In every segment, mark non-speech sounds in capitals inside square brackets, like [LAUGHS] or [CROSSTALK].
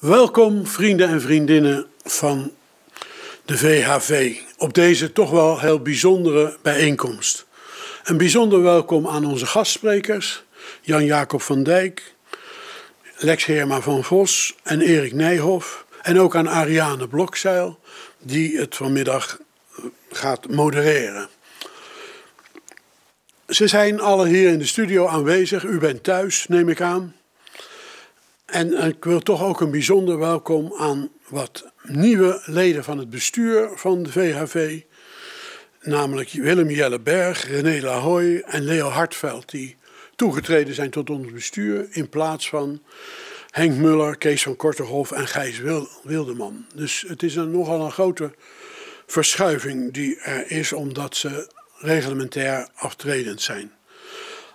Welkom vrienden en vriendinnen van de VHV op deze toch wel heel bijzondere bijeenkomst. Een bijzonder welkom aan onze gastsprekers Jan-Jacob van Dijk, Lex Herma van Vos en Erik Nijhoff. En ook aan Ariane Blokzeil, die het vanmiddag gaat modereren. Ze zijn alle hier in de studio aanwezig. U bent thuis, neem ik aan. En ik wil toch ook een bijzonder welkom aan wat nieuwe leden van het bestuur van de VHV. Namelijk Willem Jelleberg, René Lahoy en Leo Hartveld. Die toegetreden zijn tot ons bestuur in plaats van Henk Muller, Kees van Korterhof en Gijs Wildeman. Dus het is een, nogal een grote verschuiving die er is omdat ze reglementair aftredend zijn.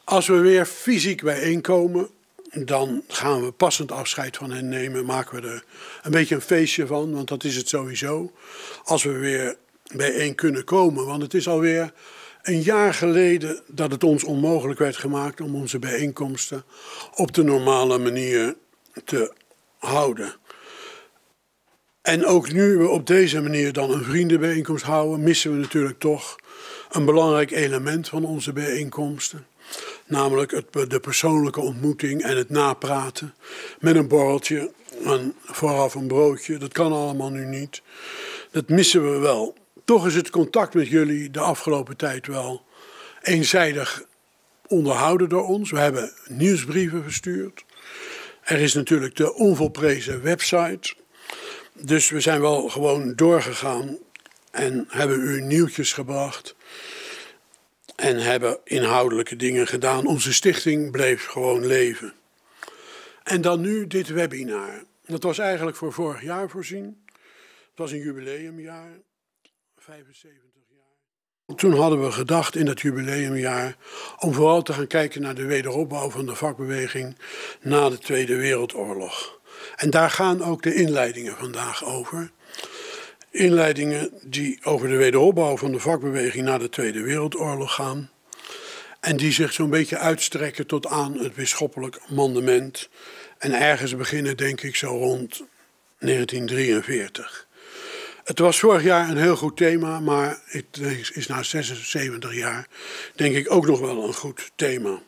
Als we weer fysiek bijeenkomen, dan gaan we passend afscheid van hen nemen. Maken we er een beetje een feestje van, want dat is het sowieso. Als we weer bijeen kunnen komen, want het is alweer een jaar geleden dat het ons onmogelijk werd gemaakt om onze bijeenkomsten op de normale manier te houden. En ook nu we op deze manier dan een vriendenbijeenkomst houden, missen we natuurlijk toch een belangrijk element van onze bijeenkomsten. Namelijk het, de persoonlijke ontmoeting en het napraten met een borreltje en vooraf een broodje. Dat kan allemaal nu niet. Dat missen we wel. Toch is het contact met jullie de afgelopen tijd wel eenzijdig onderhouden door ons. We hebben nieuwsbrieven verstuurd. Er is natuurlijk de onvolprezen website. Dus we zijn wel gewoon doorgegaan en hebben u nieuwtjes gebracht. En hebben inhoudelijke dingen gedaan. Onze stichting bleef gewoon leven. En dan nu dit webinar. Dat was eigenlijk voor vorig jaar voorzien. Het was een jubileumjaar. 75 jaar. Toen hadden we gedacht in dat jubileumjaar om vooral te gaan kijken naar de wederopbouw van de vakbeweging na de Tweede Wereldoorlog. En daar gaan ook de inleidingen vandaag over. Inleidingen die over de wederopbouw van de vakbeweging na de Tweede Wereldoorlog gaan. En die zich zo'n beetje uitstrekken tot aan het bisschoppelijk mandement. En ergens beginnen, denk ik, zo rond 1943. Het was vorig jaar een heel goed thema, maar het is na 76 jaar, denk ik, ook nog wel een goed thema.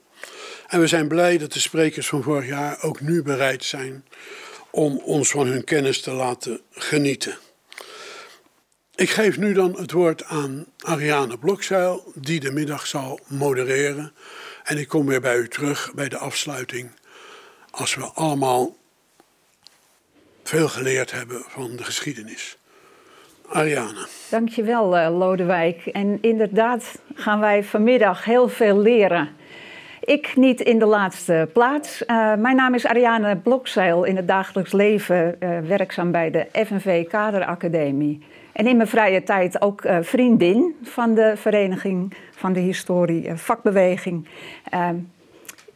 En we zijn blij dat de sprekers van vorig jaar ook nu bereid zijn om ons van hun kennis te laten genieten. Ik geef nu dan het woord aan Ariane Blokzeil, die de middag zal modereren. En ik kom weer bij u terug bij de afsluiting, als we allemaal veel geleerd hebben van de geschiedenis. Ariane. Dankjewel, uh, Lodewijk. En inderdaad gaan wij vanmiddag heel veel leren. Ik niet in de laatste plaats. Uh, mijn naam is Ariane Blokzeil, in het dagelijks leven uh, werkzaam bij de FNV Kaderacademie. En in mijn vrije tijd ook uh, vriendin van de Vereniging van de Historie Vakbeweging. Ehm,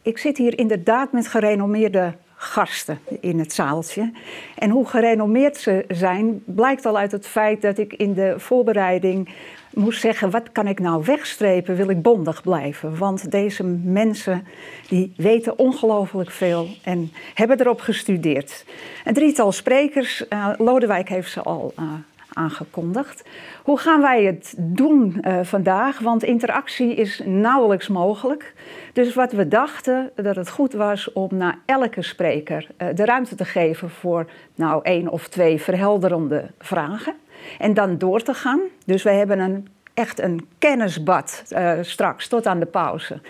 ik zit hier inderdaad met gerenommeerde gasten in het zaaltje. En hoe gerenommeerd ze zijn, blijkt al uit het feit dat ik in de voorbereiding moest zeggen: wat kan ik nou wegstrepen? Wil ik bondig blijven? Want deze mensen die weten ongelooflijk veel en hebben erop gestudeerd. Een drietal sprekers, uh, Lodewijk heeft ze al uh, aangekondigd. Hoe gaan wij het doen uh, vandaag? Want interactie is nauwelijks mogelijk. Dus wat we dachten, dat het goed was om naar elke spreker uh, de ruimte te geven voor nou één of twee verhelderende vragen. En dan door te gaan. Dus we hebben een echt een kennisbad uh, straks tot aan de pauze.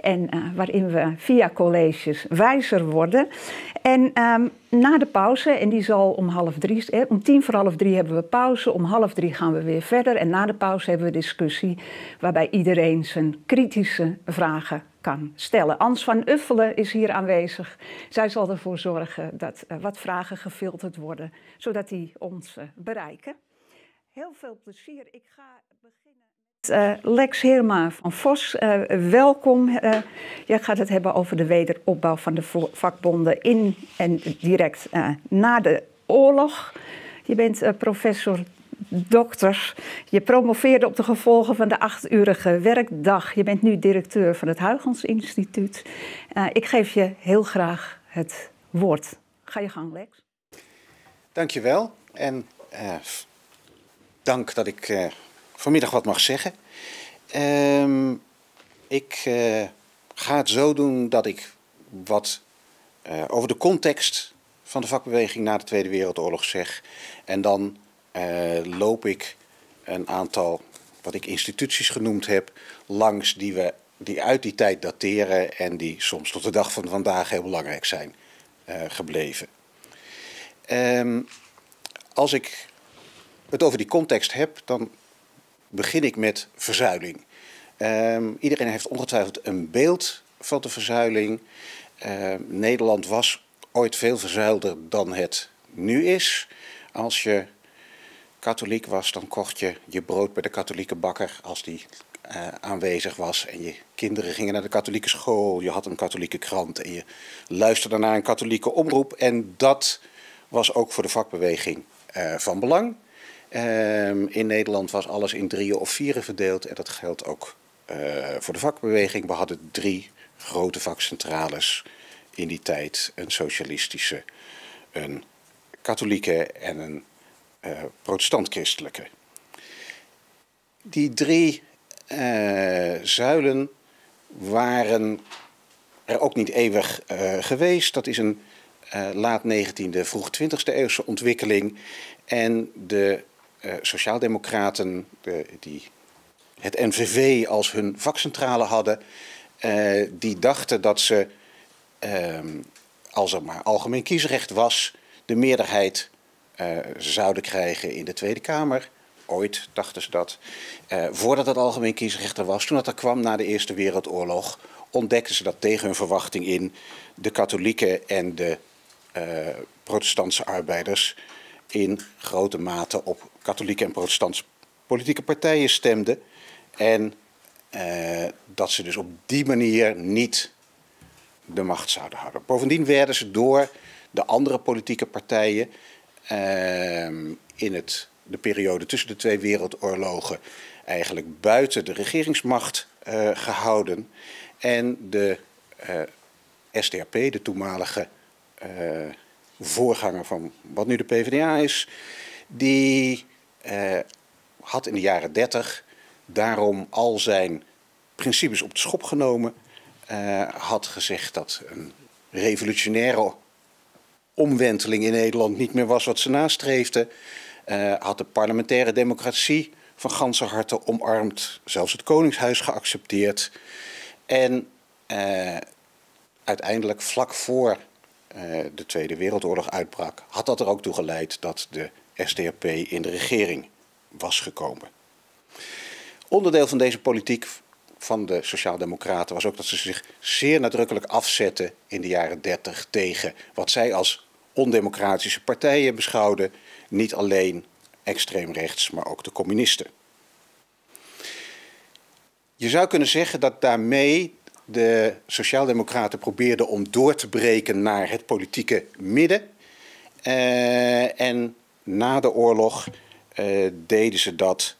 En uh, waarin we via colleges wijzer worden. En um, na de pauze, en die zal om half drie, eh, om tien voor half drie hebben we pauze, om half drie gaan we weer verder. En na de pauze hebben we discussie waarbij iedereen zijn kritische vragen kan stellen. Ans van Uffelen is hier aanwezig. Zij zal ervoor zorgen dat uh, wat vragen gefilterd worden, zodat die ons bereiken. Heel veel plezier. Ik ga. Uh, Lex Heerma van Vos, uh, welkom. Uh, jij gaat het hebben over de wederopbouw van de vakbonden in en direct na de oorlog. Je bent professor, dokter. Je promoveerde op de gevolgen van de achturige werkdag. Je bent nu directeur van het Huygens Instituut. ik geef je heel graag het woord. Ga je gang, Lex. Dankjewel en dank dat ik vanmiddag wat mag zeggen. Uh, ik uh, ga het zo doen dat ik wat over de context van de vakbeweging na de Tweede Wereldoorlog zeg. En dan loop ik een aantal, wat ik instituties genoemd heb, langs die, we, die uit die tijd dateren en die soms tot de dag van vandaag heel belangrijk zijn gebleven. Um, als ik het over die context heb, dan begin ik met verzuiling. Um, iedereen heeft ongetwijfeld een beeld van de verzuiling. Uh, Nederland was ooit veel verzuilder dan het nu is. Als je katholiek was, dan kocht je je brood bij de katholieke bakker als die uh, aanwezig was. En je kinderen gingen naar de katholieke school, je had een katholieke krant en je luisterde naar een katholieke omroep. En dat was ook voor de vakbeweging uh, van belang. Uh, in Nederland was alles in drieën of vieren verdeeld en dat geldt ook uh, voor de vakbeweging. We hadden drie grote vakcentrales in die tijd: een socialistische, een katholieke en een uh, protestant-christelijke. Die drie zuilen waren er ook niet eeuwig geweest. Dat is een laat 19e, vroeg 20e eeuwse ontwikkeling. En de Sociaaldemocraten, de, die het NVV als hun vakcentrale hadden, uh, die dachten dat ze, ehm, als er maar algemeen kiesrecht was, de meerderheid zouden krijgen in de Tweede Kamer. Ooit dachten ze dat. voordat het algemeen kiesrecht er was, toen dat er kwam na de Eerste Wereldoorlog, ontdekten ze dat tegen hun verwachting in de katholieken en de protestantse arbeiders in grote mate op katholieke en protestantse politieke partijen stemden. En uh, dat ze dus op die manier niet de macht zouden houden. Bovendien werden ze door de andere politieke partijen uh, in het, de periode tussen de twee wereldoorlogen eigenlijk buiten de regeringsmacht uh, gehouden. En de SDAP, de toenmalige voorganger van wat nu de PvdA is, die uh, had in de jaren 30 daarom al zijn principes op de schop genomen. Uh, had gezegd dat een revolutionaire omwenteling in Nederland niet meer was wat ze nastreefden. had de parlementaire democratie van ganse harte omarmd, zelfs het Koningshuis geaccepteerd. En uiteindelijk vlak voor de Tweede Wereldoorlog uitbrak, had dat er ook toe geleid dat de SDAP in de regering was gekomen. Onderdeel van deze politiek van de Sociaaldemocraten was ook dat ze zich zeer nadrukkelijk afzetten in de jaren 30 tegen wat zij als ondemocratische partijen beschouwden, niet alleen extreem rechts, maar ook de communisten. Je zou kunnen zeggen dat daarmee de Sociaaldemocraten probeerden om door te breken naar het politieke midden. Uh, en na de oorlog uh, deden ze dat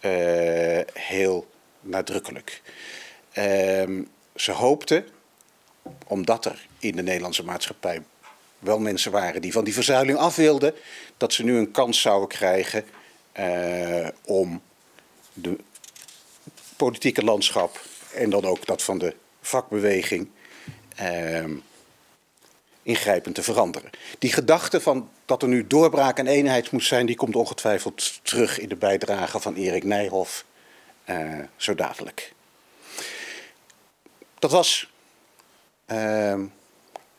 uh, heel nadrukkelijk. Ehm, ze hoopten, omdat er in de Nederlandse maatschappij wel mensen waren die van die verzuiling af wilden, dat ze nu een kans zouden krijgen om de politieke landschap en dan ook dat van de vakbeweging eh, ingrijpend te veranderen. Die gedachte van dat er nu doorbraak en eenheid moet zijn, die komt ongetwijfeld terug in de bijdrage van Erik Nijhoff uh, zo dadelijk. Dat was uh,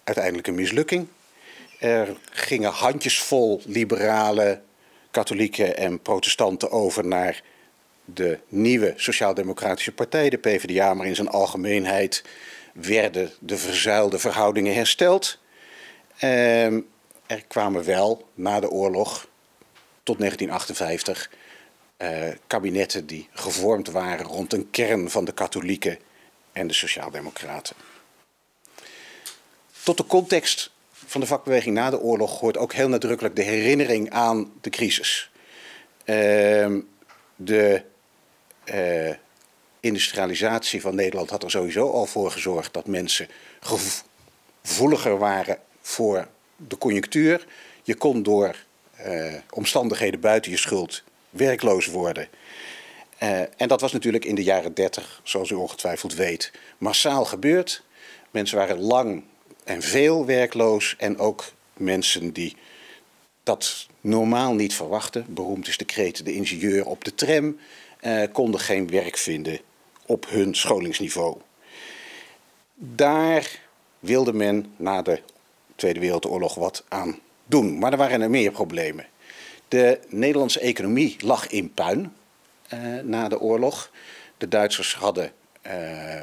uiteindelijk een mislukking. Er gingen handjesvol liberale, katholieken en protestanten over naar de nieuwe Sociaal-Democratische Partij, de PvdA, maar in zijn algemeenheid werden de verzuilde verhoudingen hersteld. Ehm, er kwamen wel na de oorlog tot 1958 uh, eh, kabinetten die gevormd waren rond een kern van de katholieken en de sociaaldemocraten. Tot de context van de vakbeweging na de oorlog hoort ook heel nadrukkelijk de herinnering aan de crisis. Uh, de uh, industrialisatie van Nederland had er sowieso al voor gezorgd dat mensen gevoeliger waren voor de conjunctuur. Je kon door uh, omstandigheden buiten je schuld werkloos worden. Uh, en dat was natuurlijk in de jaren 30, zoals u ongetwijfeld weet, massaal gebeurd. Mensen waren lang en veel werkloos en ook mensen die dat normaal niet verwachten. Beroemd is de kreet de ingenieur op de tram, konden geen werk vinden op hun scholingsniveau. Daar wilde men na de Tweede Wereldoorlog wat aan doen. Maar er waren er meer problemen. De Nederlandse economie lag in puin uh, na de oorlog. De Duitsers hadden uh,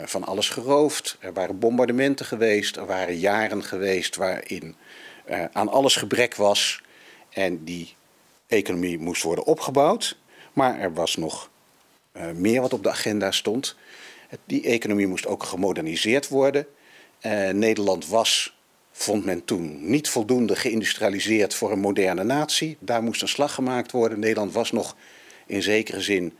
van alles geroofd. Er waren bombardementen geweest. Er waren jaren geweest waarin aan alles gebrek was. En die economie moest worden opgebouwd. Maar er was nog meer wat op de agenda stond. Die economie moest ook gemoderniseerd worden. Nederland was vond men toen niet voldoende geïndustrialiseerd voor een moderne natie. Daar moest een slag gemaakt worden. Nederland was nog in zekere zin,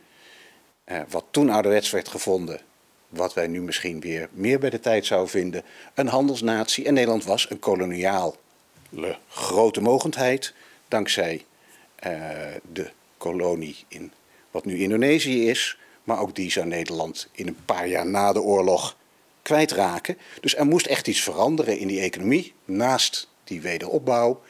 eh, wat toen ouderwets werd gevonden, wat wij nu misschien weer meer bij de tijd zouden vinden, een handelsnatie. En Nederland was een koloniale grote mogendheid, dankzij eh, de kolonie in wat nu Indonesië is. Maar ook die zou Nederland in een paar jaar na de oorlog kwijtraken. Dus er moest echt iets veranderen in die economie, naast die wederopbouw.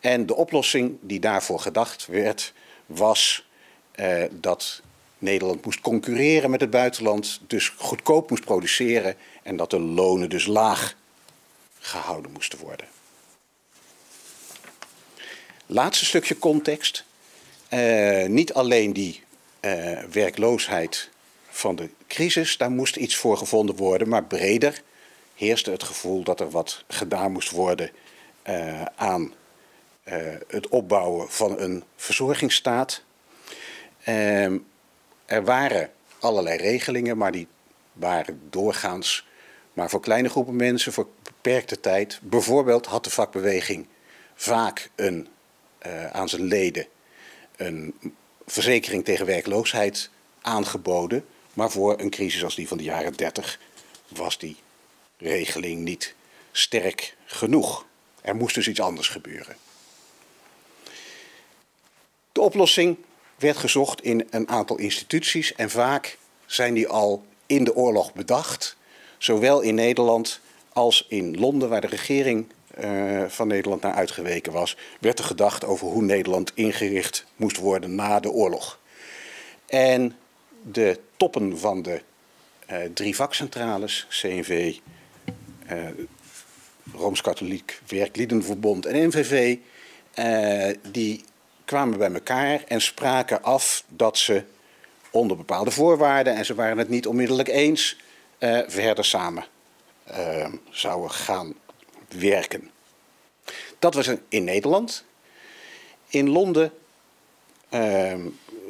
En de oplossing die daarvoor gedacht werd, was eh, dat Nederland moest concurreren met het buitenland, dus goedkoop moest produceren en dat de lonen dus laag gehouden moesten worden. Laatste stukje context. Uh, niet alleen die uh, werkloosheid van de crisis, daar moest iets voor gevonden worden, maar breder heerste het gevoel dat er wat gedaan moest worden uh, aan uh, het opbouwen van een verzorgingsstaat. Uh, er waren allerlei regelingen, maar die waren doorgaans maar voor kleine groepen mensen, voor beperkte tijd. Bijvoorbeeld had de vakbeweging vaak een, aan zijn leden een verzekering tegen werkloosheid aangeboden. Maar voor een crisis als die van de jaren 30 was die regeling niet sterk genoeg. Er moest dus iets anders gebeuren. De oplossing werd gezocht in een aantal instituties en vaak zijn die al in de oorlog bedacht, zowel in Nederland als in Londen, waar de regering uh, van Nederland naar uitgeweken was, werd er gedacht over hoe Nederland ingericht moest worden na de oorlog. En de toppen van de uh, drie vakcentrales, CNV, eh, Rooms-Katholiek Werkliedenverbond en NVV, eh, die kwamen bij elkaar en spraken af dat ze onder bepaalde voorwaarden, en ze waren het niet onmiddellijk eens, verder samen zouden gaan werken. Dat was in Nederland. In Londen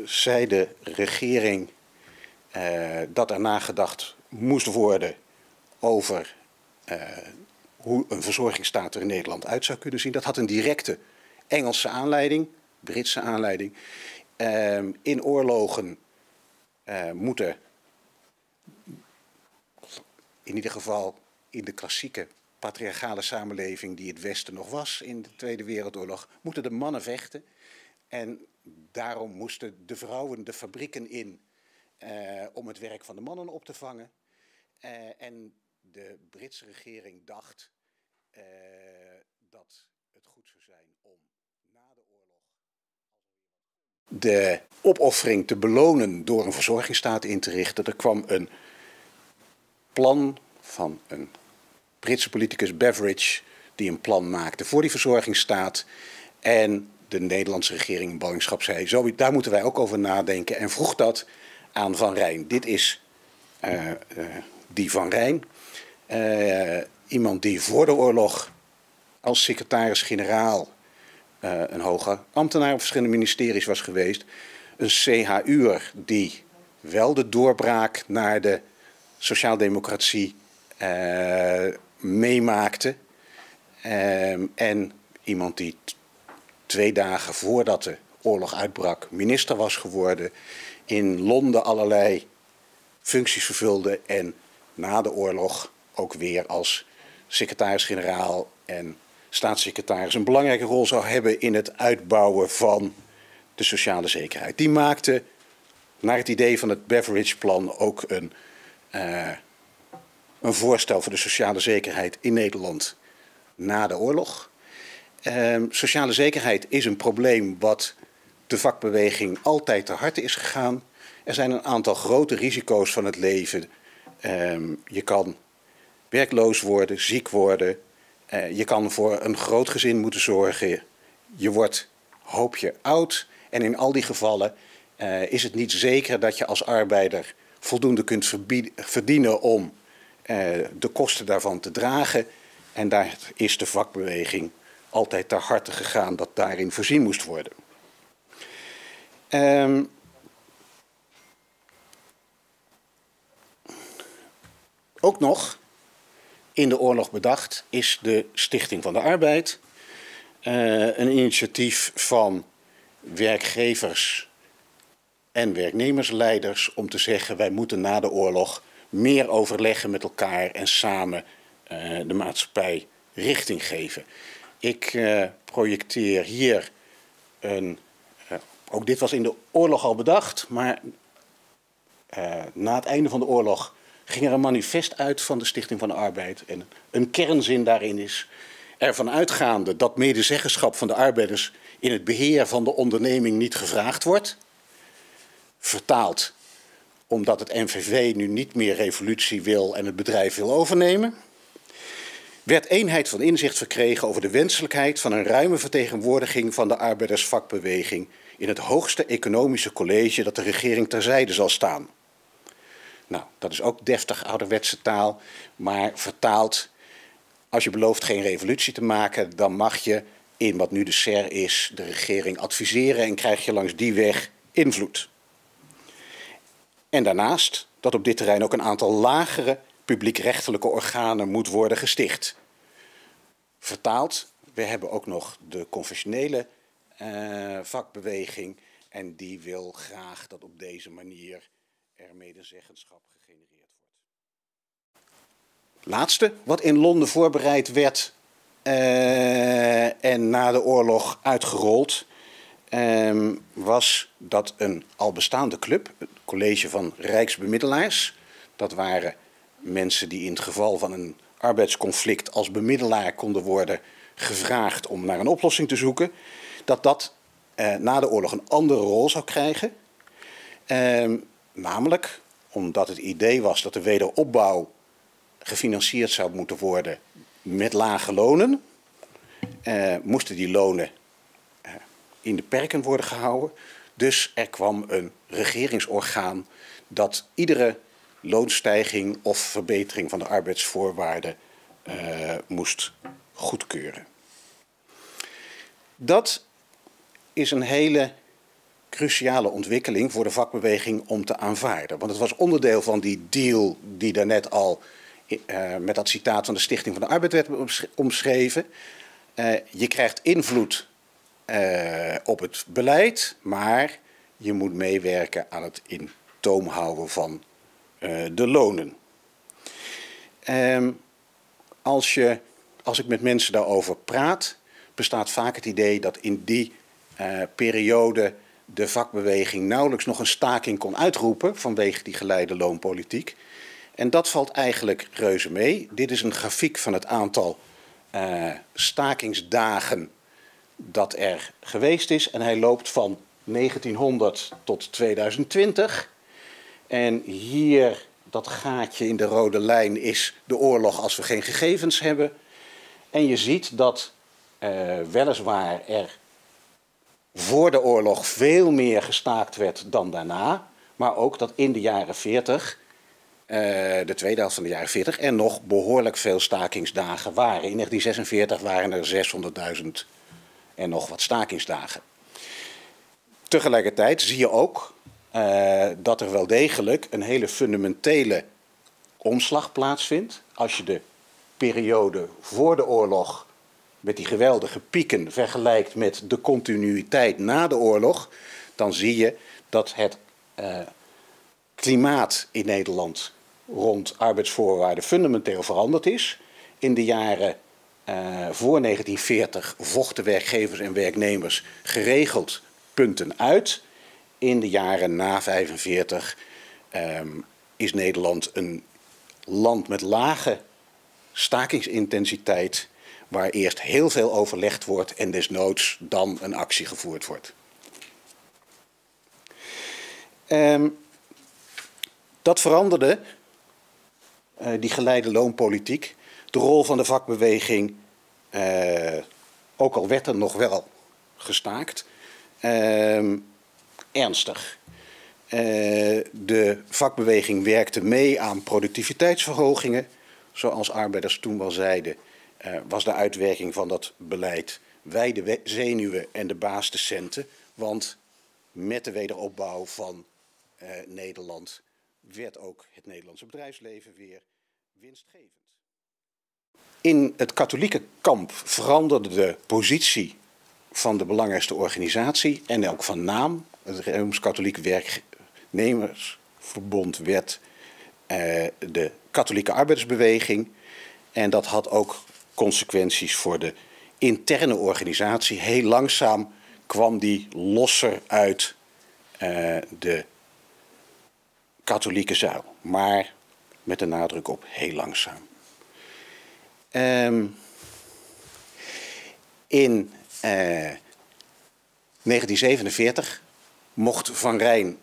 zei de regering uh, dat er nagedacht moest worden over uh, hoe een verzorgingsstaat er in Nederland uit zou kunnen zien. Dat had een directe Engelse aanleiding, Britse aanleiding. Uh, in oorlogen moeten in ieder geval in de klassieke patriarchale samenleving die het Westen nog was in de Tweede Wereldoorlog, moeten de mannen vechten. En daarom moesten de vrouwen de fabrieken in uh, om het werk van de mannen op te vangen. Uh, en de Britse regering dacht uh, dat het goed zou zijn om na de oorlog de opoffering te belonen door een verzorgingsstaat in te richten. Er kwam een plan van een Britse politicus Beveridge, die een plan maakte voor die verzorgingsstaat. En de Nederlandse regering in ballingschap zei, daar moeten wij ook over nadenken. En vroeg dat aan Van Rijn. Dit is uh, uh, die Van Rijn. Uh, iemand die voor de oorlog als secretaris-generaal een hoge ambtenaar op verschillende ministeries was geweest. Een CHU'er die wel de doorbraak naar de sociaaldemocratie meemaakte. en iemand die twee dagen voordat de oorlog uitbrak minister was geworden in Londen allerlei functies vervulde en na de oorlog ook weer als secretaris-generaal en staatssecretaris een belangrijke rol zou hebben in het uitbouwen van de sociale zekerheid. Die maakte naar het idee van het Beveridge-plan ook een, uh, een voorstel voor de sociale zekerheid in Nederland na de oorlog. Uh, sociale zekerheid is een probleem wat de vakbeweging altijd te harte is gegaan. Er zijn een aantal grote risico's van het leven. Uh, je kan werkloos worden, ziek worden. Uh, je kan voor een groot gezin moeten zorgen. Je wordt, hoop je, oud. En in al die gevallen uh, is het niet zeker dat je als arbeider voldoende kunt verdienen om de kosten daarvan te dragen. En daar is de vakbeweging altijd ter harte gegaan dat daarin voorzien moest worden. Um, ook nog in de oorlog bedacht is de Stichting van de Arbeid. Uh, een initiatief van werkgevers en werknemersleiders om te zeggen wij moeten na de oorlog meer overleggen met elkaar en samen uh, de maatschappij richting geven. Ik uh, projecteer hier een. Uh, ook dit was in de oorlog al bedacht, maar na het einde van de oorlog ging er een manifest uit van de Stichting van de Arbeid. En een kernzin daarin is ervan uitgaande dat medezeggenschap van de arbeiders in het beheer van de onderneming niet gevraagd wordt. Vertaald omdat het NVV nu niet meer revolutie wil en het bedrijf wil overnemen. Werd eenheid van inzicht verkregen over de wenselijkheid van een ruime vertegenwoordiging van de arbeidersvakbeweging in het hoogste economische college dat de regering terzijde zal staan. Nou, dat is ook deftig ouderwetse taal, maar vertaald, als je belooft geen revolutie te maken, dan mag je in wat nu de SER is, de regering adviseren en krijg je langs die weg invloed. En daarnaast dat op dit terrein ook een aantal lagere publiekrechtelijke organen moet worden gesticht. Vertaald, we hebben ook nog de confessionele uh, vakbeweging en die wil graag dat op deze manier er medezeggenschap gegenereerd wordt. Laatste, wat in Londen voorbereid werd uh, en na de oorlog uitgerold, um, was dat een al bestaande club, het college van Rijksbemiddelaars, dat waren mensen die in het geval van een arbeidsconflict als bemiddelaar konden worden gevraagd om naar een oplossing te zoeken, dat dat eh, na de oorlog een andere rol zou krijgen. Eh, namelijk omdat het idee was dat de wederopbouw gefinancierd zou moeten worden met lage lonen, eh, moesten die lonen in de perken worden gehouden. Dus er kwam een regeringsorgaan dat iedere loonstijging of verbetering van de arbeidsvoorwaarden uh, moest goedkeuren. Dat is een hele cruciale ontwikkeling voor de vakbeweging om te aanvaarden. Want het was onderdeel van die deal die daarnet al uh, met dat citaat van de Stichting van de Arbeid werd omschreven. Uh, je krijgt invloed uh, op het beleid, maar je moet meewerken aan het in toom houden van uh, de lonen. Um, als, je, als ik met mensen daarover praat, bestaat vaak het idee dat in die uh, periode de vakbeweging nauwelijks nog een staking kon uitroepen vanwege die geleide loonpolitiek. En dat valt eigenlijk reuze mee. Dit is een grafiek van het aantal stakingsdagen dat er geweest is. En hij loopt van 1900 tot 2020. En hier, dat gaatje in de rode lijn, is de oorlog als we geen gegevens hebben. En je ziet dat uh, weliswaar er voor de oorlog veel meer gestaakt werd dan daarna. Maar ook dat in de jaren 40, uh, de tweede helft van de jaren 40, er nog behoorlijk veel stakingsdagen waren. In 1946 waren er 600.000 en nog wat stakingsdagen. Tegelijkertijd zie je ook uh, dat er wel degelijk een hele fundamentele omslag plaatsvindt. Als je de periode voor de oorlog met die geweldige pieken vergelijkt met de continuïteit na de oorlog, dan zie je dat het uh, klimaat in Nederland rond arbeidsvoorwaarden fundamenteel veranderd is. In de jaren voor 1940 vochten werkgevers en werknemers geregeld punten uit. In de jaren na 45 um, is Nederland een land met lage stakingsintensiteit, waar eerst heel veel overlegd wordt en desnoods dan een actie gevoerd wordt. Um, dat veranderde, uh, die geleide loonpolitiek, de rol van de vakbeweging, uh, ook al werd er nog wel gestaakt, uh, ernstig. Uh, de vakbeweging werkte mee aan productiviteitsverhogingen. Zoals arbeiders toen wel zeiden, uh, was de uitwerking van dat beleid wij de zenuwen en de baas de centen. Want met de wederopbouw van Nederland werd ook het Nederlandse bedrijfsleven weer winstgevend. In het katholieke kamp veranderde de positie van de belangrijkste organisatie en ook van naam. Het Rooms-Katholieke Werknemersverbond werd uh, de katholieke arbeidersbeweging. En dat had ook consequenties voor de interne organisatie. Heel langzaam kwam die losser uit uh, de katholieke zuil. Maar met de nadruk op heel langzaam. Um, in uh, eh, 1947 mocht Van Rijn,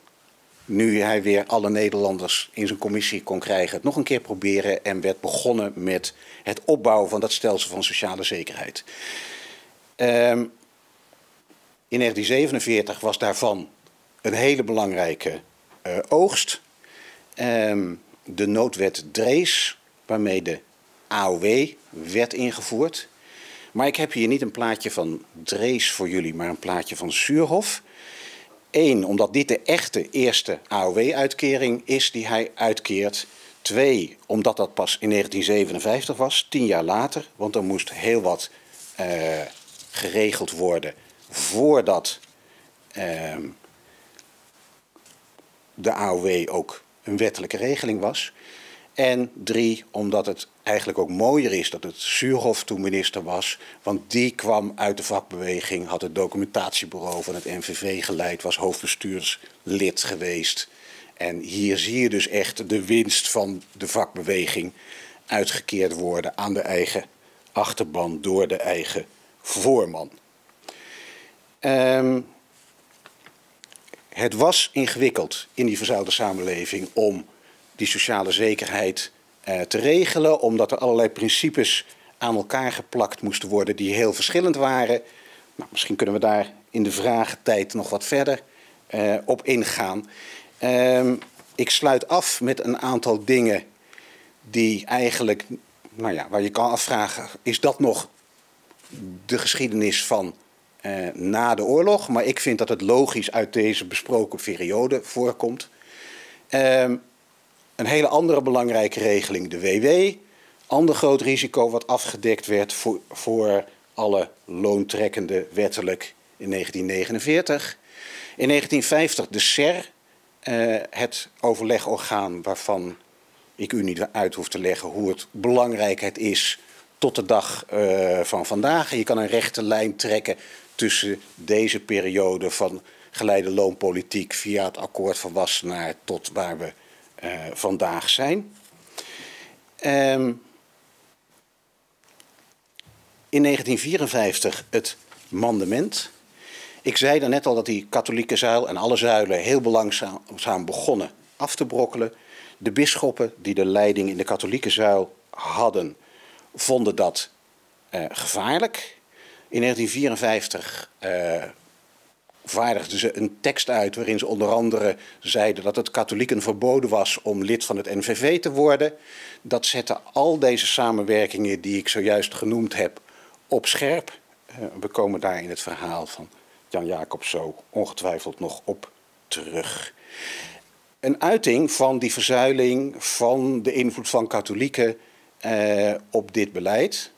nu hij weer alle Nederlanders in zijn commissie kon krijgen, het nog een keer proberen en werd begonnen met het opbouwen van dat stelsel van sociale zekerheid. Um, in 1947 was daarvan een hele belangrijke uh, oogst. Um, de noodwet Drees, waarmee de AOW werd ingevoerd. Maar ik heb hier niet een plaatje van Drees voor jullie, maar een plaatje van Suurhof. Eén, omdat dit de echte eerste AOW-uitkering is die hij uitkeert. Twee, omdat dat pas in 1957 was, tien jaar later. Want er moest heel wat uh, geregeld worden voordat uh, de AOW ook een wettelijke regeling was. En drie, omdat het eigenlijk ook mooier is dat het Suurhof toen minister was. Want die kwam uit de vakbeweging, had het documentatiebureau van het NVV geleid, was hoofdbestuurslid geweest. En hier zie je dus echt de winst van de vakbeweging uitgekeerd worden aan de eigen achterban door de eigen voorman. Um, het was ingewikkeld in die verzuilde samenleving om die sociale zekerheid uh, te regelen, omdat er allerlei principes aan elkaar geplakt moesten worden die heel verschillend waren. Nou, misschien kunnen we daar in de vragentijd nog wat verder uh, op ingaan. Uh, ik sluit af met een aantal dingen die eigenlijk, nou ja, waar je kan afvragen, is dat nog de geschiedenis van uh, na de oorlog? Maar ik vind dat het logisch uit deze besproken periode voorkomt. Uh, een hele andere belangrijke regeling, de WW. Ander groot risico wat afgedekt werd voor, voor alle loontrekkenden wettelijk in 1949. In 1950 de SER, uh, het overlegorgaan waarvan ik u niet uit hoef te leggen hoe het belangrijk is tot de dag uh, van vandaag. Je kan een rechte lijn trekken tussen deze periode van geleide loonpolitiek via het akkoord van Wassenaar tot waar we vandaag zijn. Um, in 1954 het mandement. Ik zei daarnet al dat die katholieke zuil en alle zuilen heel belangzaam begonnen af te brokkelen. De bisschoppen die de leiding in de katholieke zuil hadden, vonden dat uh, gevaarlijk. In 1954 uh, vaardigden ze een tekst uit waarin ze onder andere zeiden dat het katholieken verboden was om lid van het NVV te worden. Dat zette al deze samenwerkingen die ik zojuist genoemd heb op scherp. Uh, we komen daar in het verhaal van Jan Jacobs zo ongetwijfeld nog op terug. Een uiting van die verzuiling van de invloed van katholieken uh, op dit beleid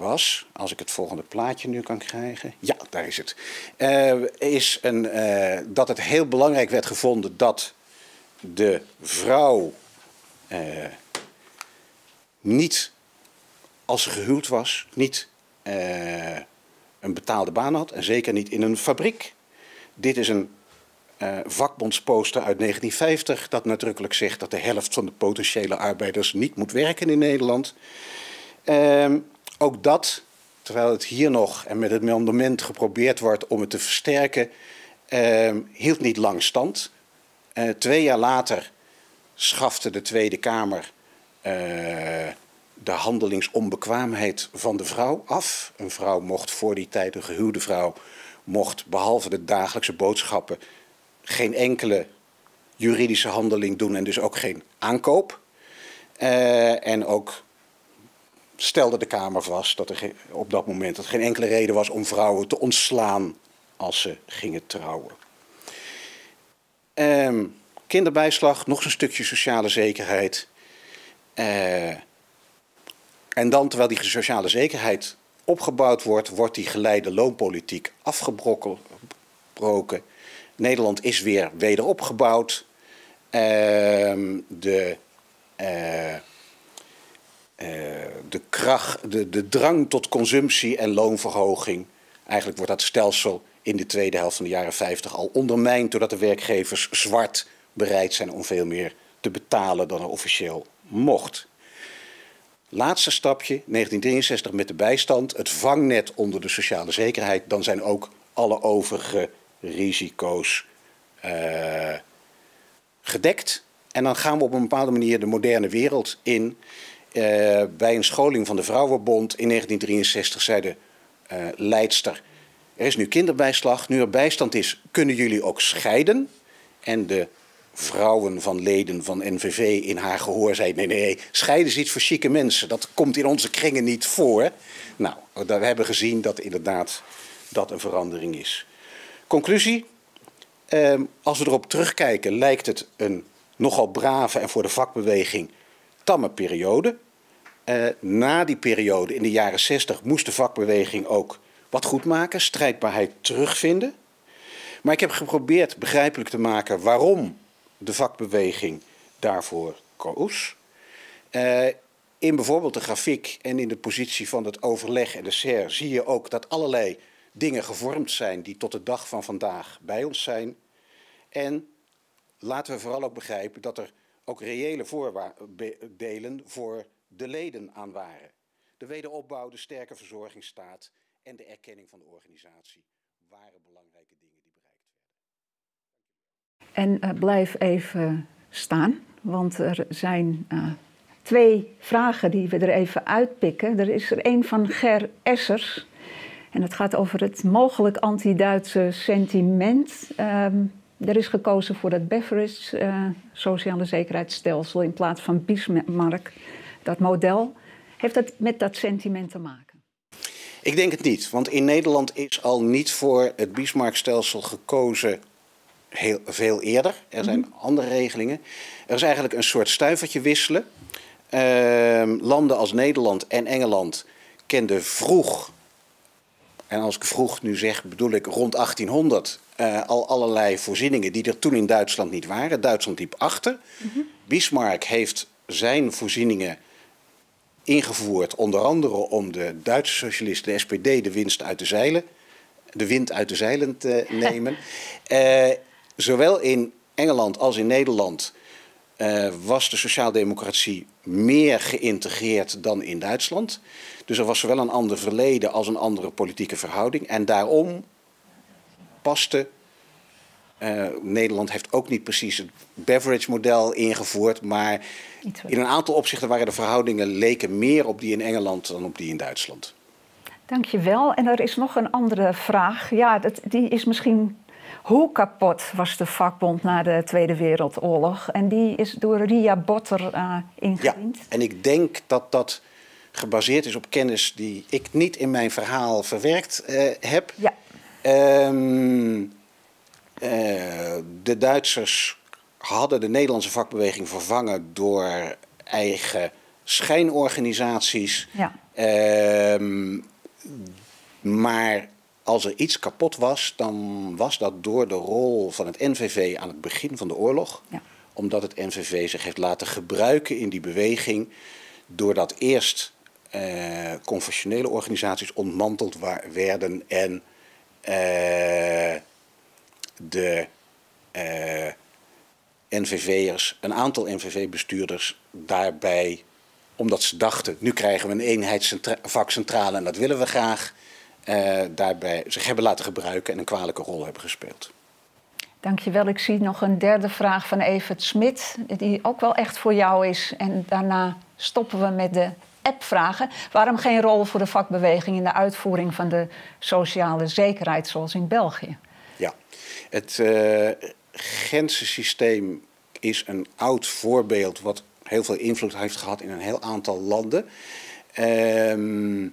was, als ik het volgende plaatje nu kan krijgen. Ja, daar is het. Uh, is een, uh, dat het heel belangrijk werd gevonden dat de vrouw uh, niet als ze gehuwd was, niet een betaalde baan had en zeker niet in een fabriek. Dit is een uh, vakbondsposter uit 1950 dat nadrukkelijk zegt dat de helft van de potentiële arbeiders niet moet werken in Nederland. Uh, ook dat, terwijl het hier nog en met het amendement geprobeerd wordt om het te versterken, uh, hield niet lang stand. Uh, twee jaar later schafte de Tweede Kamer de handelingsonbekwaamheid van de vrouw af. Een vrouw mocht voor die tijd, een gehuwde vrouw, mocht behalve de dagelijkse boodschappen geen enkele juridische handeling doen en dus ook geen aankoop. Uh, en ook stelde de Kamer vast dat er op dat moment dat geen enkele reden was om vrouwen te ontslaan als ze gingen trouwen. Uh, kinderbijslag, nog een stukje sociale zekerheid. Uh, en dan, terwijl die sociale zekerheid opgebouwd wordt, wordt die geleide loonpolitiek afgebroken. Nederland is weer wederopgebouwd. Uh, de, uh, de, kracht, de, de drang tot consumptie en loonverhoging. Eigenlijk wordt dat stelsel in de tweede helft van de jaren 50 al ondermijnd doordat de werkgevers zwart bereid zijn om veel meer te betalen dan er officieel mocht. Laatste stapje, 1963 met de bijstand, het vangnet onder de sociale zekerheid. Dan zijn ook alle overige risico's uh, gedekt. En dan gaan we op een bepaalde manier de moderne wereld in. Uh, bij een scholing van de Vrouwenbond in 1963 zei de uh, leidster... er is nu kinderbijslag, nu er bijstand is, kunnen jullie ook scheiden? En de vrouwen van leden van NVV in haar gehoor zei: nee, nee, scheiden is iets voor chique mensen. Dat komt in onze kringen niet voor. Nou, we hebben gezien dat inderdaad dat een verandering is. Conclusie: eh, als we erop terugkijken, lijkt het een nogal brave en voor de vakbeweging tamme periode. Eh, na die periode in de jaren 60 moest de vakbeweging ook wat goed maken, strijdbaarheid terugvinden. Maar ik heb geprobeerd begrijpelijk te maken waarom de vakbeweging daarvoor koos. Uh, in bijvoorbeeld de grafiek en in de positie van het overleg en de SER zie je ook dat allerlei dingen gevormd zijn die tot de dag van vandaag bij ons zijn. En laten we vooral ook begrijpen dat er ook reële voordelen voor de leden aan waren. De wederopbouw, de sterke verzorgingsstaat en de erkenning van de organisatie waren belangrijke dingen die bereikt werden. En uh, blijf even staan, want er zijn uh, twee vragen die we er even uitpikken. Er is er een van Ger Essers. En het gaat over het mogelijk anti-Duitse sentiment. Um, er is gekozen voor het Beveridge uh, sociale zekerheidsstelsel in plaats van Bismarck, dat model. Heeft dat met dat sentiment te maken? Ik denk het niet, want in Nederland is al niet voor het Bismarck-stelsel gekozen heel, veel eerder. Er zijn mm -hmm. andere regelingen. Er is eigenlijk een soort stuivertje wisselen. Uh, landen als Nederland en Engeland kenden vroeg, en als ik vroeg nu zeg, bedoel ik rond 1800, uh, al allerlei voorzieningen die er toen in Duitsland niet waren. Duitsland liep achter. Mm -hmm. Bismarck heeft zijn voorzieningen ingevoerd, onder andere om de Duitse socialisten, de SPD, de winst uit de zeilen, de wind uit de zeilen te [LAUGHS] nemen. uh, zowel in Engeland als in Nederland uh, was de sociaaldemocratie meer geïntegreerd dan in Duitsland. Dus er was zowel een ander verleden als een andere politieke verhouding. En daarom paste. Uh, Nederland heeft ook niet precies het Beveridge-model ingevoerd, maar in een aantal opzichten waren de verhoudingen leken meer op die in Engeland dan op die in Duitsland. Dankjewel. En er is nog een andere vraag. Ja, dat, die is misschien hoe kapot was de vakbond na de Tweede Wereldoorlog? En die is door Ria Botter uh, ingediend. Ja, en ik denk dat dat gebaseerd is op kennis die ik niet in mijn verhaal verwerkt uh, heb. Ja. Um, uh, de Duitsers hadden de Nederlandse vakbeweging vervangen door eigen schijnorganisaties. Ja. Um, maar als er iets kapot was, dan was dat door de rol van het NVV aan het begin van de oorlog. Ja. Omdat het NVV zich heeft laten gebruiken in die beweging. Doordat eerst uh, conventionele organisaties ontmanteld werden en uh, de uh, NVV'ers, een aantal NVV-bestuurders daarbij, omdat ze dachten, nu krijgen we een eenheidsvakcentrale en dat willen we graag, daarbij zich hebben laten gebruiken en een kwalijke rol hebben gespeeld. Dankjewel. Ik zie nog een derde vraag van Evert Smit, die ook wel echt voor jou is. En daarna stoppen we met de app-vragen. Waarom geen rol voor de vakbeweging in de uitvoering van de sociale zekerheid, zoals in België? Ja, het uh, grenzensysteem is een oud voorbeeld wat heel veel invloed heeft gehad in een heel aantal landen. Uh,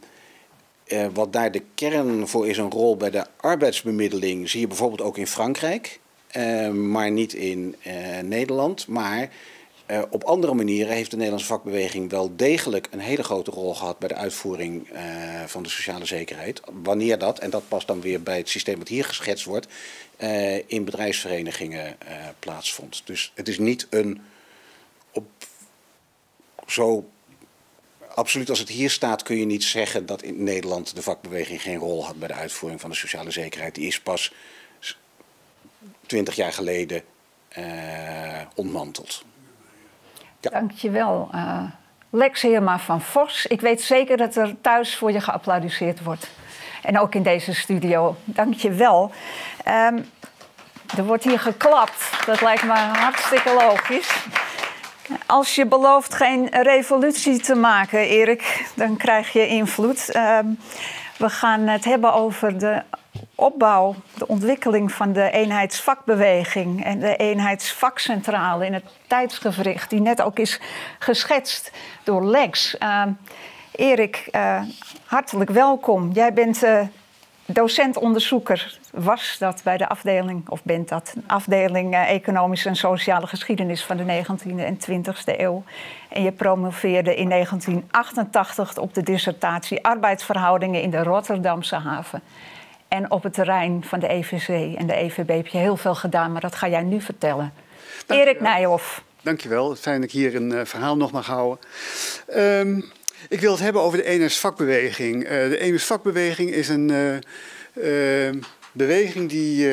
uh, wat daar de kern voor is, een rol bij de arbeidsbemiddeling, zie je bijvoorbeeld ook in Frankrijk. Uh, maar niet in uh, Nederland. Maar op andere manieren heeft de Nederlandse vakbeweging wel degelijk een hele grote rol gehad bij de uitvoering van de sociale zekerheid. Wanneer dat, en dat past dan weer bij het systeem wat hier geschetst wordt, in bedrijfsverenigingen plaatsvond. Dus het is niet een op zo absoluut als het hier staat kun je niet zeggen dat in Nederland de vakbeweging geen rol had bij de uitvoering van de sociale zekerheid. Die is pas twintig jaar geleden uh, ontmanteld. Ja. Dankjewel. Uh, Lex Heerma van Vos. Ik weet zeker dat er thuis voor je geapplaudisseerd wordt. En ook in deze studio. Dankjewel. Um, er wordt hier geklapt. Dat lijkt me hartstikke logisch. Als je belooft geen revolutie te maken, Erik, dan krijg je invloed. Uh, we gaan het hebben over de opbouw, de ontwikkeling van de eenheidsvakbeweging en de eenheidsvakcentrale in het tijdsgevricht, die net ook is geschetst door Lex. Uh, Erik, uh, hartelijk welkom. Jij bent uh, docent-onderzoeker. Was dat bij de afdeling, of bent dat, afdeling uh, Economische en Sociale Geschiedenis van de 19e en 20e eeuw. En je promoveerde in 1988 op de dissertatie Arbeidsverhoudingen in de Rotterdamse haven. En op het terrein van de EVC en de EVB heb je heel veel gedaan, maar dat ga jij nu vertellen. Dank Erik Nijhoff. Dankjewel, fijn dat ik hier een uh, verhaal nog mag houden. Um, ik wil het hebben over de eenheidsvakbeweging. Uh, de eenheidsvakbeweging is een uh, beweging die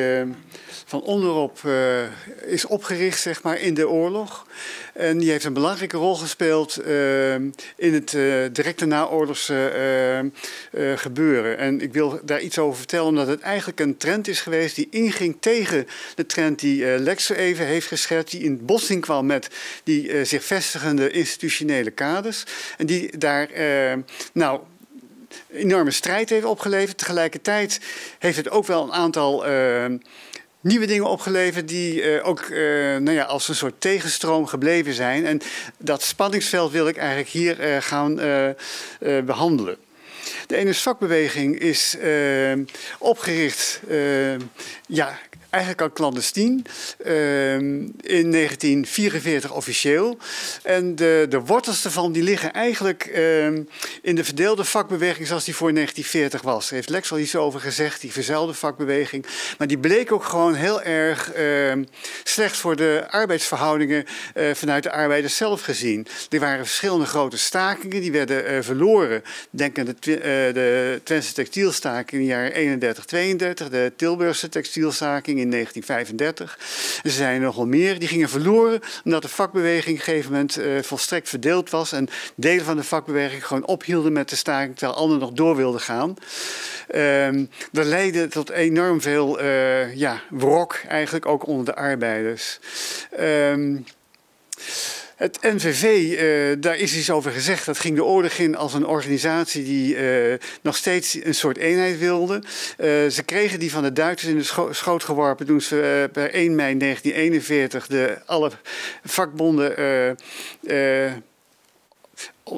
van onderop uh, is opgericht zeg maar, in de oorlog. En die heeft een belangrijke rol gespeeld uh, in het uh, directe naoorlogse gebeuren. En ik wil daar iets over vertellen, omdat het eigenlijk een trend is geweest die inging tegen de trend die Lex even heeft geschetst, die in botsing kwam met die zich vestigende institutionele kaders. En die daar, nou enorme strijd heeft opgeleverd. Tegelijkertijd heeft het ook wel een aantal nieuwe dingen opgeleverd die uh, ook uh, nou ja, als een soort tegenstroom gebleven zijn. En dat spanningsveld wil ik eigenlijk hier uh, gaan behandelen. De NS-vakbeweging is opgericht ja, eigenlijk al clandestien. Uh, in 1944 officieel. En de, de wortels ervan die liggen eigenlijk uh, in de verdeelde vakbeweging zoals die voor 1940 was. Daar heeft Lex al iets over gezegd, die verzuilde vakbeweging. Maar die bleek ook gewoon heel erg uh, slecht voor de arbeidsverhoudingen eh, vanuit de arbeiders zelf gezien. Er waren verschillende grote stakingen, die werden eh, verloren. Denk aan de, eh, de textielstaking in het jaar 31-32, de Tilburgse textielstaking in 1935. Er zijn nogal meer. Die gingen verloren omdat de vakbeweging op een gegeven moment uh, volstrekt verdeeld was. En delen van de vakbeweging gewoon ophielden met de staking terwijl anderen nog door wilden gaan. Um, dat leidde tot enorm veel uh, ja, wrok eigenlijk ook onder de arbeiders. Um, het NVV, eh, daar is iets over gezegd. Dat ging de orde in als een organisatie die uh, nog steeds een soort eenheid wilde. Uh, ze kregen die van de Duitsers in de scho schoot geworpen toen ze per 1 mei 1941 de alle vakbonden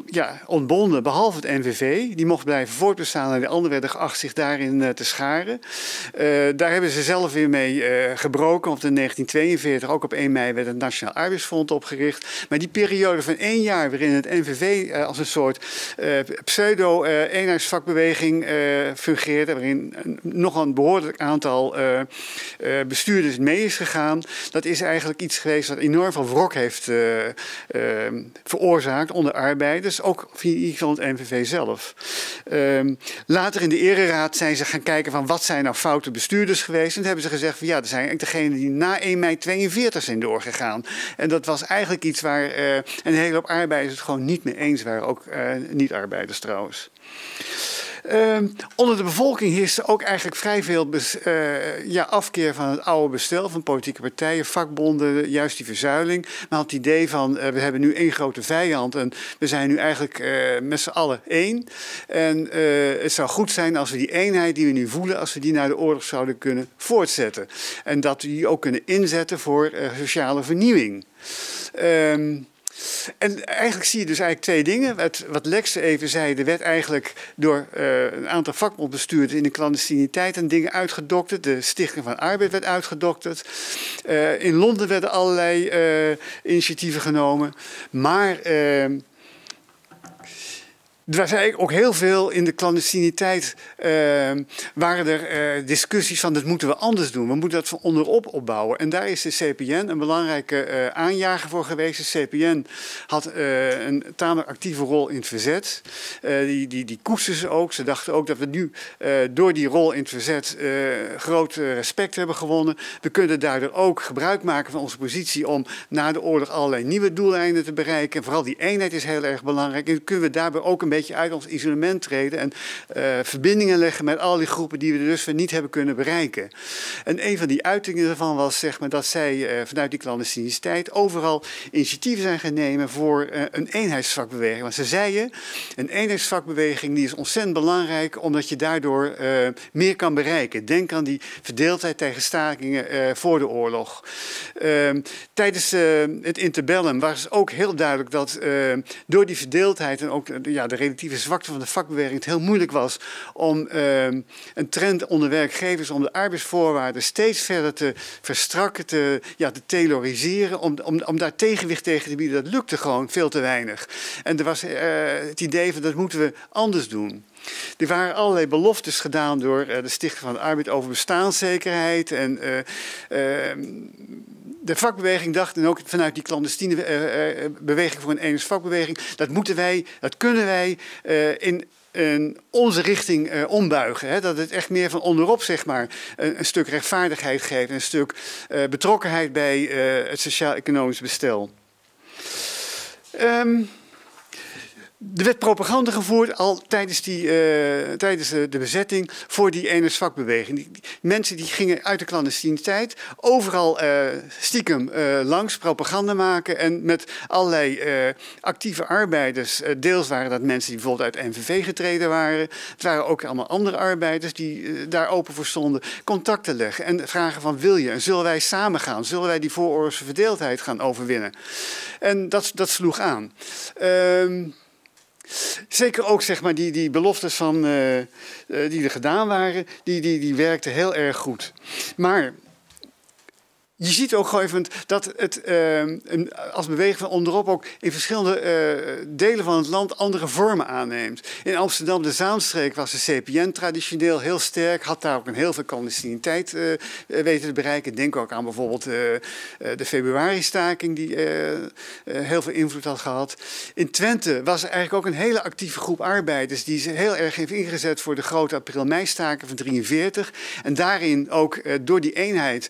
ja, ontbonden, behalve het NVV. Die mocht blijven voortbestaan en de anderen werden geacht zich daarin uh, te scharen. Uh, daar hebben ze zelf weer mee uh, gebroken. Want in 1942, ook op 1 mei, werd het Nationaal Arbeidsfonds opgericht. Maar die periode van één jaar waarin het NVV als een soort pseudo-eenheidsvakbeweging fungeerde, waarin nog een behoorlijk aantal bestuurders mee is gegaan, dat is eigenlijk iets geweest dat enorm veel wrok heeft veroorzaakt onder arbeid arbeiders, ook via geval het NVV zelf. Ehm, later in de ereraad zijn ze gaan kijken van wat zijn nou foute bestuurders geweest. En hebben ze gezegd van ja, er zijn degenen die na 1 mei 42 zijn doorgegaan. En dat was eigenlijk iets waar uh, een hele hoop arbeiders het gewoon niet mee eens waren, ook uh, niet-arbeiders trouwens. Uh, onder de bevolking heerste ook eigenlijk vrij veel uh, ja, afkeer van het oude bestel van politieke partijen, vakbonden, juist die verzuiling. Maar het idee van uh, we hebben nu één grote vijand en we zijn nu eigenlijk uh, met z'n allen één. En het zou goed zijn als we die eenheid die we nu voelen, als we die naar de oorlog zouden kunnen voortzetten. En dat we die ook kunnen inzetten voor sociale vernieuwing. Ehm, en eigenlijk zie je dus eigenlijk twee dingen. Wat, wat Lex even zei, er werd eigenlijk door uh, een aantal vakbondbestuurders in de clandestiniteit en dingen uitgedokterd. De Stichting van Arbeid werd uitgedokterd. Uh, in Londen werden allerlei uh, initiatieven genomen. Maar er eigenlijk ook heel veel in de clandestiniteit. Uh, waren er uh, discussies van dat moeten we anders doen. We moeten dat van onderop opbouwen. En daar is de CPN een belangrijke uh, aanjager voor geweest. De CPN had een tamelijk actieve rol in het verzet. die, die, die koesten ze ook. Ze dachten ook dat we nu door die rol in het verzet groot respect hebben gewonnen. We kunnen daardoor ook gebruik maken van onze positie om na de oorlog allerlei nieuwe doeleinden te bereiken. En vooral die eenheid is heel erg belangrijk. En kunnen we daarbij ook een beetje beetje uit ons isolement treden en uh, verbindingen leggen met al die groepen die we dus niet hebben kunnen bereiken. En een van die uitingen daarvan was zeg maar, dat zij uh, vanuit die clandestiniteit overal initiatieven zijn gaan nemen voor uh, een eenheidsvakbeweging. Want ze zeiden, een eenheidsvakbeweging die is ontzettend belangrijk omdat je daardoor meer kan bereiken. Denk aan die verdeeldheid tegen stakingen voor de oorlog. Ehm, tijdens het interbellum was ook heel duidelijk dat door die verdeeldheid en ook ja, de relatieve zwakte van de vakbeweging het heel moeilijk was om uh, een trend onder werkgevers om de arbeidsvoorwaarden steeds verder te verstrakken, te, ja, te tayloriseren, om, om, om daar tegenwicht tegen te bieden. Dat lukte gewoon veel te weinig. En er was uh, het idee van dat moeten we anders doen. Er waren allerlei beloftes gedaan door uh, de Stichting van de Arbeid over bestaanszekerheid en ehm, de vakbeweging dacht, en ook vanuit die clandestine uh, uh, beweging voor een eenheidsvakbeweging, dat moeten wij, dat kunnen wij in onze richting ombuigen. Hè? Dat het echt meer van onderop zeg maar, een, stuk rechtvaardigheid geeft, een stuk betrokkenheid bij het sociaal-economisch bestel. Um, er werd propaganda gevoerd al tijdens, die, uh, tijdens de, de, bezetting voor die eenheidsvakbeweging. Die, die, mensen die gingen uit de clandestiniteit overal uh, stiekem langs propaganda maken en met allerlei actieve arbeiders. deels waren dat mensen die bijvoorbeeld uit NVV getreden waren. Het waren ook allemaal andere arbeiders die daar open voor stonden. Contacten leggen en vragen van wil je en zullen wij samen gaan? Zullen wij die vooroorlogse verdeeldheid gaan overwinnen? En dat, dat sloeg aan. Ehm, Zeker ook zeg maar, die, die beloftes van, uh, uh, die er gedaan waren, die, die, die werkten heel erg goed. Maar je ziet ook gewoon dat het uh, als beweging van onderop ook in verschillende uh, delen van het land andere vormen aanneemt. In Amsterdam, de Zaanstreek, was de CPN traditioneel heel sterk, had daar ook een heel veel clandestiniteit uh, weten te bereiken. Denk ook aan bijvoorbeeld de februari-staking, die heel veel invloed had gehad. In Twente was er eigenlijk ook een hele actieve groep arbeiders die zich heel erg heeft ingezet voor de grote april-mei-staken van 43. En daarin ook door die eenheid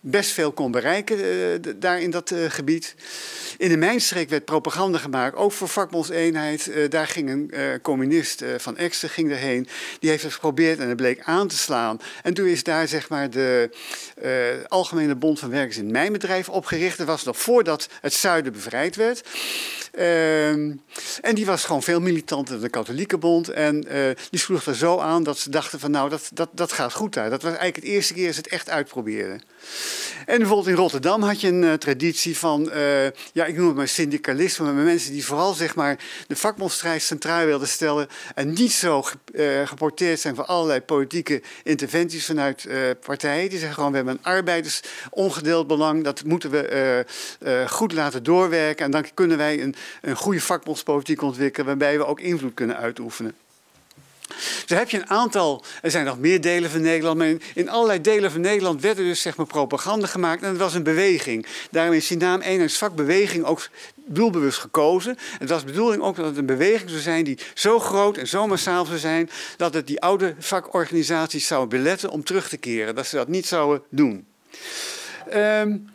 best veel kon bereiken uh, daar in dat uh, gebied. In de Mijnstreek werd propaganda gemaakt, ook voor vakbondseenheid. Uh, daar ging een communist van Exter ging erheen. Die heeft het geprobeerd en het bleek aan te slaan. En toen is daar zeg maar de Algemene Bond van Werkers in mijn bedrijf opgericht. Dat was nog voordat het zuiden bevrijd werd. Ehm, en die was gewoon veel militanter dan de katholieke bond. En die sloeg er zo aan dat ze dachten van nou, dat, dat, dat gaat goed daar. Dat was eigenlijk het eerste keer dat ze het echt uitprobeerden. En bijvoorbeeld in Rotterdam had je een uh, traditie van, uh, ja, ik noem het maar syndicalisme, maar mensen die vooral zeg maar, de vakbondstrijd centraal wilden stellen en niet zo uh, geporteerd zijn voor allerlei politieke interventies vanuit partijen. Die zeggen gewoon, we hebben een arbeiders ongedeeld belang, dat moeten we goed laten doorwerken en dan kunnen wij een, een goede vakbondspolitiek ontwikkelen waarbij we ook invloed kunnen uitoefenen. Dus heb je een aantal, er zijn nog meer delen van Nederland, maar in, allerlei delen van Nederland werd er dus zeg maar propaganda gemaakt en het was een beweging. Daarom is die naam eenheidsvakbeweging ook doelbewust gekozen. Het was de bedoeling ook dat het een beweging zou zijn die zo groot en zo massaal zou zijn dat het die oude vakorganisaties zou beletten om terug te keren, dat ze dat niet zouden doen. Um,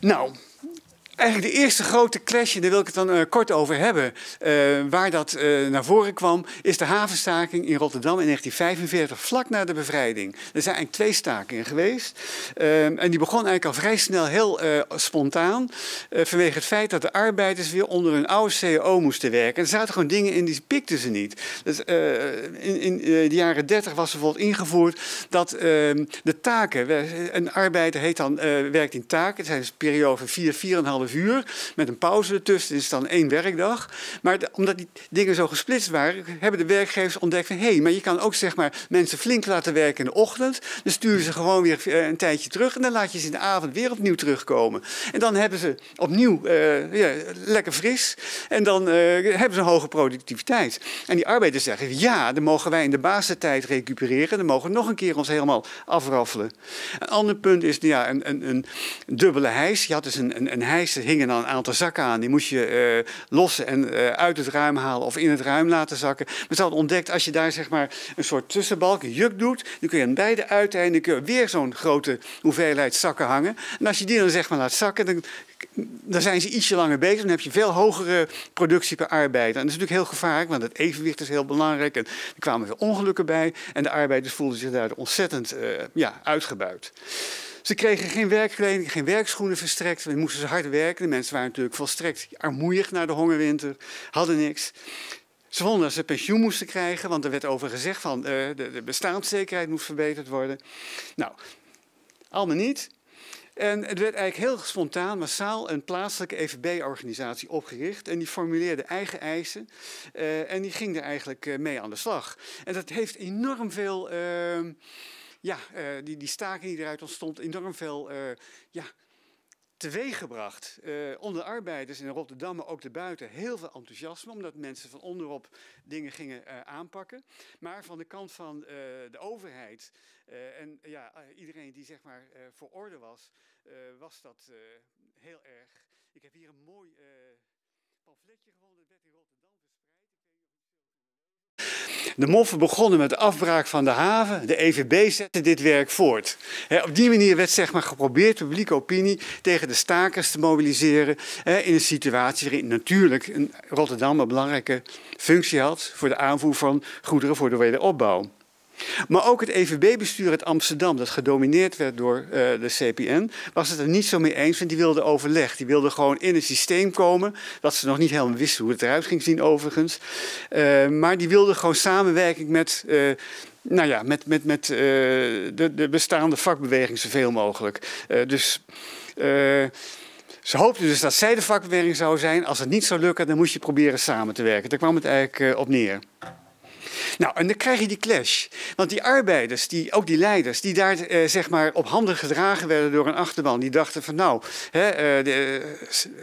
nou, Eigenlijk de eerste grote clash, en daar wil ik het dan uh, kort over hebben, uh, waar dat uh, naar voren kwam, is de havenstaking in Rotterdam in 1945, vlak na de bevrijding. Er zijn eigenlijk twee stakingen geweest. en die begon eigenlijk al vrij snel heel spontaan, vanwege het feit dat de arbeiders weer onder een oude CAO moesten werken. er zaten gewoon dingen in die pikten ze niet. Dus, in, in de jaren 30 was er bijvoorbeeld ingevoerd dat ehm, de taken, een arbeider heet dan, werkt in taken, het zijn dus een periode van 4, 4,5 uur met een pauze ertussen. is dan één werkdag. Maar omdat die dingen zo gesplitst waren, hebben de werkgevers ontdekt van hé, hey, maar je kan ook zeg maar mensen flink laten werken in de ochtend. Dan sturen ze gewoon weer eh, een tijdje terug en dan laat je ze in de avond weer opnieuw terugkomen. En dan hebben ze opnieuw uh, ja, lekker fris en dan uh, hebben ze een hoge productiviteit. En die arbeiders zeggen ja, dan mogen wij in de basistijd recupereren. Dan mogen we nog een keer ons helemaal afraffelen. Een ander punt is ja, een, een, een dubbele hijs. Je had dus een, een, een hijs hingen dan een aantal zakken aan. Die moest je uh, lossen en uh, uit het ruim halen of in het ruim laten zakken. Maar ze hadden ontdekt, als je daar zeg maar een soort tussenbalk, juk doet, dan kun je aan beide uiteinden weer zo'n grote hoeveelheid zakken hangen. En als je die dan zeg maar laat zakken, dan, dan zijn ze ietsje langer bezig. Dan heb je veel hogere productie per arbeider. En dat is natuurlijk heel gevaarlijk, want het evenwicht is heel belangrijk. En er kwamen veel ongelukken bij. En de arbeiders voelden zich daar ontzettend uh, ja, uitgebuit. Ze kregen geen werkkleding, geen werkschoenen verstrekt. Dan moesten ze hard werken. De mensen waren natuurlijk volstrekt armoeig na de hongerwinter, hadden niks. Ze vonden dat ze pensioen moesten krijgen, want er werd over gezegd van uh, de, de bestaanszekerheid moest verbeterd worden. Nou, allemaal niet. En het werd eigenlijk heel spontaan, massaal een plaatselijke EVB-organisatie opgericht. En die formuleerde eigen eisen. Uh, en die ging er eigenlijk uh, mee aan de slag. En dat heeft enorm veel ehm, ja, uh, die, die staking die eruit ontstond, enorm veel uh, ja, teweeggebracht. Uh, onder arbeiders in Rotterdam, maar ook daarbuiten, heel veel enthousiasme, omdat mensen van onderop dingen gingen aanpakken. Maar van de kant van de overheid en ja, iedereen die zeg maar voor orde was, was dat heel erg. Ik heb hier een mooi pamfletje gevonden, het werd in Rotterdam. De moffen begonnen met de afbraak van de haven. De EVB zette dit werk voort. op die manier werd zeg maar, geprobeerd publieke opinie tegen de stakers te mobiliseren. in een situatie waarin natuurlijk Rotterdam een belangrijke functie had voor de aanvoer van goederen voor de wederopbouw. Maar ook het EVB-bestuur uit Amsterdam, dat gedomineerd werd door uh, de CPN, was het er niet zo mee eens. Want die wilde overleg. Die wilde gewoon in een systeem komen. Dat ze nog niet helemaal wisten hoe het eruit ging zien, overigens. Uh, maar die wilde gewoon samenwerking met. Uh, nou ja, met, met, met de, de, bestaande vakbeweging zoveel mogelijk. dus ze hoopten dus dat zij de vakbeweging zou zijn. Als het niet zou lukken, dan moest je proberen samen te werken. Daar kwam het eigenlijk op neer. Nou, en dan krijg je die clash. Want die arbeiders, die, ook die leiders, die daar eh, zeg maar op handen gedragen werden door een achterban, die dachten van nou, hè, eh, de,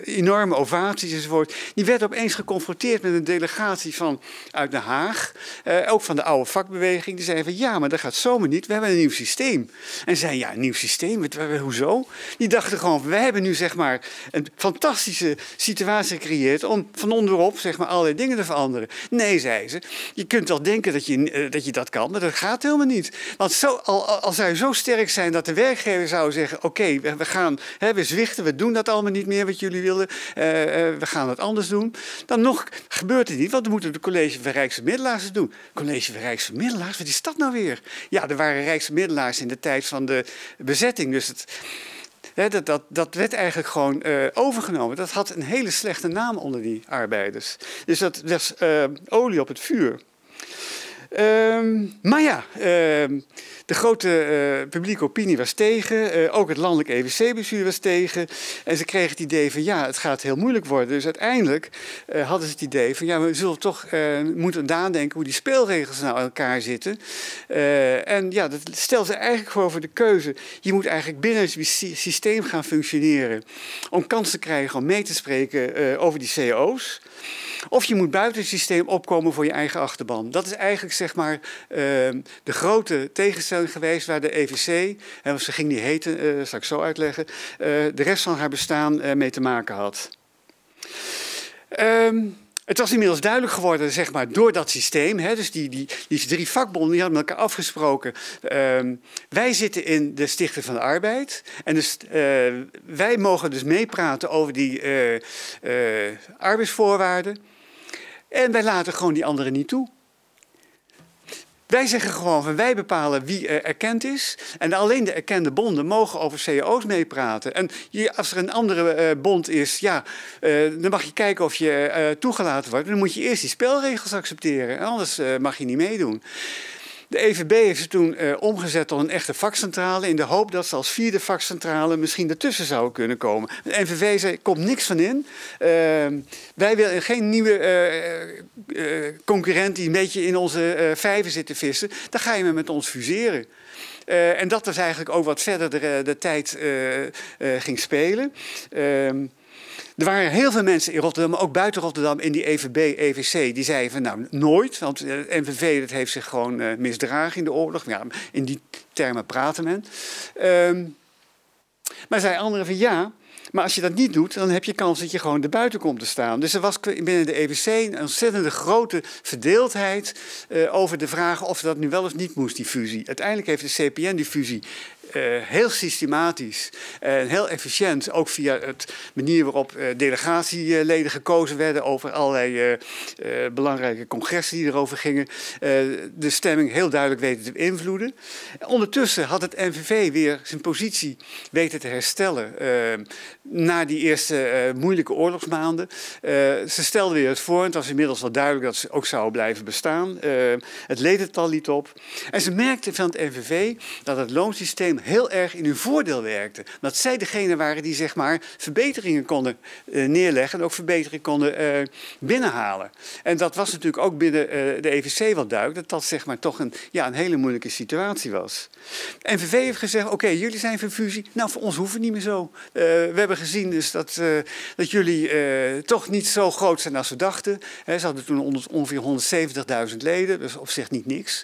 uh, enorme ovaties enzovoort, die werden opeens geconfronteerd met een delegatie van uit Den Haag, eh, ook van de oude vakbeweging. Die zeiden van ja, maar dat gaat zomaar niet, we hebben een nieuw systeem. En zeiden ja, een nieuw systeem, hoezo? Die dachten gewoon, wij hebben nu zeg maar een fantastische situatie gecreëerd om van onderop zeg maar allerlei dingen te veranderen. Nee, zei ze, je kunt denken dat je, uh, dat je dat kan, maar dat gaat helemaal niet. Want zo, al, al je zo sterk zijn dat de werkgever zou zeggen: Oké, we, gaan, hè, we zwichten, we doen dat allemaal niet meer wat jullie willen, uh, uh, we gaan het anders doen. Dan nog gebeurt het niet, want dan moeten de college van Rijksbemiddelaars het doen. College van Rijksbemiddelaars, wat is dat nou weer? Ja, er waren Rijksbemiddelaars in de tijd van de bezetting, dus het. dat, dat, dat werd eigenlijk gewoon overgenomen. Dat had een hele slechte naam onder die arbeiders. Dus dat was uh, olie op het vuur. Um, maar ja, uh, de grote uh, publieke opinie was tegen. Uh, ook het landelijk EWC-bestuur was tegen. En ze kregen het idee van ja, het gaat heel moeilijk worden. Dus uiteindelijk uh, hadden ze het idee van ja, we zullen toch moeten nadenken hoe die speelregels nou aan elkaar zitten. en ja, dat stelt ze eigenlijk voor voor de keuze. Je moet eigenlijk binnen het systeem gaan functioneren. Om kans te krijgen om mee te spreken over die CO's. Of je moet buiten het systeem opkomen voor je eigen achterban. Dat is eigenlijk zeg maar ehm, de grote tegenstelling geweest waar de EVC, en ze ging niet heten, uh, zal ik zo uitleggen, uh, de rest van haar bestaan mee te maken had. Um, het was inmiddels duidelijk geworden, zeg maar, door dat systeem. Hè, dus die, die, die drie vakbonden die hadden met elkaar afgesproken. Uh, wij zitten in de Stichting van de Arbeid. En dus wij mogen dus meepraten over die arbeidsvoorwaarden. En wij laten gewoon die anderen niet toe. Wij zeggen gewoon van wij bepalen wie er erkend is. En alleen de erkende bonden mogen over cao's meepraten. En als er een andere uh, bond is, ja, uh, dan mag je kijken of je uh, toegelaten wordt. Dan moet je eerst die spelregels accepteren. En anders mag je niet meedoen. De EVB heeft ze toen uh, omgezet tot een echte vakcentrale in de hoop dat ze als vierde vakcentrale misschien ertussen zouden kunnen komen. De NVV zei, komt niks van in. Uh, wij willen geen nieuwe uh, concurrent die een beetje in onze vijven zit te vissen. Dan ga je met ons fuseren. En dat was eigenlijk ook wat verder de, de tijd ging spelen. Ehm, er waren heel veel mensen in Rotterdam, maar ook buiten Rotterdam, in die EVB, EVC, die zeiden van nou nooit, want het NVV dat heeft zich gewoon uh, misdragen in de oorlog. Ja, in die termen praten men. Um, maar zei anderen van ja, maar als je dat niet doet, dan heb je kans dat je gewoon erbuiten komt te staan. Dus er was binnen de EVC een ontzettende grote verdeeldheid uh, over de vraag of dat nu wel of niet moest, die fusie. Uiteindelijk heeft de CPN die fusie heel systematisch en heel efficiënt, ook via het manier waarop uh, delegatieleden gekozen werden over allerlei uh, belangrijke congressen die erover gingen, de stemming heel duidelijk weten te beïnvloeden. Ondertussen had het NVV weer zijn positie weten te herstellen na die eerste moeilijke oorlogsmaanden. ze stelden weer het voor, en het was inmiddels wel duidelijk dat ze ook zouden blijven bestaan. het ledental liet op. En ze merkten van het NVV dat het loonsysteem heel erg in hun voordeel werkte. Dat zij degene waren die zeg maar verbeteringen konden uh, neerleggen en ook verbeteringen konden uh, binnenhalen. En dat was natuurlijk ook binnen uh, de EVC wel duidelijk, dat dat zeg maar toch een, ja, een hele moeilijke situatie was. NVV heeft gezegd, oké, jullie zijn voor fusie, nou voor ons hoeven het niet meer zo. we hebben gezien dus dat, dat jullie toch niet zo groot zijn als we dachten. Ze hadden toen ongeveer 170.000 leden, dus op zich niet niks.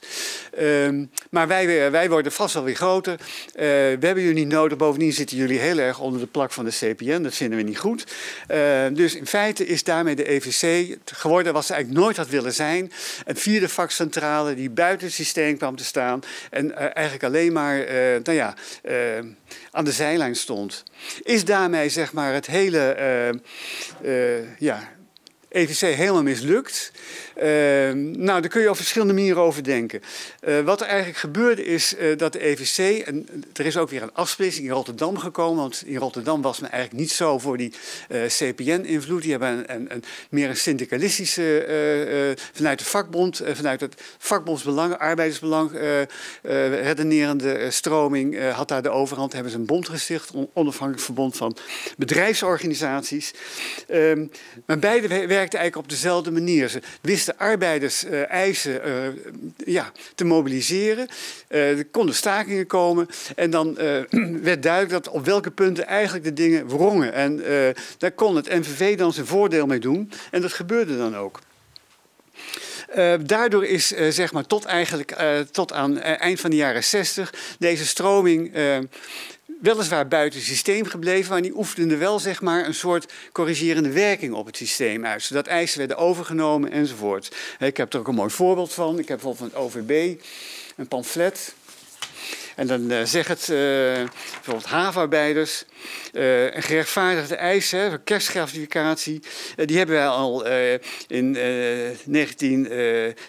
Um, maar wij, wij worden vast wel weer groter. Uh, we hebben jullie niet nodig. Bovendien zitten jullie heel erg onder de plak van de CPN. Dat vinden we niet goed. Uh, dus in feite is daarmee de EVC geworden wat ze eigenlijk nooit had willen zijn. Een vierde vakcentrale die buiten het systeem kwam te staan. En uh, eigenlijk alleen maar nou ja, aan de zijlijn stond. Is daarmee zeg maar het hele ja, EVC helemaal mislukt. Uh, nou, daar kun je op verschillende manieren over denken. Uh, wat er eigenlijk gebeurde is uh, dat de EVC, en er is ook weer een afsplitsing in Rotterdam gekomen, want in Rotterdam was men eigenlijk niet zo voor die eh, CPN-invloed. Die hebben een, een, meer een syndicalistische, vanuit de vakbond, vanuit het vakbondsbelang, arbeidersbelang, redenerende stroming, had daar de overhand, hebben ze een bond gesticht, onafhankelijk verbond van bedrijfsorganisaties. Ehm, maar beide werkte eigenlijk op dezelfde manier. Ze wisten arbeiders uh, eisen uh, ja, te mobiliseren. Uh, er konden stakingen komen. En dan [CLEARS THROAT] werd duidelijk dat op welke punten eigenlijk de dingen wrongen. En daar kon het NVV dan zijn voordeel mee doen. En dat gebeurde dan ook. Daardoor is zeg maar tot eigenlijk uh, tot aan eind van de jaren 60 deze stroming weliswaar buiten het systeem gebleven, maar die oefenden wel zeg maar, een soort corrigerende werking op het systeem uit. Zodat eisen werden overgenomen enzovoort. Ik heb er ook een mooi voorbeeld van. Ik heb bijvoorbeeld van het OVB een pamflet en dan uh, zegt het uh, bijvoorbeeld havenarbeiders, uh, een gerechtvaardigde eis hè, kerstgratificatie, die hebben wij al in 19,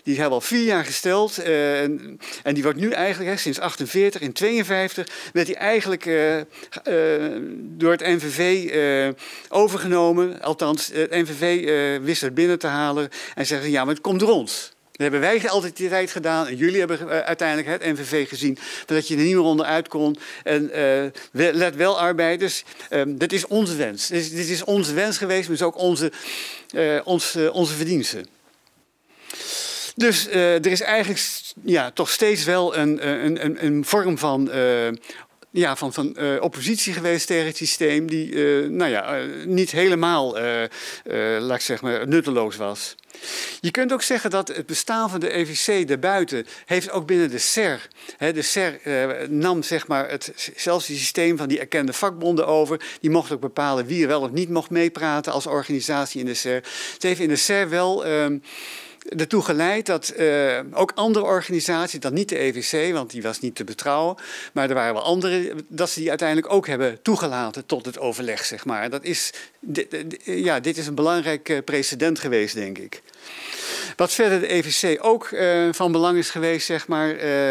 die hebben al vier jaar gesteld. En, en, die wordt nu eigenlijk, hè, sinds 48, in 52, werd die eigenlijk door het NVV overgenomen. Althans, het NVV wist het binnen te halen en zeggen, ja, maar het komt rond. Dat hebben wij altijd die tijd gedaan. En jullie hebben uh, uiteindelijk het NVV gezien. Dat je er niet meer onderuit kon. En uh, let wel arbeiders. Um, dat is onze wens. Dit is, dit is, onze wens geweest. Maar is ook onze, uh, ons, onze verdiensten. Dus er is eigenlijk ja, toch steeds wel een, een, een, een vorm van ja, van, van oppositie geweest tegen het systeem, die nou ja, niet helemaal, laat ik zeggen, nutteloos was. Je kunt ook zeggen dat het bestaan van de EVC daarbuiten heeft ook binnen de SER. Hè, de SER eh, nam zeg maar het, zelfs het systeem van die erkende vakbonden over. Die mocht ook bepalen wie er wel of niet mocht meepraten als organisatie in de SER. Het heeft in de SER wel. Uh, ertoe geleid dat uh, ook andere organisaties, dan niet de EVC, want die was niet te betrouwen, maar er waren wel andere, dat ze die uiteindelijk ook hebben toegelaten tot het overleg, zeg maar. Dat is, ja, dit is een belangrijk eh, precedent geweest, denk ik. Wat verder de EVC ook uh, van belang is geweest, zeg maar,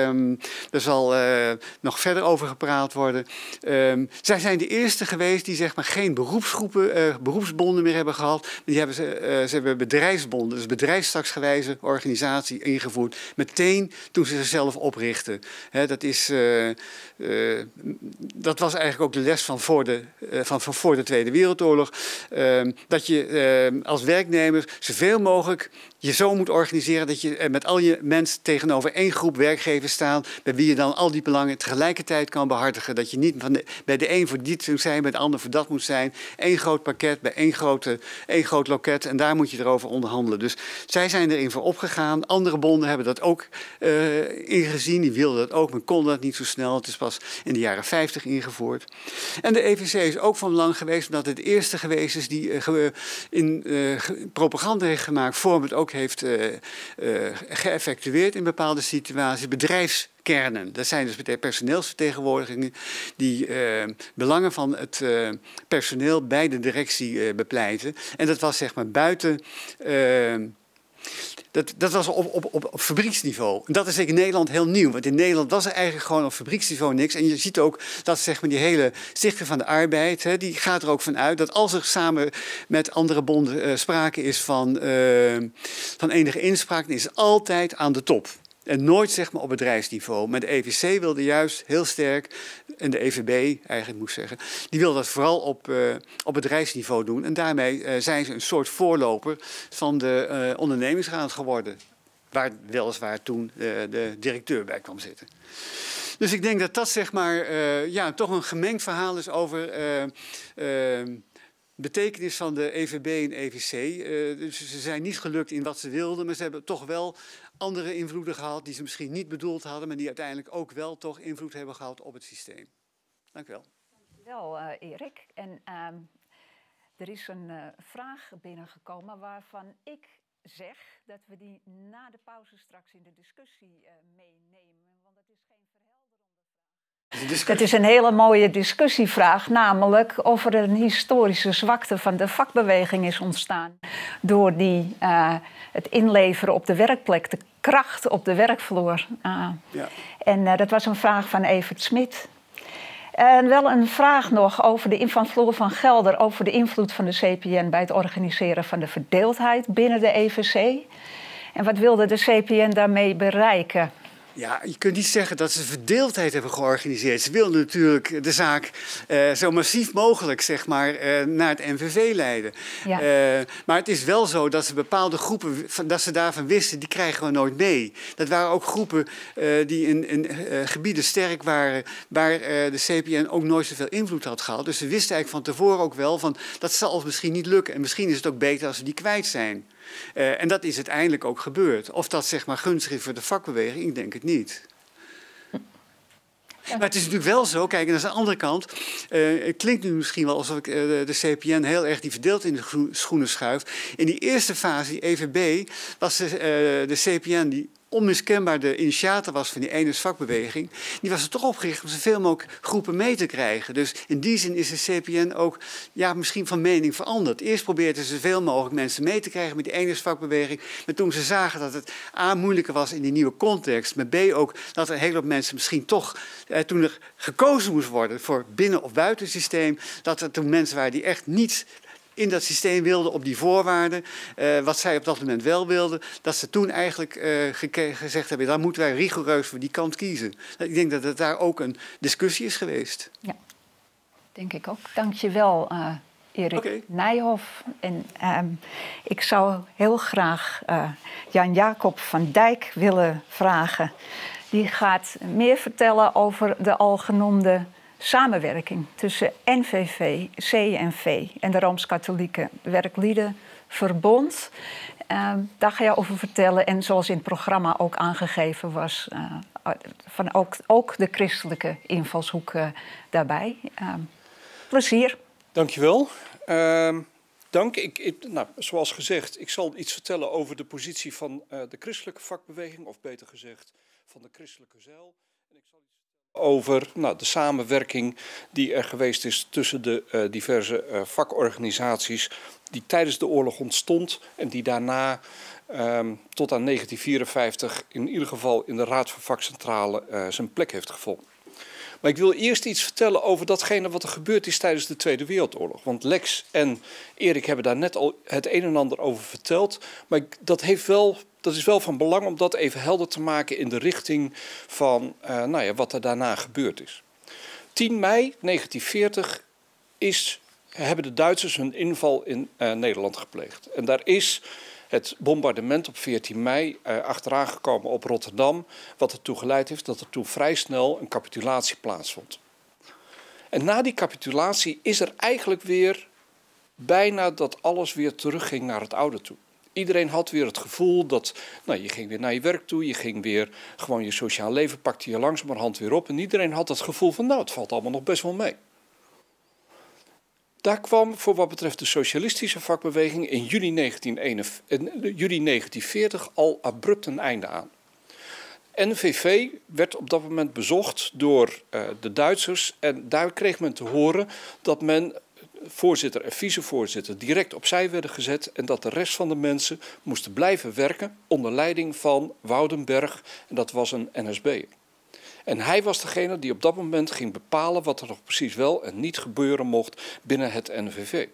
um, er zal uh, nog verder over gepraat worden. Um, zij zijn de eerste geweest die zeg maar geen beroepsgroepen, uh, beroepsbonden meer hebben gehad. Die hebben ze, ze hebben bedrijfsbonden, dus bedrijfstaksgewijze organisatie ingevoerd. Meteen toen ze zichzelf oprichten. Dat, is, dat was eigenlijk ook de les van voor de, van, van voor de Tweede Wereldoorlog. Ehm, dat je als werknemer zoveel mogelijk je zo moet organiseren dat je met al je mensen tegenover één groep werkgevers staat, bij wie je dan al die belangen tegelijkertijd kan behartigen. Dat je niet van bij de een voor dit moet zijn, bij de ander voor dat moet zijn. Eén groot pakket bij één, grote, één groot loket en daar moet je erover onderhandelen. Dus zij zijn erin voor opgegaan. Andere bonden hebben dat ook uh, ingezien, die wilden dat ook, maar konden dat niet zo snel. Het is pas in de jaren 50 ingevoerd. En de EVC is ook van belang geweest, omdat het eerste geweest is die uh, in uh, propaganda heeft gemaakt, vorm het ook heeft uh, uh, geëffectueerd in bepaalde situaties. Bedrijfskernen, dat zijn dus personeelsvertegenwoordigingen die uh, belangen van het personeel bij de directie bepleiten. En dat was zeg maar buiten dat, dat was op, op, op, fabrieksniveau. En dat is in Nederland heel nieuw. Want in Nederland was er eigenlijk gewoon op fabrieksniveau niks. En je ziet ook dat zeg maar, die hele stichting van de arbeid... Hè, die gaat er ook van uit dat als er samen met andere bonden uh, sprake is van, uh, van enige inspraak... dan is het altijd aan de top. En nooit zeg maar op bedrijfsniveau. Maar de EVC wilde juist heel sterk, en de EVB eigenlijk moet zeggen, die wilde dat vooral op, uh, op bedrijfsniveau doen. En daarmee uh, zijn ze een soort voorloper van de uh, ondernemingsraad geworden. Waar weliswaar toen de directeur bij kwam zitten. Dus ik denk dat dat zeg maar ja, toch een gemengd verhaal is over betekenis van de EVB en EVC. Dus ze zijn niet gelukt in wat ze wilden, maar ze hebben toch wel andere invloeden gehad die ze misschien niet bedoeld hadden, maar die uiteindelijk ook wel toch invloed hebben gehad op het systeem. Dank u wel. Dankjewel, uh, Erik. En uh, er is een uh, vraag binnengekomen waarvan ik zeg dat we die na de pauze straks in de discussie uh, meenemen. Want dat is geen verhelderende vraag. Het is een hele mooie discussievraag, namelijk of er een historische zwakte van de vakbeweging is ontstaan door die, het inleveren op de werkplek, de kracht op de werkvloer. Uh, ja. En uh, dat was een vraag van Evert Smit. En wel een vraag nog over de van Floor van Gelder, over de invloed van de CPN bij het organiseren van de verdeeldheid binnen de EVC. En wat wilde de CPN daarmee bereiken? Ja, je kunt niet zeggen dat ze verdeeldheid hebben georganiseerd. Ze wilden natuurlijk de zaak uh, zo massief mogelijk zeg maar, uh, naar het NVV leiden. Ja. Uh, maar het is wel zo dat ze bepaalde groepen, dat ze daarvan wisten, die krijgen we nooit mee. Dat waren ook groepen die in, in gebieden sterk waren, waar de CPN ook nooit zoveel invloed had gehad. Dus ze wisten eigenlijk van tevoren ook wel van dat zal misschien niet lukken. En misschien is het ook beter als ze die kwijt zijn. Uh, en dat is uiteindelijk ook gebeurd. Of dat zeg maar gunstig is voor de vakbeweging, ik denk het niet. Maar het is natuurlijk wel zo, kijk, en aan de andere kant, uh, het klinkt nu misschien wel alsof ik uh, de CPN heel erg die verdeeld in de schoenen schuif. In die eerste fase, die EVB, was de, uh, de CPN die onmiskenbaar de initiator was van die ene vakbeweging, die was er toch opgericht om zoveel mogelijk groepen mee te krijgen. Dus in die zin is de CPN ook ja, misschien van mening veranderd. Eerst probeerden ze zoveel mogelijk mensen mee te krijgen met die ene vakbeweging. Maar toen ze zagen dat het A moeilijker was in die nieuwe context, maar B ook dat er een hele mensen misschien toch, eh, toen er gekozen moest worden voor binnen- of buitensysteem, dat er toen mensen waren die echt niet in dat systeem wilden op die voorwaarden, uh, wat zij op dat moment wel wilden, dat ze toen eigenlijk uh, gezegd hebben, daar moeten wij rigoureus voor die kant kiezen. Ik denk dat het daar ook een discussie is geweest. Ja, denk ik ook. Dank je wel, uh, Erik okay. Nijhoff. En ehm, ik zou heel graag Jan-Jacob van Dijk willen vragen. Die gaat meer vertellen over de al genoemde samenwerking tussen NVV, CNV en de Rooms-Katholieke Werkliedenverbond. Uh, daar ga je over vertellen. En zoals in het programma ook aangegeven was, uh, van ook, ook de christelijke invalshoek uh, daarbij. Ehm, plezier. Dankjewel. Uh, dank. Ik, nou, zoals gezegd, ik zal iets vertellen over de positie van uh, de christelijke vakbeweging, of beter gezegd van de christelijke zeil. En ik zal iets over nou, de samenwerking die er geweest is tussen de uh, diverse uh, vakorganisaties die tijdens de oorlog ontstond en die daarna um, tot aan 1954 in ieder geval in de Raad van Vakcentrale uh, zijn plek heeft gevonden. Maar ik wil eerst iets vertellen over datgene wat er gebeurd is tijdens de Tweede Wereldoorlog. Want Lex en Erik hebben daar net al het een en ander over verteld. Maar dat, heeft wel, dat is wel van belang om dat even helder te maken in de richting van uh, nou ja, wat er daarna gebeurd is. 10 mei 1940 is, hebben de Duitsers hun inval in uh, Nederland gepleegd. En daar is het bombardement op 14 mei uh, achteraan gekomen op Rotterdam, wat ertoe geleid heeft dat er toen vrij snel een capitulatie plaatsvond. En na die capitulatie is er eigenlijk weer bijna dat alles weer terugging naar het oude toe. Iedereen had weer het gevoel dat nou, je ging weer naar je werk toe, je ging weer gewoon je sociaal leven, pakte je langzamerhand weer op. En iedereen had het gevoel van nou, het valt allemaal nog best wel mee. Daar kwam voor wat betreft de socialistische vakbeweging in juli, 1940 al abrupt een einde aan. NVV werd op dat moment bezocht door uh, de Duitsers en daar kreeg men te horen dat men voorzitter en vicevoorzitter direct opzij werden gezet en dat de rest van de mensen moesten blijven werken onder leiding van Woudenberg en dat was een NSB. En hij was degene die op dat moment ging bepalen wat er nog precies wel en niet gebeuren mocht binnen het NVV.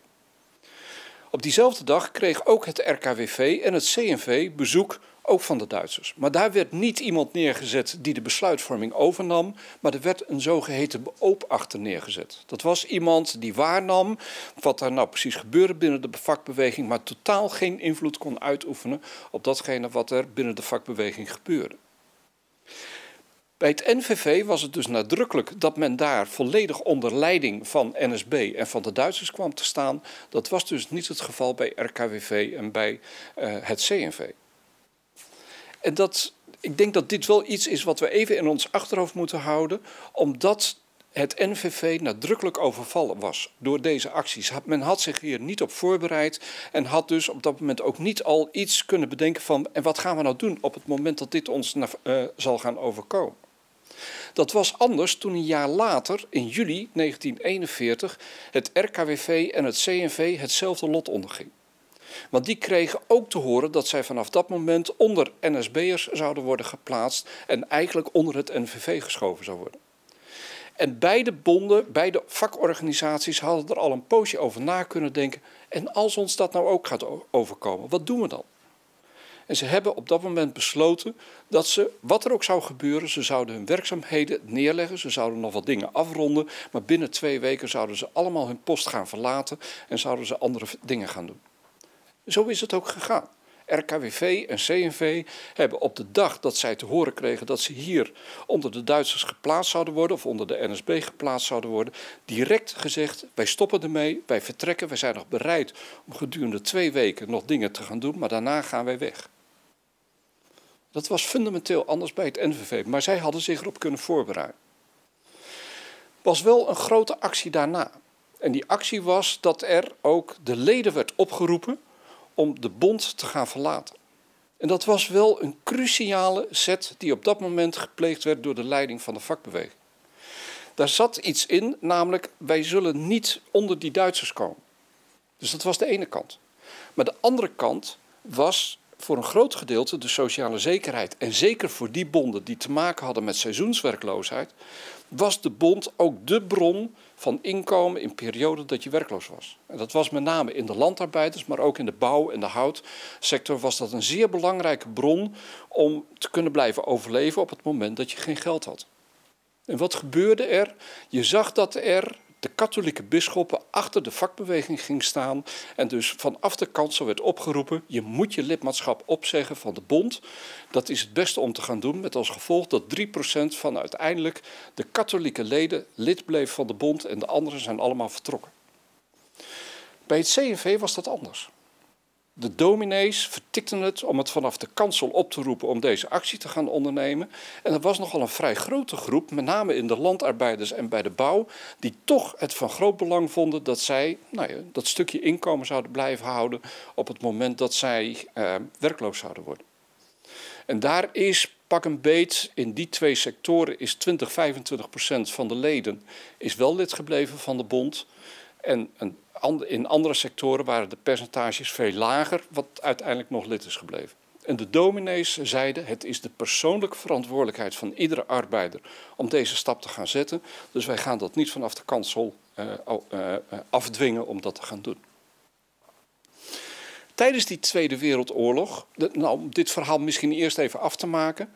Op diezelfde dag kreeg ook het RKWV en het CNV bezoek ook van de Duitsers. Maar daar werd niet iemand neergezet die de besluitvorming overnam, maar er werd een zogeheten beoopachter neergezet. Dat was iemand die waarnam wat er nou precies gebeurde binnen de vakbeweging, maar totaal geen invloed kon uitoefenen op datgene wat er binnen de vakbeweging gebeurde. Bij het NVV was het dus nadrukkelijk dat men daar volledig onder leiding van NSB en van de Duitsers kwam te staan. Dat was dus niet het geval bij RKWV en bij uh, het CNV. En dat, ik denk dat dit wel iets is wat we even in ons achterhoofd moeten houden, omdat het NVV nadrukkelijk overvallen was door deze acties. Men had zich hier niet op voorbereid en had dus op dat moment ook niet al iets kunnen bedenken van en wat gaan we nou doen op het moment dat dit ons uh, zal gaan overkomen. Dat was anders toen een jaar later, in juli 1941, het RKWV en het CNV hetzelfde lot onderging. Want die kregen ook te horen dat zij vanaf dat moment onder NSB'ers zouden worden geplaatst en eigenlijk onder het NVV geschoven zou worden. En beide bonden, beide vakorganisaties hadden er al een poosje over na kunnen denken. En als ons dat nou ook gaat overkomen, wat doen we dan? En ze hebben op dat moment besloten dat ze, wat er ook zou gebeuren, ze zouden hun werkzaamheden neerleggen. Ze zouden nog wat dingen afronden. Maar binnen twee weken zouden ze allemaal hun post gaan verlaten en zouden ze andere dingen gaan doen. Zo is het ook gegaan. RKWV en CNV hebben op de dag dat zij te horen kregen dat ze hier onder de Duitsers geplaatst zouden worden, of onder de NSB geplaatst zouden worden, direct gezegd: wij stoppen ermee, wij vertrekken, wij zijn nog bereid om gedurende twee weken nog dingen te gaan doen, maar daarna gaan wij weg. Dat was fundamenteel anders bij het NVV, maar zij hadden zich erop kunnen voorbereiden. was wel een grote actie daarna. En die actie was dat er ook de leden werd opgeroepen om de bond te gaan verlaten. En dat was wel een cruciale zet die op dat moment gepleegd werd door de leiding van de vakbeweging. Daar zat iets in, namelijk wij zullen niet onder die Duitsers komen. Dus dat was de ene kant. Maar de andere kant was voor een groot gedeelte de sociale zekerheid. En zeker voor die bonden die te maken hadden met seizoenswerkloosheid, was de bond ook de bron van inkomen in perioden dat je werkloos was. En dat was met name in de landarbeiders, maar ook in de bouw- en de houtsector was dat een zeer belangrijke bron om te kunnen blijven overleven op het moment dat je geen geld had. En wat gebeurde er? Je zag dat er de katholieke bisschoppen achter de vakbeweging ging staan en dus vanaf de kansel werd opgeroepen: je moet je lidmaatschap opzeggen van de bond. Dat is het beste om te gaan doen, met als gevolg dat 3% van uiteindelijk de katholieke leden lid bleef van de bond en de anderen zijn allemaal vertrokken. Bij het CNV was dat anders. De dominees vertikten het om het vanaf de kansel op te roepen om deze actie te gaan ondernemen. En er was nogal een vrij grote groep, met name in de landarbeiders en bij de bouw, die toch het van groot belang vonden dat zij nou ja, dat stukje inkomen zouden blijven houden op het moment dat zij eh, werkloos zouden worden. En daar is pak een beet, in die twee sectoren is 20, 25 procent van de leden is wel lid gebleven van de bond. En een in andere sectoren waren de percentages veel lager, wat uiteindelijk nog lid is gebleven. En de dominees zeiden: het is de persoonlijke verantwoordelijkheid van iedere arbeider om deze stap te gaan zetten. Dus wij gaan dat niet vanaf de kansel uh, uh, afdwingen om dat te gaan doen. Tijdens die Tweede Wereldoorlog, nou, om dit verhaal misschien eerst even af te maken.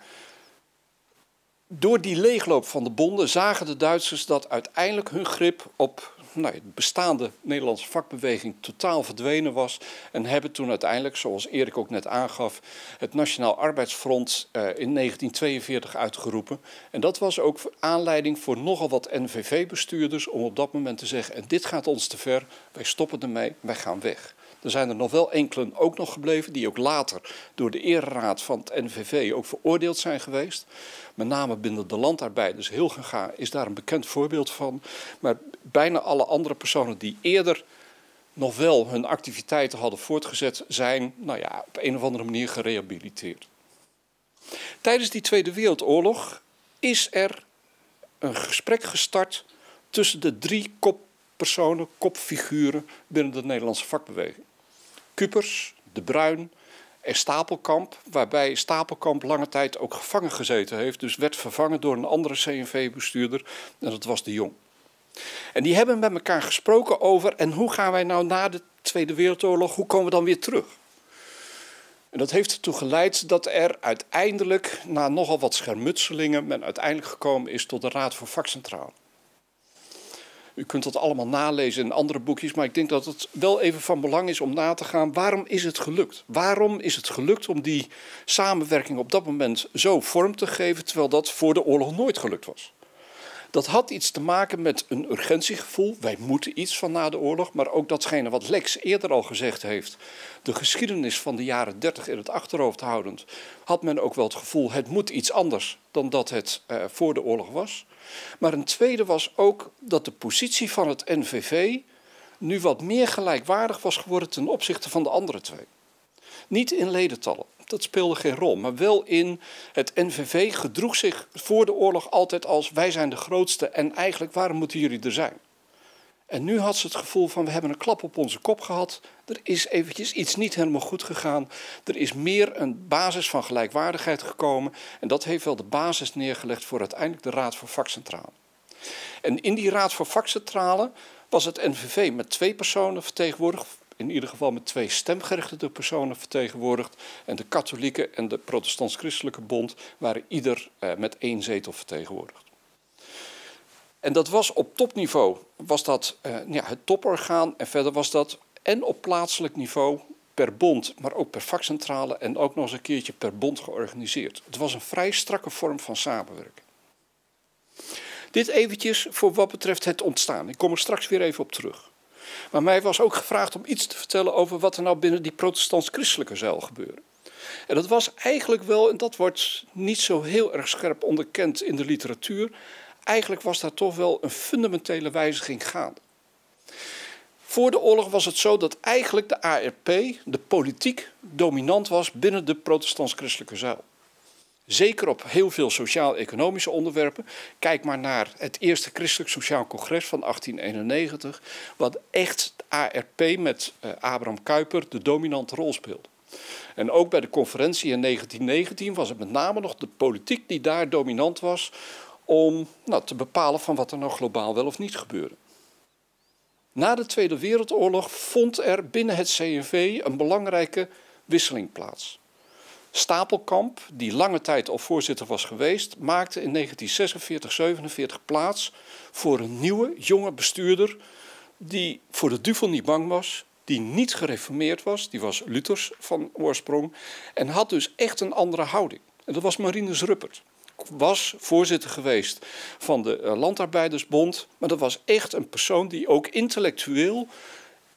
Door die leegloop van de bonden zagen de Duitsers dat uiteindelijk hun grip op nou, de bestaande Nederlandse vakbeweging totaal verdwenen was. En hebben toen uiteindelijk, zoals Erik ook net aangaf, het Nationaal Arbeidsfront uh, in 1942 uitgeroepen. En dat was ook aanleiding voor nogal wat NVV-bestuurders om op dat moment te zeggen: en dit gaat ons te ver, wij stoppen ermee, wij gaan weg. Er zijn er nog wel enkelen ook nog gebleven, die ook later door de ereraad van het NVV ook veroordeeld zijn geweest. Met name binnen de landarbeiders, Hilgenga is daar een bekend voorbeeld van. Maar bijna alle andere personen die eerder nog wel hun activiteiten hadden voortgezet, zijn nou ja, op een of andere manier gerehabiliteerd. Tijdens die Tweede Wereldoorlog is er een gesprek gestart tussen de drie koppersonen, kopfiguren binnen de Nederlandse vakbeweging. Kupers, De Bruin en Stapelkamp, waarbij Stapelkamp lange tijd ook gevangen gezeten heeft, dus werd vervangen door een andere CNV-bestuurder en dat was De Jong. En die hebben met elkaar gesproken over en hoe gaan wij nou na de Tweede Wereldoorlog, hoe komen we dan weer terug? En dat heeft ertoe geleid dat er uiteindelijk, na nogal wat schermutselingen, men uiteindelijk gekomen is tot de Raad voor Vakcentraal. U kunt dat allemaal nalezen in andere boekjes, maar ik denk dat het wel even van belang is om na te gaan waarom is het gelukt? Waarom is het gelukt om die samenwerking op dat moment zo vorm te geven, terwijl dat voor de oorlog nooit gelukt was? Dat had iets te maken met een urgentiegevoel. Wij moeten iets van na de oorlog. Maar ook datgene wat Lex eerder al gezegd heeft. De geschiedenis van de jaren 30 in het achterhoofd houdend. Had men ook wel het gevoel: het moet iets anders dan dat het uh, voor de oorlog was. Maar een tweede was ook dat de positie van het NVV nu wat meer gelijkwaardig was geworden ten opzichte van de andere twee. Niet in ledentallen, dat speelde geen rol, maar wel in het NVV gedroeg zich voor de oorlog altijd als wij zijn de grootste en eigenlijk waarom moeten jullie er zijn? En nu had ze het gevoel van we hebben een klap op onze kop gehad. Er is eventjes iets niet helemaal goed gegaan. Er is meer een basis van gelijkwaardigheid gekomen. En dat heeft wel de basis neergelegd voor uiteindelijk de Raad voor Vakcentrale. En in die Raad voor Vakcentrale was het NVV met twee personen vertegenwoordigd. In ieder geval met twee stemgerechtigde personen vertegenwoordigd. En de katholieke en de protestants-christelijke bond waren ieder eh, met één zetel vertegenwoordigd. En dat was op topniveau was dat, uh, ja, het toporgaan. En verder was dat en op plaatselijk niveau per bond, maar ook per vakcentrale en ook nog eens een keertje per bond georganiseerd. Het was een vrij strakke vorm van samenwerking. Dit eventjes voor wat betreft het ontstaan. Ik kom er straks weer even op terug. Maar mij was ook gevraagd om iets te vertellen over wat er nou binnen die protestants-christelijke zuil gebeurde. En dat was eigenlijk wel, en dat wordt niet zo heel erg scherp onderkend in de literatuur, eigenlijk was daar toch wel een fundamentele wijziging gaande. Voor de oorlog was het zo dat eigenlijk de ARP, de politiek, dominant was binnen de protestants-christelijke zuil. Zeker op heel veel sociaal-economische onderwerpen. Kijk maar naar het eerste Christelijk Sociaal Congres van 1891, wat echt ARP met uh, Abraham Kuyper de dominante rol speelde. En ook bij de conferentie in 1919 was het met name nog de politiek die daar dominant was om nou, te bepalen van wat er nou globaal wel of niet gebeurde. Na de Tweede Wereldoorlog vond er binnen het CNV een belangrijke wisseling plaats. Stapelkamp, die lange tijd al voorzitter was geweest, maakte in 1946-47 plaats voor een nieuwe, jonge bestuurder die voor de duvel niet bang was, die niet gereformeerd was, die was Luthers van oorsprong en had dus echt een andere houding. En dat was Marinus Ruppert. Was voorzitter geweest van de eh, Landarbeidersbond, maar dat was echt een persoon die ook intellectueel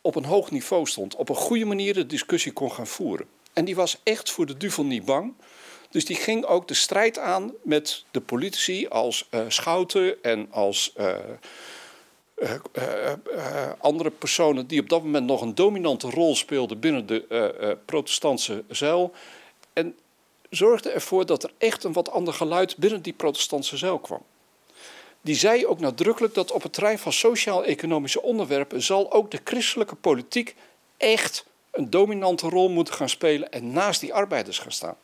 op een hoog niveau stond, op een goede manier de discussie kon gaan voeren. En die was echt voor de duvel niet bang. Dus die ging ook de strijd aan met de politici als uh, Schouten en als uh, uh, andere personen die op dat moment nog een dominante rol speelden binnen de protestantse zuil. En zorgde ervoor dat er echt een wat ander geluid binnen die protestantse zuil kwam. Die zei ook nadrukkelijk dat op het terrein van sociaal-economische onderwerpen zal ook de christelijke politiek echt een dominante rol moeten gaan spelen en naast die arbeiders gaan staan.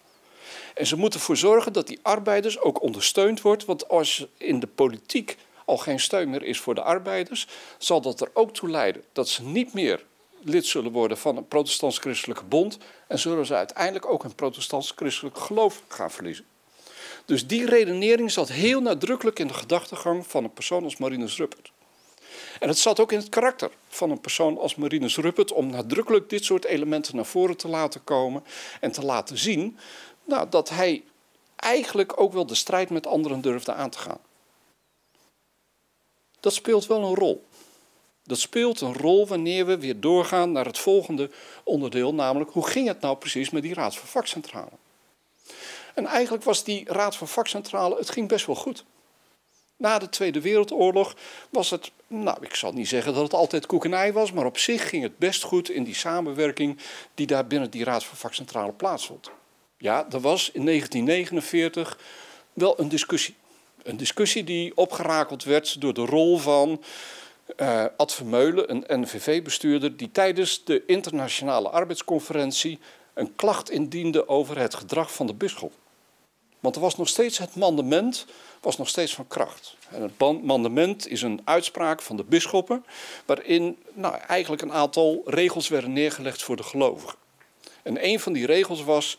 En ze moeten ervoor zorgen dat die arbeiders ook ondersteund wordt, want als in de politiek al geen steun meer is voor de arbeiders, zal dat er ook toe leiden dat ze niet meer lid zullen worden van een protestants-christelijke bond en zullen ze uiteindelijk ook een protestants-christelijk geloof gaan verliezen. Dus die redenering zat heel nadrukkelijk in de gedachtegang van een persoon als Marinus Ruppert. En het zat ook in het karakter van een persoon als Marinus Ruppert om nadrukkelijk dit soort elementen naar voren te laten komen en te laten zien nou, dat hij eigenlijk ook wel de strijd met anderen durfde aan te gaan. Dat speelt wel een rol. Dat speelt een rol wanneer we weer doorgaan naar het volgende onderdeel, namelijk hoe ging het nou precies met die Raad van Vakcentrale? En eigenlijk was die Raad van Vakcentrale, het ging best wel goed. Na de Tweede Wereldoorlog was het, nou ik zal niet zeggen dat het altijd koekenij was, maar op zich ging het best goed in die samenwerking die daar binnen die Raad van Vakcentrale plaatsvond. Ja, er was in 1949 wel een discussie. Een discussie die opgerakeld werd door de rol van uh, Ad Vermeulen, een NVV-bestuurder, die tijdens de internationale arbeidsconferentie een klacht indiende over het gedrag van de bisschop. Want er was nog steeds het mandement was nog steeds van kracht. En het mandement is een uitspraak van de bisschoppen, waarin nou, eigenlijk een aantal regels werden neergelegd voor de gelovigen. En een van die regels was: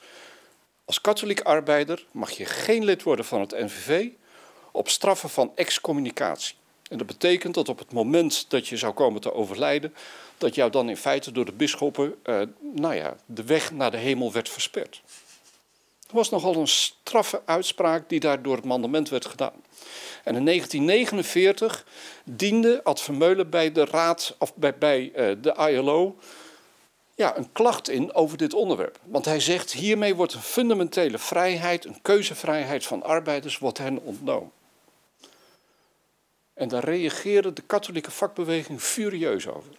als katholiek arbeider mag je geen lid worden van het NVV op straffen van excommunicatie. En dat betekent dat op het moment dat je zou komen te overlijden, dat jou dan in feite door de bisschoppen eh, nou ja, de weg naar de hemel werd versperd. Er was nogal een straffe uitspraak die daar door het mandement werd gedaan. En in 1949 diende Ad Vermeulen bij de raad, of bij, bij uh, de ILO ja, een klacht in over dit onderwerp. Want hij zegt hiermee wordt een fundamentele vrijheid, een keuzevrijheid van arbeiders, wordt hen ontnomen. En daar reageerde de katholieke vakbeweging furieus over.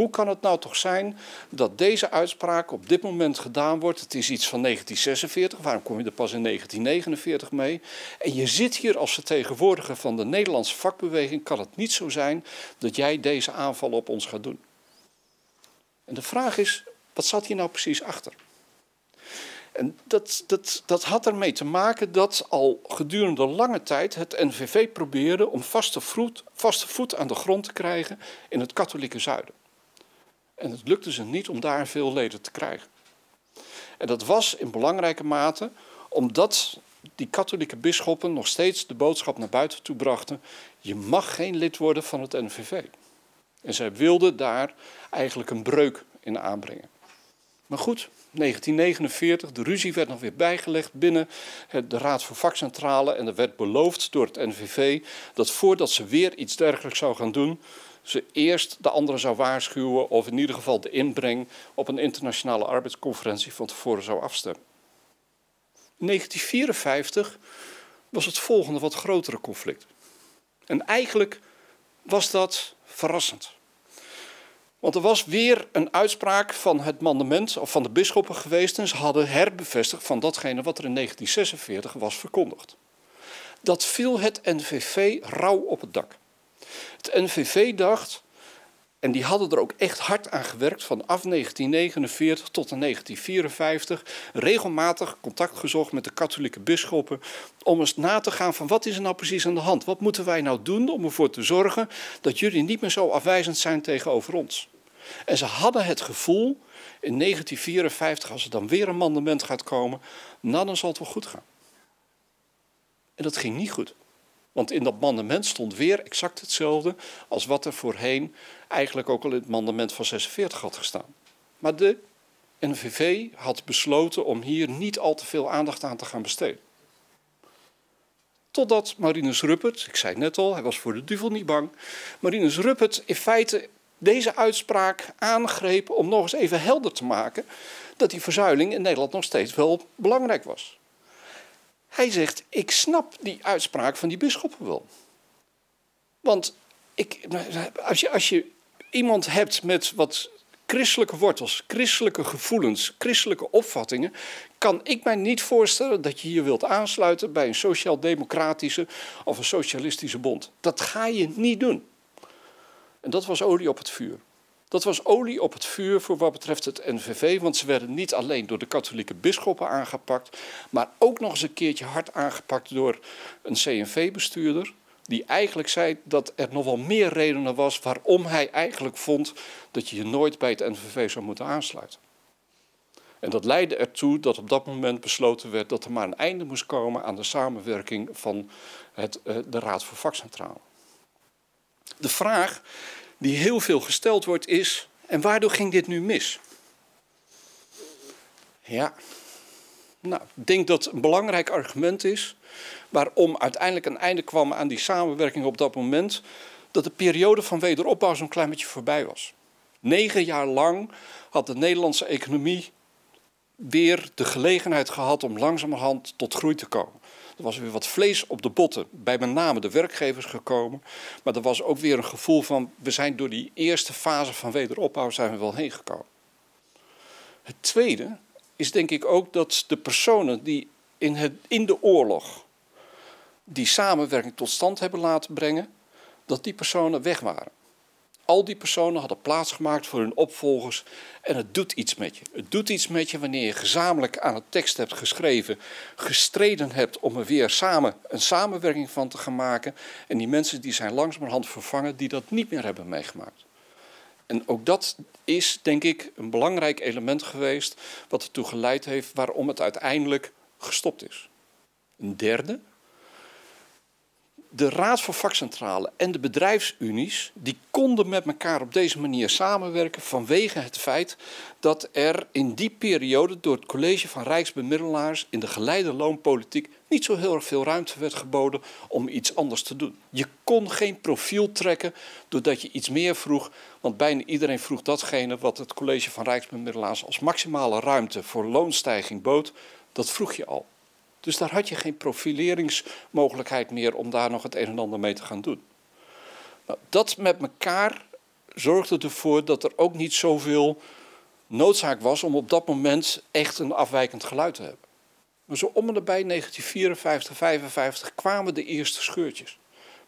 Hoe kan het nou toch zijn dat deze uitspraak op dit moment gedaan wordt? Het is iets van 1946, waarom kom je er pas in 1949 mee? En je zit hier als vertegenwoordiger van de Nederlandse vakbeweging. Kan het niet zo zijn dat jij deze aanval op ons gaat doen? En de vraag is, wat zat hier nou precies achter? En dat, dat, dat had ermee te maken dat al gedurende lange tijd het NVV probeerde om vaste vaste voet aan de grond te krijgen in het katholieke zuiden. En het lukte ze niet om daar veel leden te krijgen. En dat was in belangrijke mate omdat die katholieke bisschoppen nog steeds de boodschap naar buiten toe brachten: je mag geen lid worden van het NVV. En zij wilden daar eigenlijk een breuk in aanbrengen. Maar goed, 1949, de ruzie werd nog weer bijgelegd binnen de Raad voor Vakcentrale en er werd beloofd door het NVV dat voordat ze weer iets dergelijks zou gaan doen, ze eerst de anderen zou waarschuwen of in ieder geval de inbreng op een internationale arbeidsconferentie van tevoren zou afstemmen. In 1954 was het volgende wat grotere conflict. En eigenlijk was dat verrassend. Want er was weer een uitspraak van het mandement of van de bisschoppen geweest en ze hadden herbevestigd van datgene wat er in 1946 was verkondigd. Dat viel het NVV rauw op het dak. Het NVV dacht, en die hadden er ook echt hard aan gewerkt vanaf 1949 tot en 1954, regelmatig contact gezocht met de katholieke bisschoppen om eens na te gaan van wat is er nou precies aan de hand? Wat moeten wij nou doen om ervoor te zorgen dat jullie niet meer zo afwijzend zijn tegenover ons? En ze hadden het gevoel in 1954, als er dan weer een mandement gaat komen, nou dan zal het wel goed gaan. En dat ging niet goed. Want in dat mandement stond weer exact hetzelfde als wat er voorheen eigenlijk ook al in het mandement van 46 had gestaan. Maar de NVV had besloten om hier niet al te veel aandacht aan te gaan besteden. Totdat Marinus Ruppert, ik zei net al, hij was voor de duivel niet bang. Marinus Ruppert in feite deze uitspraak aangreep om nog eens even helder te maken dat die verzuiling in Nederland nog steeds wel belangrijk was. Hij zegt: Ik snap die uitspraak van die bisschoppen wel. Want ik, als, je, als je iemand hebt met wat christelijke wortels, christelijke gevoelens, christelijke opvattingen, kan ik mij niet voorstellen dat je je wilt aansluiten bij een sociaal-democratische of een socialistische bond. Dat ga je niet doen. En dat was olie op het vuur. Dat was olie op het vuur voor wat betreft het NVV, want ze werden niet alleen door de katholieke bisschoppen aangepakt, maar ook nog eens een keertje hard aangepakt door een CNV-bestuurder, die eigenlijk zei dat er nog wel meer redenen was waarom hij eigenlijk vond dat je je nooit bij het NVV zou moeten aansluiten. En dat leidde ertoe dat op dat moment besloten werd dat er maar een einde moest komen aan de samenwerking van het, eh, de Raad voor Vakcentrale. De vraag die heel veel gesteld wordt is: en waardoor ging dit nu mis? Ja, nou, ik denk dat een belangrijk argument is waarom uiteindelijk een einde kwam aan die samenwerking op dat moment, dat de periode van wederopbouw zo'n klein beetje voorbij was. Negen jaar lang had de Nederlandse economie weer de gelegenheid gehad om langzamerhand tot groei te komen. Er was weer wat vlees op de botten, bij met name de werkgevers gekomen. Maar er was ook weer een gevoel van, we zijn door die eerste fase van wederopbouw zijn we wel heen gekomen. Het tweede is denk ik ook dat de personen die in, het, in de oorlog die samenwerking tot stand hebben laten brengen, dat die personen weg waren. Al die personen hadden plaatsgemaakt voor hun opvolgers en het doet iets met je. Het doet iets met je wanneer je gezamenlijk aan een tekst hebt geschreven, gestreden hebt om er weer samen een samenwerking van te gaan maken. En die mensen die zijn langzamerhand vervangen die dat niet meer hebben meegemaakt. En ook dat is, denk ik, een belangrijk element geweest wat ertoe geleid heeft waarom het uiteindelijk gestopt is. Een derde, de Raad voor Vakcentrale en de bedrijfsunies, die konden met elkaar op deze manier samenwerken vanwege het feit dat er in die periode door het college van Rijksbemiddelaars in de geleide loonpolitiek niet zo heel erg veel ruimte werd geboden om iets anders te doen. Je kon geen profiel trekken doordat je iets meer vroeg, want bijna iedereen vroeg datgene wat het college van Rijksbemiddelaars als maximale ruimte voor loonstijging bood, dat vroeg je al. Dus daar had je geen profileringsmogelijkheid meer om daar nog het een en ander mee te gaan doen. Nou, dat met elkaar zorgde ervoor dat er ook niet zoveel noodzaak was om op dat moment echt een afwijkend geluid te hebben. Maar zo om en nabij 1954, 55 kwamen de eerste scheurtjes.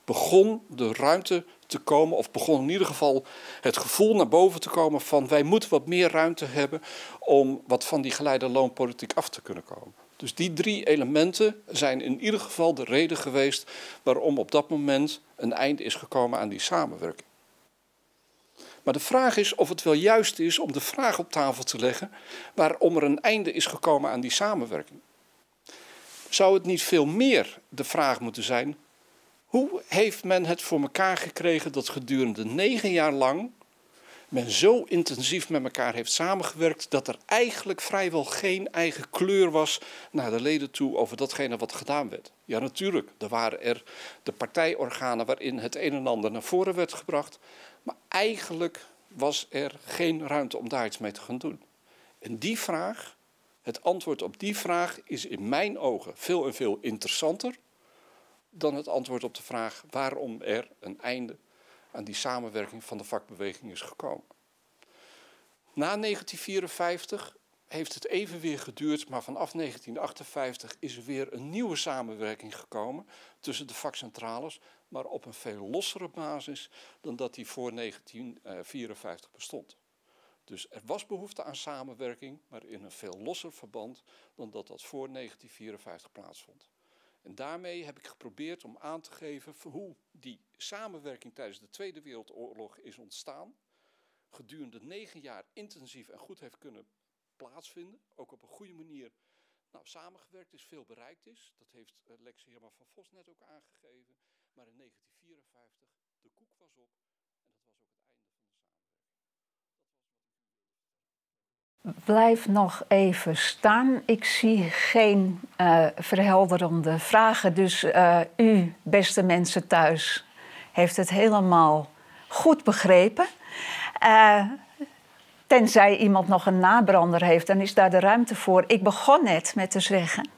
Begon de ruimte te komen, of begon in ieder geval het gevoel naar boven te komen van wij moeten wat meer ruimte hebben om wat van die geleide loonpolitiek af te kunnen komen. Dus die drie elementen zijn in ieder geval de reden geweest waarom op dat moment een einde is gekomen aan die samenwerking. Maar de vraag is of het wel juist is om de vraag op tafel te leggen waarom er een einde is gekomen aan die samenwerking. Zou het niet veel meer de vraag moeten zijn, hoe heeft men het voor elkaar gekregen dat gedurende negen jaar lang men zo intensief met elkaar heeft samengewerkt dat er eigenlijk vrijwel geen eigen kleur was naar de leden toe over datgene wat gedaan werd. Ja, natuurlijk, er waren er de partijorganen waarin het een en ander naar voren werd gebracht, maar eigenlijk was er geen ruimte om daar iets mee te gaan doen. En die vraag, het antwoord op die vraag is in mijn ogen veel en veel interessanter dan het antwoord op de vraag waarom er een einde aan die samenwerking van de vakbeweging is gekomen. Na 1954 heeft het even weer geduurd, maar vanaf 1958 is er weer een nieuwe samenwerking gekomen tussen de vakcentrales, maar op een veel lossere basis dan dat die voor 1954 bestond. Dus er was behoefte aan samenwerking, maar in een veel losser verband dan dat dat voor 1954 plaatsvond. En daarmee heb ik geprobeerd om aan te geven hoe die samenwerking tijdens de Tweede Wereldoorlog is ontstaan. gedurende negen jaar intensief en goed heeft kunnen plaatsvinden. Ook op een goede manier nou, samengewerkt is, veel bereikt is. Dat heeft uh, Lex Herman van Vos net ook aangegeven. Maar in 1954, de koek was op en dat was ook het einde van de samenwerking. Blijf nog even staan. Ik zie geen uh, verhelderende vragen. Dus uh, u, beste mensen thuis, heeft het helemaal goed begrepen. Uh, tenzij iemand nog een nabrander heeft, dan is daar de ruimte voor. Ik begon net met te zeggen: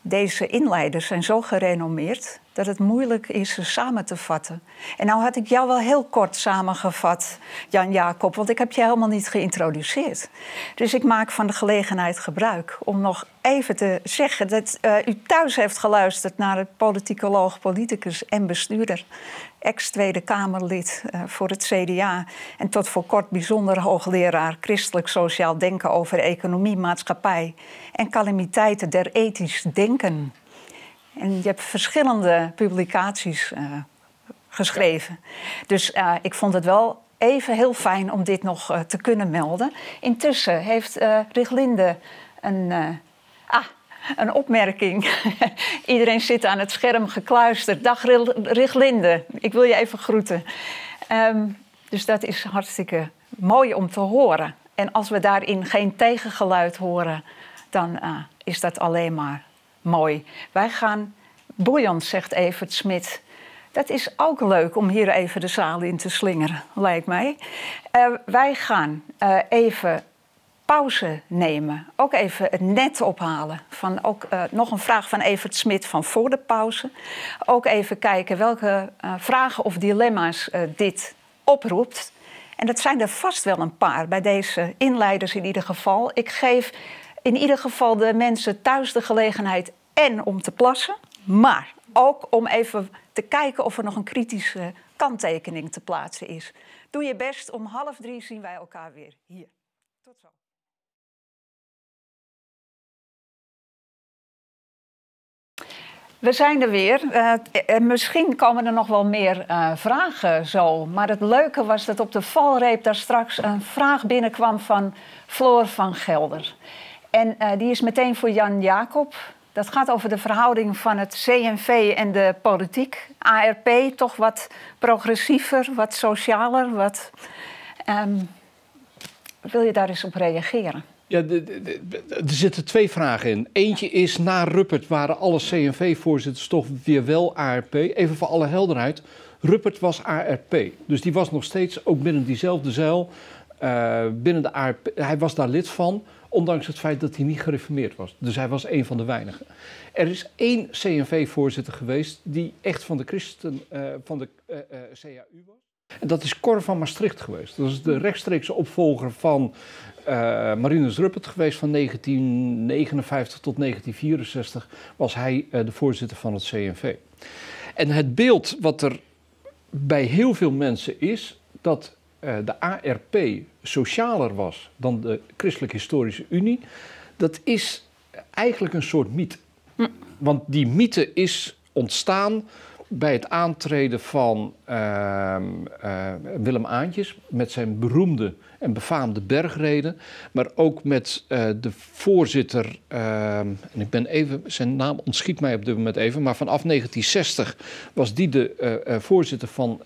deze inleiders zijn zo gerenommeerd dat het moeilijk is samen te vatten. En nou had ik jou wel heel kort samengevat, Jan Jacob, want ik heb je helemaal niet geïntroduceerd. Dus ik maak van de gelegenheid gebruik om nog even te zeggen dat uh, u thuis heeft geluisterd naar het politicoloog, politicus en bestuurder ex-Tweede Kamerlid uh, voor het CDA en tot voor kort bijzonder hoogleraar christelijk sociaal denken over economie, maatschappij en calamiteiten der ethisch denken. En je hebt verschillende publicaties uh, geschreven. Dus uh, ik vond het wel even heel fijn om dit nog te kunnen melden. Intussen heeft Riglinde een. ah, een opmerking. [LAUGHS] Iedereen zit aan het scherm gekluisterd. Dag Riglinde, ik wil je even groeten. Um, dus dat is hartstikke mooi om te horen. En als we daarin geen tegengeluid horen, dan uh, is dat alleen maar mooi. Wij gaan boeiend, zegt Evert Smit. Dat is ook leuk om hier even de zaal in te slingeren, lijkt mij. Uh, wij gaan uh, even pauze nemen. Ook even het net ophalen. Van ook, uh, nog een vraag van Evert Smit van voor de pauze. Ook even kijken welke vragen of dilemma's dit oproept. En dat zijn er vast wel een paar bij deze inleiders in ieder geval. Ik geef in ieder geval de mensen thuis de gelegenheid en om te plassen, maar ook om even te kijken of er nog een kritische kanttekening te plaatsen is. Doe je best, om half drie zien wij elkaar weer hier. Tot zo. We zijn er weer. Uh, misschien komen er nog wel meer uh, vragen zo. Maar het leuke was dat op de valreep daar straks een vraag binnenkwam van Floor van Gelder. En uh, die is meteen voor Jan Jacob. Dat gaat over de verhouding van het CNV en de politiek. ARP toch wat progressiever, wat socialer. Wat, um, wil je daar eens op reageren? Ja, er zitten twee vragen in. Eentje is, na Ruppert waren alle CNV-voorzitters toch weer wel ARP. Even voor alle helderheid, Ruppert was ARP. Dus die was nog steeds, ook binnen diezelfde zeil, uh, binnen de ARP, hij was daar lid van, ondanks het feit dat hij niet gereformeerd was. Dus hij was een van de weinigen. Er is één CNV-voorzitter geweest die echt van de christen, uh, van de uh, CAU was. En dat is Cor van Maastricht geweest. Dat is de rechtstreekse opvolger van Marinus Ruppert geweest van 1959 tot 1964 was hij de voorzitter van het CNV. En het beeld wat er bij heel veel mensen is, dat de ARP socialer was dan de Christelijke Historische Unie, dat is eigenlijk een soort mythe. Hm. Want die mythe is ontstaan bij het aantreden van uh, uh, Willem Aantjes met zijn beroemde en befaamde bergreden, maar ook met uh, de voorzitter, en ik ben even, zijn naam ontschiet mij op dit moment even, maar vanaf 1960 was die de voorzitter van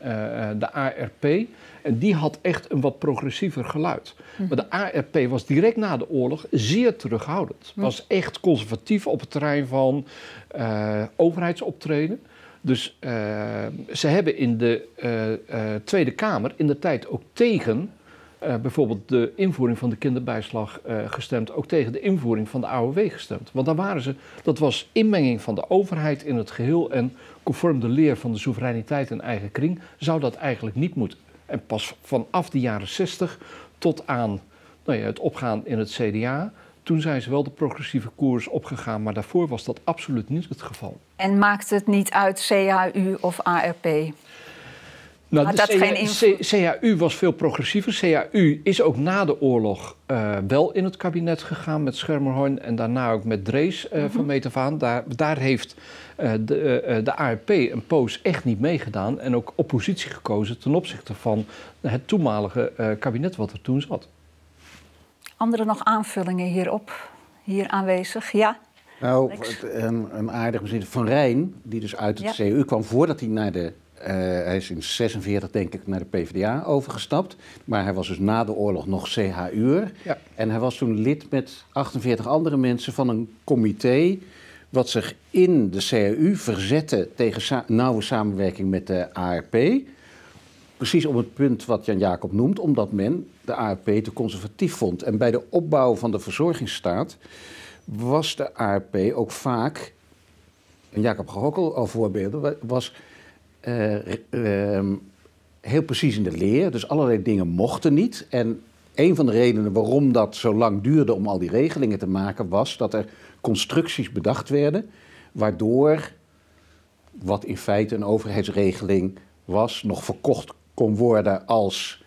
de ARP. En die had echt een wat progressiever geluid. Hm. Maar de ARP was direct na de oorlog zeer terughoudend. Hm. Was echt conservatief op het terrein van overheidsoptreden. Dus uh, ze hebben in de uh, uh, Tweede Kamer in de tijd ook tegen bijvoorbeeld de invoering van de kinderbijslag gestemd, ook tegen de invoering van de AOW gestemd. Want daar waren ze, dat was inmenging van de overheid in het geheel en conform de leer van de soevereiniteit in eigen kring zou dat eigenlijk niet moeten. En pas vanaf de jaren 60 tot aan nou ja, het opgaan in het CDA toen zijn ze wel de progressieve koers opgegaan, maar daarvoor was dat absoluut niet het geval. En maakt het niet uit CAU of ARP? Nou, dat CA geen invloed- C- CAU was veel progressiever. CAU is ook na de oorlog eh, wel in het kabinet gegaan met Schermerhorn en daarna ook met Drees eh, Mhm. van meet af aan. Daar, daar heeft eh, de, de ARP een poos echt niet meegedaan en ook oppositie gekozen ten opzichte van het toenmalige eh, kabinet wat er toen zat. Andere nog aanvullingen hierop, hier aanwezig? Ja? Nou, een, een aardig bezin. Van Rijn, die dus uit het Ja. CU kwam voordat hij naar de. Eh, hij is in 46 denk ik naar de PvdA overgestapt. Maar hij was dus na de oorlog nog CHU'er. Ja. En hij was toen lid met 48 andere mensen van een comité. wat zich in de CHU verzette tegen sa- nauwe samenwerking met de ARP. Precies op het punt wat Jan Jacob noemt, omdat men de ARP te conservatief vond. En bij de opbouw van de verzorgingsstaat was de ARP ook vaak, en Jacob ook al, voorbeelden, wa- was eh, ehm, heel precies in de leer. Dus allerlei dingen mochten niet. En een van de redenen waarom dat zo lang duurde om al die regelingen te maken, was dat er constructies bedacht werden, waardoor wat in feite een overheidsregeling was, nog verkocht kon worden als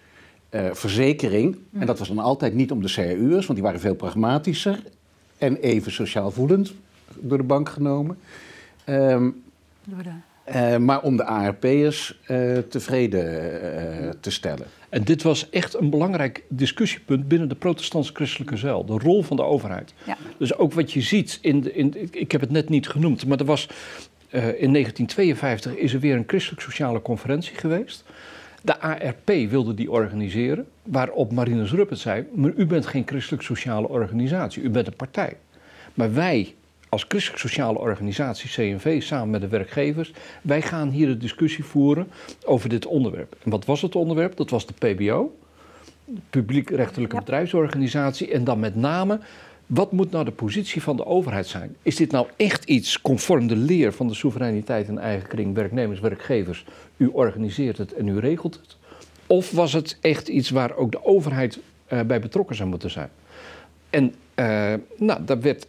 eh, verzekering. En dat was dan altijd niet om de CAU'ers, want die waren veel pragmatischer en even sociaal voelend door de bank genomen. Ehm, Door de... eh, maar om de ARP'ers eh, tevreden eh, te stellen. En dit was echt een belangrijk discussiepunt binnen de protestants-christelijke zuil. De rol van de overheid. Ja. Dus ook wat je ziet, in de, in, ik- heb het net niet genoemd, maar er was eh, in 1952 is er weer een christelijk-sociale conferentie geweest. De ARP wilde die organiseren, waarop Marinus Ruppert zei, maar u bent geen christelijk-sociale organisatie, u bent een partij. Maar wij als christelijk-sociale organisatie CNV samen met de werkgevers, wij gaan hier de discussie voeren over dit onderwerp. En wat was het onderwerp? Dat was de PBO, de publiek-rechtelijke Ja. bedrijfsorganisatie. En dan met name, wat moet nou de positie van de overheid zijn? Is dit nou echt iets conform de leer van de soevereiniteit en eigen kring, werknemers, werkgevers? U organiseert het en u regelt het? Of was het echt iets waar ook de overheid eh, bij betrokken zou moeten zijn? En eh, nou, daar werd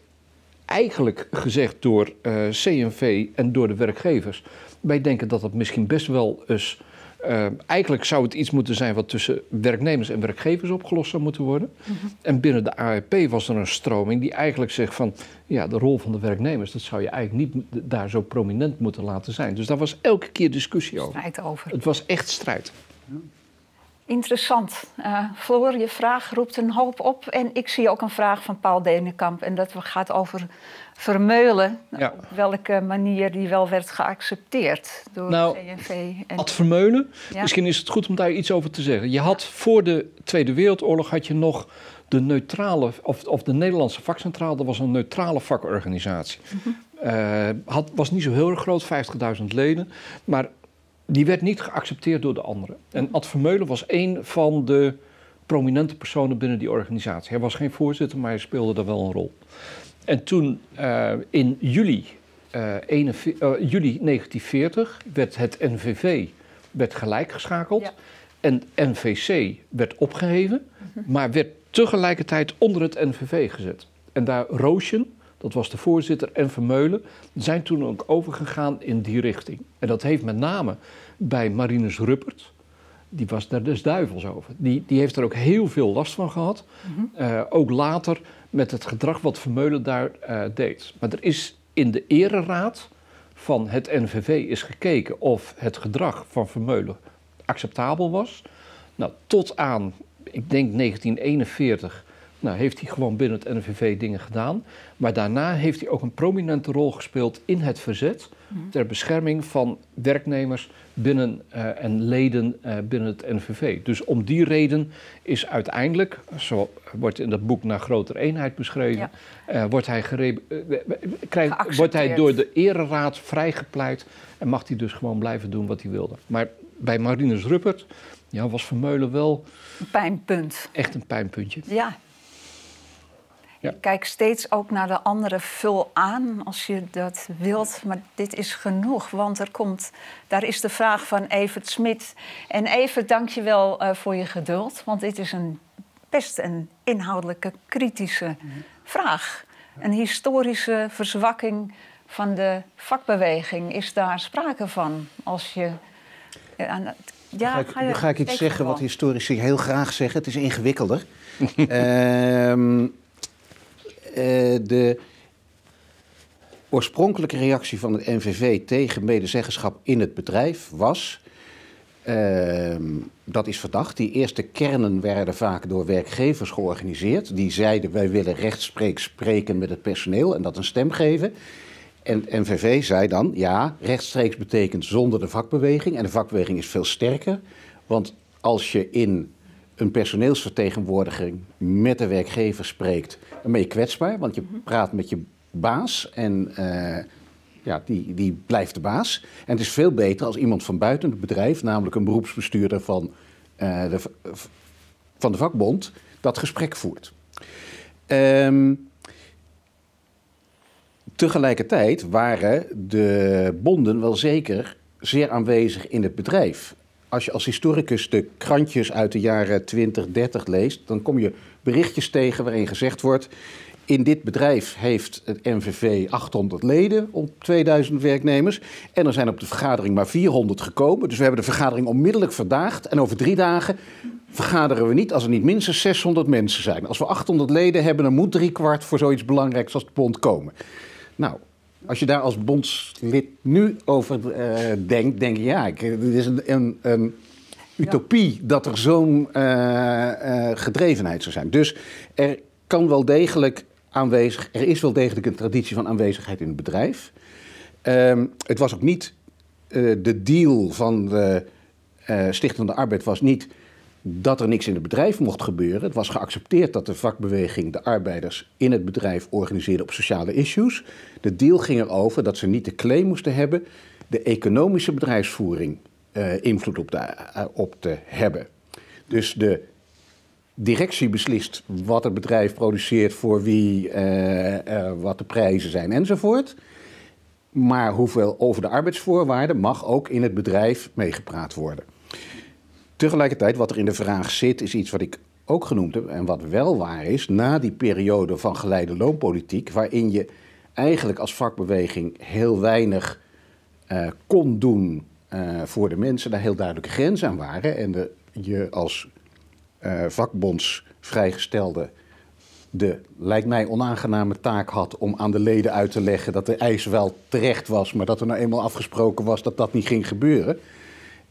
eigenlijk gezegd door eh, CNV en door de werkgevers. Wij denken dat dat misschien best wel eens. eh, eigenlijk zou het iets moeten zijn wat tussen werknemers en werkgevers opgelost zou moeten worden. En binnen de ARP was er een stroming die eigenlijk zegt van ja, de rol van de werknemers, dat zou je eigenlijk niet daar zo prominent moeten laten zijn. Dus daar was elke keer discussie over. strijd over. Het was echt strijd. Interessant. Eh, Floor, je vraag roept een hoop op. En ik zie ook een vraag van Paul Denenkamp. En dat gaat over Vermeulen. Ja. Op welke manier die wel werd geaccepteerd door Nou, CNV. En, Ad Vermeulen, Ja. misschien is het goed om daar iets over te zeggen. Je had voor de Tweede Wereldoorlog had je nog de neutrale, of, of de Nederlandse vakcentraal, dat was een neutrale vakorganisatie. Eh, had, was niet zo heel erg groot, 50.000 leden, maar die werd niet geaccepteerd door de anderen. En Ad Vermeulen was een van de prominente personen binnen die organisatie. Hij was geen voorzitter, maar hij speelde daar wel een rol. En toen eh, in juli, eh, 41 eh, juli 1940 werd het NVV werd gelijk geschakeld. Ja. En NVC werd opgeheven, maar werd tegelijkertijd onder het NVV gezet. En daar Roosjen, dat was de voorzitter, en Vermeulen zijn toen ook overgegaan in die richting. En dat heeft met name bij Marinus Ruppert, die was daar des duivels over. Die, die heeft er ook heel veel last van gehad. Eh, ook later met het gedrag wat Vermeulen daar eh, deed. Maar er is in de ereraad van het NVV is gekeken of het gedrag van Vermeulen acceptabel was. Nou, tot aan, ik denk 1941, nou, heeft hij gewoon binnen het NVV dingen gedaan. Maar daarna heeft hij ook een prominente rol gespeeld in het verzet ter bescherming van werknemers binnen, eh, en leden eh, binnen het NVV. Dus om die reden is uiteindelijk, zo wordt in dat boek naar grotere eenheid beschreven, Ja. eh, wordt, hij krijgt, wordt hij door de ereraad vrijgepleit en mag hij dus gewoon blijven doen wat hij wilde. Maar bij Marinus Ruppert ja, was Vermeulen wel een pijnpunt. echt een pijnpuntje. Ja. Ja. Kijk steeds ook naar de andere vul aan als je dat wilt. Maar dit is genoeg, want er komt, daar is de vraag van Evert Smit. En Evert, dank je wel eh, voor je geduld. Want dit is een, best een inhoudelijke, kritische vraag. Een historische verzwakking van de vakbeweging. Is daar sprake van als je aan- Ja, ja, ga ik, ga je- nu ga ik iets zeggen wat historici heel graag zeggen. Het is ingewikkelder. [LAUGHS] Eh, de oorspronkelijke reactie van het NVV tegen medezeggenschap in het bedrijf was... ehm, dat is verdacht. Die eerste kernen werden vaak door werkgevers georganiseerd. Die zeiden wij willen rechtstreeks spreken met het personeel en dat een stem geven. En NVV zei dan, ja, rechtstreeks betekent zonder de vakbeweging. En de vakbeweging is veel sterker. Want als je in een personeelsvertegenwoordiging met de werkgever spreekt, dan ben je kwetsbaar. Want je praat met je baas en eh, ja, die, die blijft de baas. En het is veel beter als iemand van buiten het bedrijf, namelijk een beroepsbestuurder van, eh, de, van de vakbond, dat gesprek voert. Ehm Tegelijkertijd waren de bonden wel zeker zeer aanwezig in het bedrijf. Als je als historicus de krantjes uit de jaren 20, 30 leest, dan kom je berichtjes tegen waarin gezegd wordt. In dit bedrijf heeft het NVV 800 leden op 2000 werknemers. En er zijn op de vergadering maar 400 gekomen. Dus we hebben de vergadering onmiddellijk verdaagd. En over drie dagen vergaderen we niet als er niet minstens 600 mensen zijn. Als we 800 leden hebben, dan moet driekwart voor zoiets belangrijks als de bond komen. Nou, als je daar als bondslid nu over eh, denkt, denk je ja, ik, dit is een, een, een utopie dat er zo'n eh, eh, gedrevenheid zou zijn. Dus er kan wel degelijk aanwezig, er is wel degelijk een traditie van aanwezigheid in het bedrijf. Ehm, het was ook niet, de deal van de Stichting van de Arbeid was niet dat er niks in het bedrijf mocht gebeuren. Het was geaccepteerd dat de vakbeweging de arbeiders in het bedrijf organiseerde op sociale issues. De deal ging erover dat ze niet de claim moesten hebben de economische bedrijfsvoering eh, invloed op, eh, op te hebben. Dus de directie beslist wat het bedrijf produceert, voor wie, eh, wat de prijzen zijn enzovoort. Maar hoeveel over de arbeidsvoorwaarden mag ook in het bedrijf meegepraat worden. Tegelijkertijd, wat er in de vraag zit, is iets wat ik ook genoemd heb en wat wel waar is. Na die periode van geleide loonpolitiek, waarin je eigenlijk als vakbeweging heel weinig eh, kon doen eh, voor de mensen, daar heel duidelijke grenzen aan waren. En de, je als eh, vakbondsvrijgestelde de, lijkt mij, onaangename taak had om aan de leden uit te leggen dat de eis wel terecht was, maar dat er nou eenmaal afgesproken was dat dat niet ging gebeuren.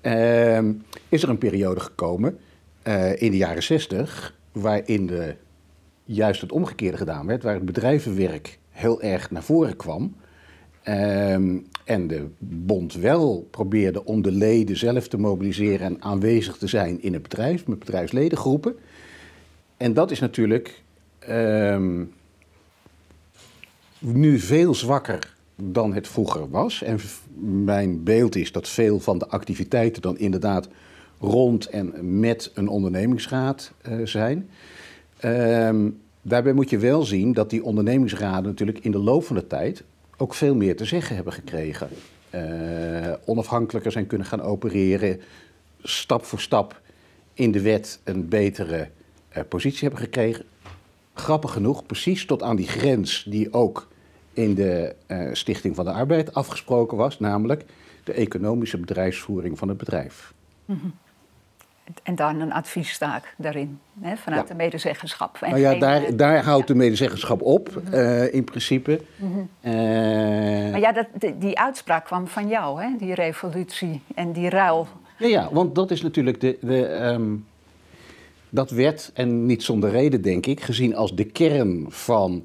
Ehm, is er een periode gekomen eh, in de jaren zestig waarin de, juist het omgekeerde gedaan werd, waar het bedrijvenwerk heel erg naar voren kwam. Ehm, en de bond wel probeerde om de leden zelf te mobiliseren en aanwezig te zijn in het bedrijf, met bedrijfsledengroepen. En dat is natuurlijk ehm, nu veel zwakker dan het vroeger was. En mijn beeld is dat veel van de activiteiten dan inderdaad rond en met een ondernemingsraad eh, zijn. Ehm, daarbij moet je wel zien dat die ondernemingsraden natuurlijk in de loop van de tijd ook veel meer te zeggen hebben gekregen. Eh, onafhankelijker zijn kunnen gaan opereren, stap voor stap in de wet een betere eh, positie hebben gekregen. Grappig genoeg, precies tot aan die grens die ook in de eh, Stichting van de Arbeid afgesproken was, namelijk de economische bedrijfsvoering van het bedrijf. En dan een adviestaak daarin, hè, vanuit Ja. de medezeggenschap. En Nou ja, daar, eh, daar houdt ja. de medezeggenschap op, eh, in principe. Eh, Maar ja, dat, die, die uitspraak kwam van jou, hè? die revolutie en die ruil. Ja, ja, want dat is natuurlijk de. de ehm, dat werd, en niet zonder reden denk ik, gezien als de kern van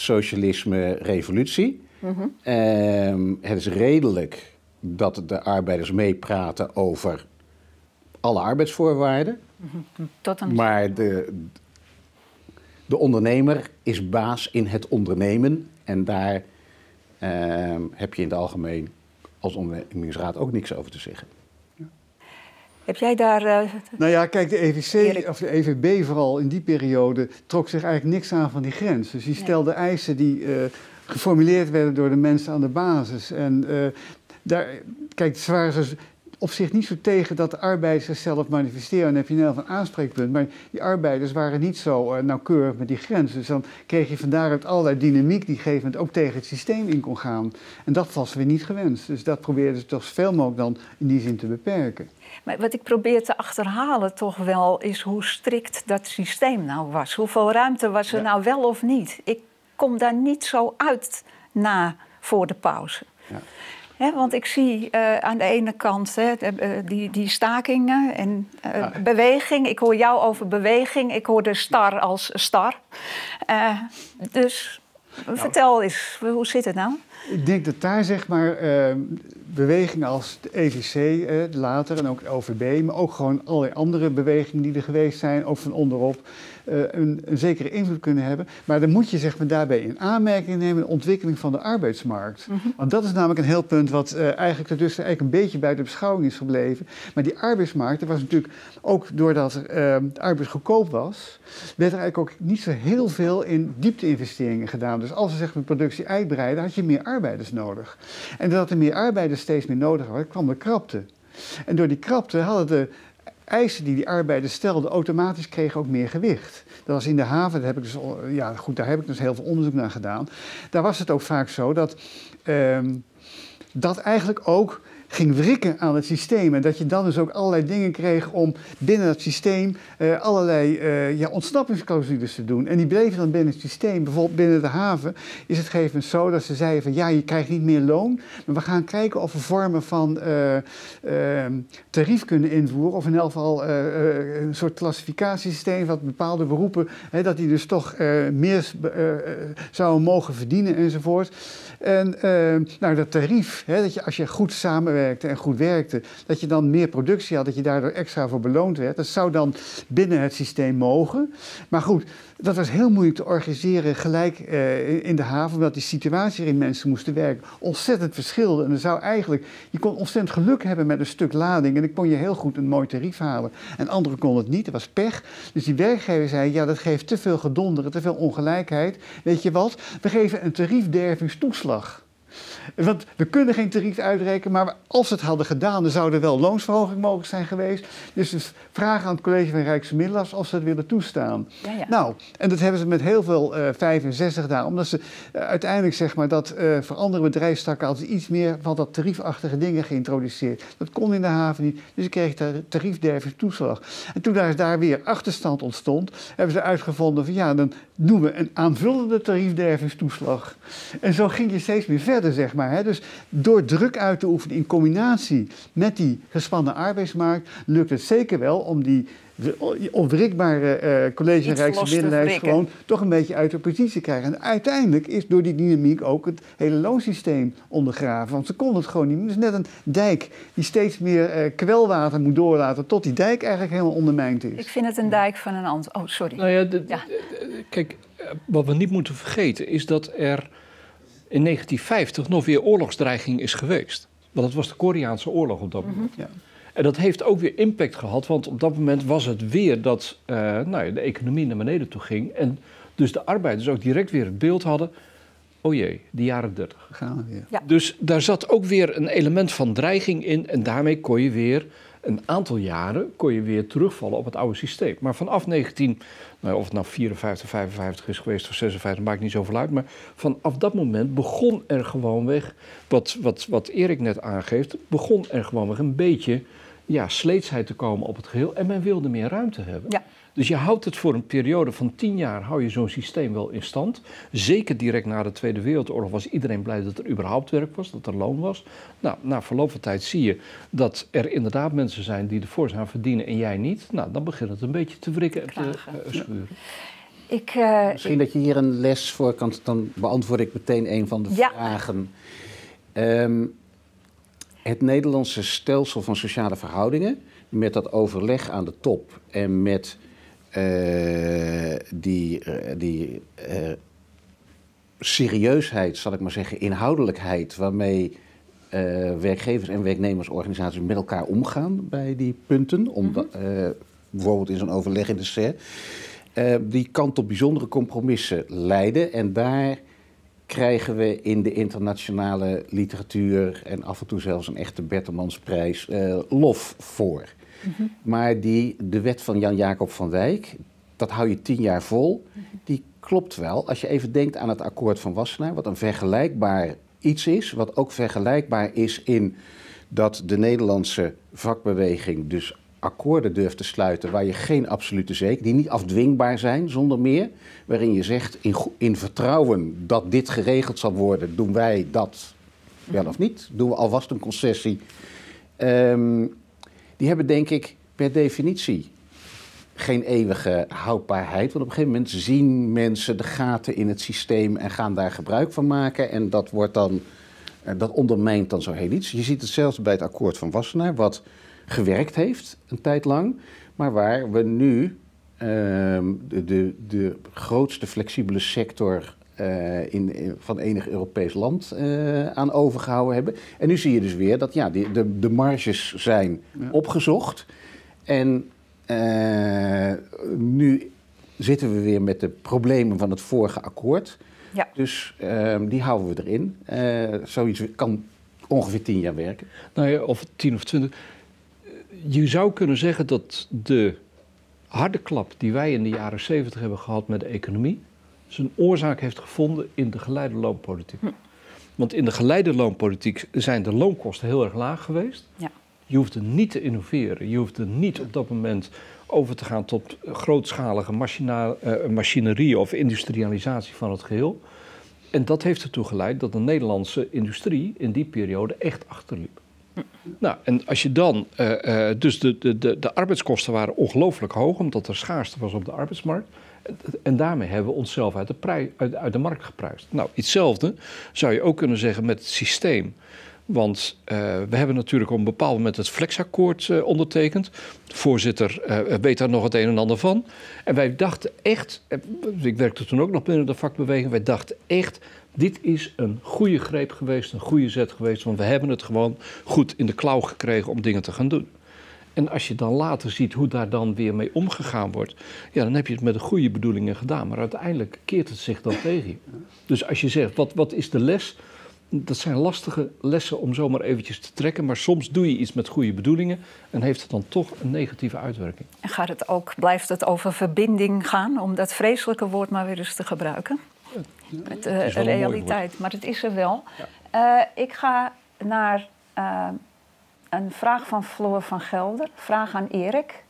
socialisme, revolutie. Ehm, het is redelijk dat de arbeiders meepraten over alle arbeidsvoorwaarden. Tot een, Maar de, de ondernemer is baas in het ondernemen. En daar ehm, heb je in het algemeen als ondernemingsraad ook niks over te zeggen. Heb jij daar... eh, Nou ja, kijk, de EVC, Erik. of de EVB vooral in die periode, trok zich eigenlijk niks aan van die grens. Dus die stelde eisen die eh, geformuleerd werden door de mensen aan de basis. En eh, daar, kijk, ze waren dus op zich niet zo tegen dat de arbeiders zichzelf manifesteren. En dan heb je een van aanspreekpunt. Maar die arbeiders waren niet zo uh, nauwkeurig met die grens. Dus dan kreeg je van daaruit allerlei dynamiek die gegeven ook tegen het systeem in kon gaan. En dat was weer niet gewenst. Dus dat probeerden ze toch zoveel mogelijk dan in die zin te beperken. Maar wat ik probeer te achterhalen toch wel is hoe strikt dat systeem nou was. Hoeveel ruimte was er nou wel of niet? Ik kom daar niet zo uit na voor de pauze. Ja. want ik zie uh, aan de ene kant hè, uh, die, die stakingen en uh, ja. beweging. Ik hoor jou over beweging. Ik hoor de star als star. dus nou. vertel eens, hoe zit het nou? Ik denk dat daar zeg maar bewegingen als de EVC eh, later en ook het OVB, maar ook gewoon allerlei andere bewegingen die er geweest zijn, ook van onderop, een, een, zekere invloed kunnen hebben. Maar dan moet je zeg maar, daarbij in aanmerking nemen de ontwikkeling van de arbeidsmarkt. Mm -hmm. Want dat is namelijk een heel punt wat uh, eigenlijk ertussen eigenlijk een beetje de beschouwing is gebleven. Maar die arbeidsmarkt, dat was natuurlijk ook doordat uh, de arbeid goedkoop was, werd er eigenlijk ook niet zo heel veel in diepte-investeringen gedaan. Dus als we zeg maar, productie uitbreiden, had je meer arbeiders nodig. En doordat er meer arbeiders steeds meer nodig hadden, kwam de krapte. En door die krapte hadden de eisen die die arbeiders stelden automatisch kregen ook meer gewicht. Dat was in de haven, daar heb ik dus, ja, goed, daar heb ik dus heel veel onderzoek naar gedaan. Daar was het ook vaak zo dat, uh, dat eigenlijk ook ging wrikken aan het systeem. En dat je dan dus ook allerlei dingen kreeg om binnen het systeem uh, allerlei uh, ja, ontsnappingsclausules te doen. En die bleven dan binnen het systeem. Bijvoorbeeld binnen de haven is het gegeven zo dat ze zeiden van ja, je krijgt niet meer loon. Maar we gaan kijken of we vormen van uh, tarief kunnen invoeren. Of in elk geval een soort klassificatiesysteem van bepaalde beroepen. Hè, dat die dus toch meer zouden mogen verdienen enzovoort. En nou, dat tarief, hè, dat je als je goed samenwerkt en goed werkte, dat je dan meer productie had, dat je daardoor extra voor beloond werd. Dat zou dan binnen het systeem mogen. Maar goed, dat was heel moeilijk te organiseren gelijk uh, in de haven, omdat die situatie waarin mensen moesten werken ontzettend verschilde. En zou eigenlijk, je kon ontzettend geluk hebben met een stuk lading en dan kon je heel goed een mooi tarief halen. En anderen konden het niet, dat was pech. Dus die werkgever zei, ja dat geeft te veel gedonderen, te veel ongelijkheid. Weet je wat, we geven een tariefdervingstoeslag. Want we kunnen geen tarief uitrekenen, maar als we het hadden gedaan, dan zou er wel loonsverhoging mogelijk zijn geweest. Dus, dus vragen aan het college van Rijksmiddelaars of ze het willen toestaan. Ja, ja. Nou, en dat hebben ze met heel veel uh, 65 gedaan, omdat ze uh, uiteindelijk zeg maar dat uh, voor andere bedrijfstakken hadden ze iets meer van dat tariefachtige dingen geïntroduceerd. Dat kon in de haven niet, dus ze kregen tariefderving toeslag. En toen daar, daar weer achterstand ontstond, hebben ze uitgevonden van ja, dan doen we een aanvullende tariefdervingstoeslag. En zo ging je steeds meer verder, zeg maar. Hè? Dus door druk uit te oefenen in combinatie met die gespannen arbeidsmarkt, lukt het zeker wel om die onwrikbare uh, college gewoon toch een beetje uit de positie te krijgen. En uiteindelijk is door die dynamiek ook het hele loonsysteem ondergraven. Want ze konden het gewoon niet. Het is net een dijk die steeds meer uh, kwelwater moet doorlaten tot die dijk eigenlijk helemaal ondermijnd is. Ik vind het een dijk van een ander. Oh, sorry. Nou ja, de, ja. kijk, wat we niet moeten vergeten is dat er in 1950 nog weer oorlogsdreiging is geweest. Want dat was de Koreaanse oorlog op dat moment. Mm -hmm. ja. En dat heeft ook weer impact gehad, want op dat moment was het weer dat uh, nou ja, de economie naar beneden toe ging. En dus de arbeiders ook direct weer het beeld hadden. Oh jee, de jaren 30. Gaan we weer. Ja. Dus daar zat ook weer een element van dreiging in. En daarmee kon je weer een aantal jaren kon je weer terugvallen op het oude systeem. Maar vanaf 19, nou, of het nou 54, 55 is geweest of 56, maakt niet zoveel uit. Maar vanaf dat moment begon er gewoonweg, wat, wat, wat Erik net aangeeft, begon er gewoonweg een beetje ja, sleetsheid te komen op het geheel. En men wilde meer ruimte hebben. Ja. Dus je houdt het voor een periode van tien jaar, hou je zo'n systeem wel in stand. Zeker direct na de Tweede Wereldoorlog was iedereen blij dat er überhaupt werk was, dat er loon was. Nou, na verloop van tijd zie je dat er inderdaad mensen zijn die ervoor zijn verdienen en jij niet. Nou, dan begint het een beetje te wrikken en te uh, schuren. Ik, uh, Misschien dat je hier een les voor kan, dan beantwoord ik meteen een van de ja. vragen. Um, het Nederlandse stelsel van sociale verhoudingen, met dat overleg aan de top en met uh, die, uh, die uh, serieusheid, zal ik maar zeggen, inhoudelijkheid waarmee werkgevers en werknemersorganisaties met elkaar omgaan bij die punten, om, mm -hmm. bijvoorbeeld in zo'n overleg in de SER, die kan tot bijzondere compromissen leiden en daar krijgen we in de internationale literatuur en af en toe zelfs een echte Bertelmansprijs uh, lof voor. Mhm. Maar die, de wet van Jan-Jacob van Wijk, dat hou je tien jaar vol, die klopt wel. Als je even denkt aan het akkoord van Wassenaar, wat een vergelijkbaar iets is, wat ook vergelijkbaar is in dat de Nederlandse vakbeweging dus akkoorden durft te sluiten waar je geen absolute zeker, die niet afdwingbaar zijn zonder meer, waarin je zegt in, in vertrouwen dat dit geregeld zal worden, doen wij dat wel of niet, doen we alvast een concessie. Ehm, die hebben denk ik per definitie geen eeuwige houdbaarheid. Want op een gegeven moment zien mensen de gaten in het systeem en gaan daar gebruik van maken. En dat wordt dan, eh, dat ondermijnt dan zo heel iets. Je ziet het zelfs bij het akkoord van Wassenaar, wat gewerkt heeft een tijd lang, maar waar we nu ehm, de, de, de, grootste flexibele sector uh, in, van enig Europees land uh, aan overgehouden hebben. En nu zie je dus weer dat ja, die, de, de marges zijn opgezocht. En uh, nu zitten we weer met de problemen van het vorige akkoord. Ja. Dus ehm, die houden we erin. zoiets kan ongeveer tien jaar werken. Nou ja, of tien of twintig je zou kunnen zeggen dat de harde klap die wij in de jaren 70 hebben gehad met de economie, zijn oorzaak heeft gevonden in de geleide loonpolitiek. Hm. Want in de geleide loonpolitiek zijn de loonkosten heel erg laag geweest. Ja. Je hoefde niet te innoveren. Je hoefde niet op dat moment over te gaan tot grootschalige machina, uh, machinerie of industrialisatie van het geheel. En dat heeft ertoe geleid dat de Nederlandse industrie in die periode echt achterliep. Nou, en als je dan, uh, dus de, de, de, de arbeidskosten waren ongelooflijk hoog, omdat er schaarste was op de arbeidsmarkt. En daarmee hebben we onszelf uit de, prij, uit, uit de markt gepruist. Nou, hetzelfde zou je ook kunnen zeggen met het systeem. Want uh, we hebben natuurlijk op een bepaald moment het flexakkoord ondertekend. De voorzitter uh, weet daar nog het een en ander van. En wij dachten echt, ik werkte toen ook nog binnen de vakbeweging, wij dachten echt, dit is een goede greep geweest, een goede zet geweest, want we hebben het gewoon goed in de klauw gekregen om dingen te gaan doen. En als je dan later ziet hoe daar dan weer mee omgegaan wordt, ja, dan heb je het met de goede bedoelingen gedaan. Maar uiteindelijk keert het zich dan tegen je. Dus als je zegt, wat, wat is de les? Dat zijn lastige lessen om zomaar eventjes te trekken. Maar soms doe je iets met goede bedoelingen en heeft het dan toch een negatieve uitwerking. En gaat het ook, blijft het over verbinding gaan, om dat vreselijke woord maar weer eens te gebruiken? Met de realiteit. Maar het is er wel. Uh, ik ga naar uh, een vraag van Floor van Gelder. Vraag aan Erik.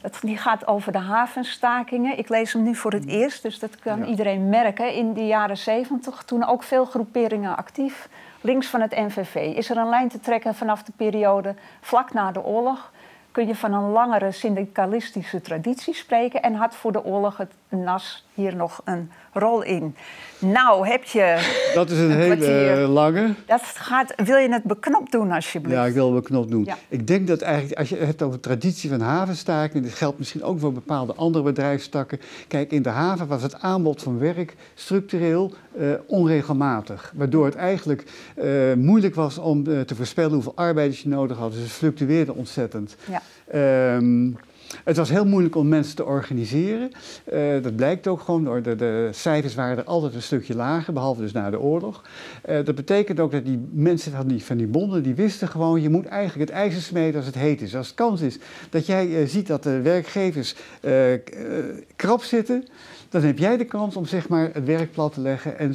Dat, die gaat over de havenstakingen. Ik lees hem nu voor het mm. eerst, dus dat kan iedereen merken. In de jaren zeventig, toen ook veel groeperingen actief. Links van het NVV. Is er een lijn te trekken vanaf de periode vlak na de oorlog? kun je van een langere syndicalistische traditie spreken en had voor de oorlog het NAS hier nog een rol in. Nou heb je. Dat is een, hele lange. Dat gaat, wil je het beknopt doen, alsjeblieft? Ja, ik wil het beknopt doen. Ik denk dat eigenlijk, als je het hebt over traditie van havenstaken, dit geldt misschien ook voor bepaalde andere bedrijfstakken. Kijk, in de haven was het aanbod van werk structureel uh, onregelmatig. Waardoor het eigenlijk uh, moeilijk was om uh, te voorspellen hoeveel arbeiders je nodig had. Dus het fluctueerde ontzettend. Ja. Um, het was heel moeilijk om mensen te organiseren. Uh, dat blijkt ook gewoon de, de, cijfers waren er altijd een stukje lager, behalve dus na de oorlog. Uh, dat betekent ook dat die mensen van die, van die bonden, die wisten gewoon, je moet eigenlijk het ijzer smeden als het heet is. Als het kans is dat jij uh, ziet dat de werkgevers krap zitten, dan heb jij de kans om zeg maar, het werk plat te leggen en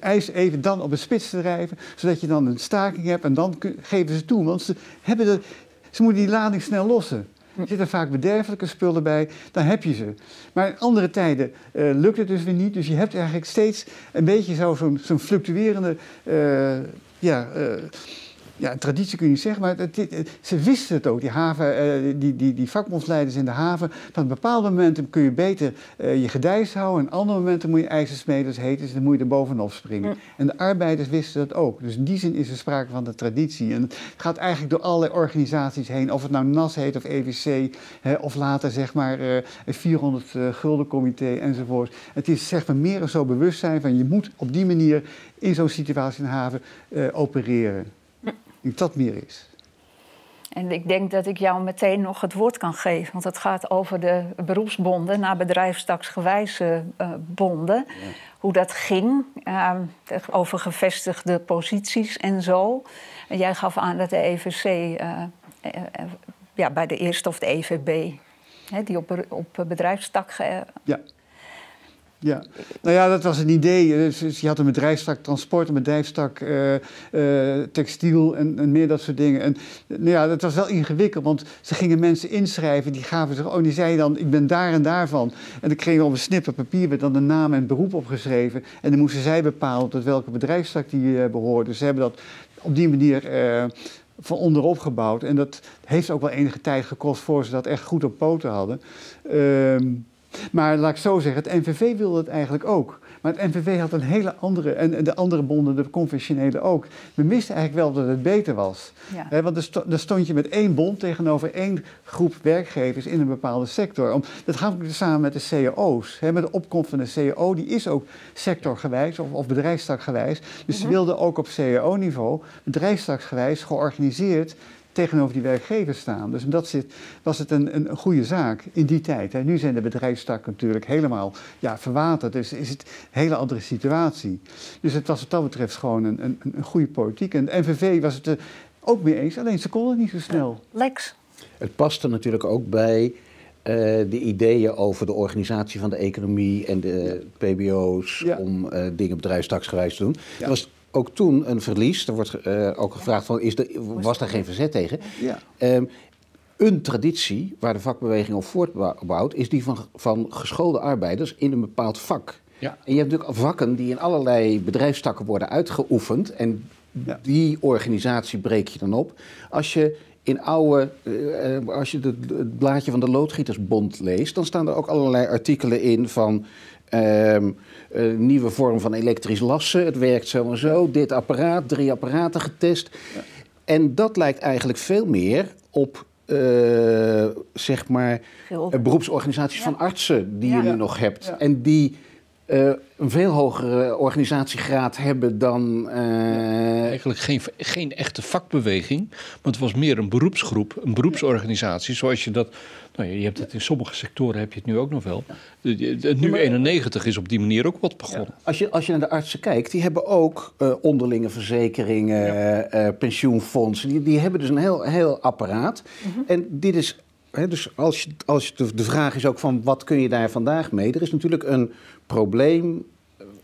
ijs even dan op een spits te drijven, zodat je dan een staking hebt en dan geven ze toe. Want ze, hebben ze moeten die lading snel lossen. Er zitten vaak bederfelijke spullen bij, dan heb je ze. Maar in andere tijden uh, lukt het dus weer niet. Dus je hebt eigenlijk steeds een beetje zo'n zo fluctuerende uh, ja, uh, ja, traditie kun je niet zeggen, maar het, ze wisten het ook, die, haven, uh, die, die, die vakbondsleiders in de haven. Van bepaalde momenten kun je beter uh, je gedijs houden, en andere momenten moet je ijzersmeders heten, dus dan moet je er bovenop springen. En de arbeiders wisten dat ook. Dus in die zin is er sprake van de traditie. En het gaat eigenlijk door allerlei organisaties heen, of het nou NAS heet of EVC, hè, of later zeg maar uh, een 400 gulden comité enzovoort. Het is zeg maar meer zo bewustzijn van je moet op die manier in zo'n situatie in de haven opereren. Ik dat meer is. En ik denk dat ik jou meteen nog het woord kan geven. Want het gaat over de beroepsbonden naar bedrijfstaksgewijze uh, bonden. Hoe dat ging, uh, over gevestigde posities en zo. En jij gaf aan dat de EVC uh, ja, bij de eerste of de EVB... Hè, die op, op bedrijfstak... ja. Ja, nou ja, dat was een idee. Dus, dus je had een bedrijfstak transport, een bedrijfstak uh, uh, textiel en, en, meer dat soort dingen. En nou ja, dat was wel ingewikkeld, want ze gingen mensen inschrijven. Die gaven zich, oh, die zeiden dan, ik ben daar en daarvan. En dan kregen we op een snipper papier werd dan de naam en beroep opgeschreven. En dan moesten zij bepalen tot welke bedrijfstak die uh, behoorde. Ze hebben dat op die manier van onderop gebouwd. En dat heeft ook wel enige tijd gekost voor ze dat echt goed op poten hadden. Ehm, maar laat ik zo zeggen, het NVV wilde het eigenlijk ook. Maar het NVV had een hele andere, en de andere bonden, de conventionele ook. We wisten eigenlijk wel dat het beter was. Ja. want dan stond je met één bond tegenover één groep werkgevers in een bepaalde sector. Om, dat gaat ook samen met de cao's. He, met de opkomst van de cao, die is ook sectorgewijs of, of bedrijfstakgewijs. Dus ze mhm. wilden ook op cao-niveau, bedrijfstaksgewijs, georganiseerd tegenover die werkgevers staan. Dus in dat zit, was het een, een, goede zaak in die tijd. Hè. Nu zijn de bedrijfstakken natuurlijk helemaal ja, verwaterd. Dus is het een hele andere situatie. Dus het was wat dat betreft gewoon een, een, een goede politiek. En de NVV was het er ook mee eens, alleen ze konden niet zo snel. Lex. Het paste natuurlijk ook bij uh, de ideeën over de organisatie van de economie en de PBO's om uh, dingen bedrijfstaksgewijs te doen. Ja. was ook toen een verlies. Er wordt uh, ook gevraagd van, is er, was daar geen verzet tegen? Ja. Um, een traditie waar de vakbeweging op voortbouwt, is die van, van geschoolde arbeiders in een bepaald vak. Ja. En je hebt natuurlijk vakken die in allerlei bedrijfstakken worden uitgeoefend. En ja. die organisatie breek je dan op. Als je in oude, uh, als je het blaadje van de Loodgietersbond leest, dan staan er ook allerlei artikelen in van Um, nieuwe vorm van elektrisch lassen. Het werkt zo en zo. Dit apparaat, drie apparaten getest. Ja. En dat lijkt eigenlijk veel meer op uh, zeg maar beroepsorganisaties van artsen die je nu nog hebt. En die uh, een veel hogere organisatiegraad hebben dan. Uh... Eigenlijk geen, geen echte vakbeweging, maar het was meer een beroepsgroep, een beroepsorganisatie, zoals je dat. Nou, je hebt het in sommige sectoren heb je het nu ook nog wel. Het nu 91 is op die manier ook wat begonnen. Als, je, als je naar de artsen kijkt, die hebben ook uh, onderlinge verzekeringen, uh, pensioenfondsen. Die, die hebben dus een heel, heel apparaat. Mm -hmm. En dit is dus als je, als je de, de, vraag is ook van wat kun je daar vandaag mee? Er is natuurlijk een probleem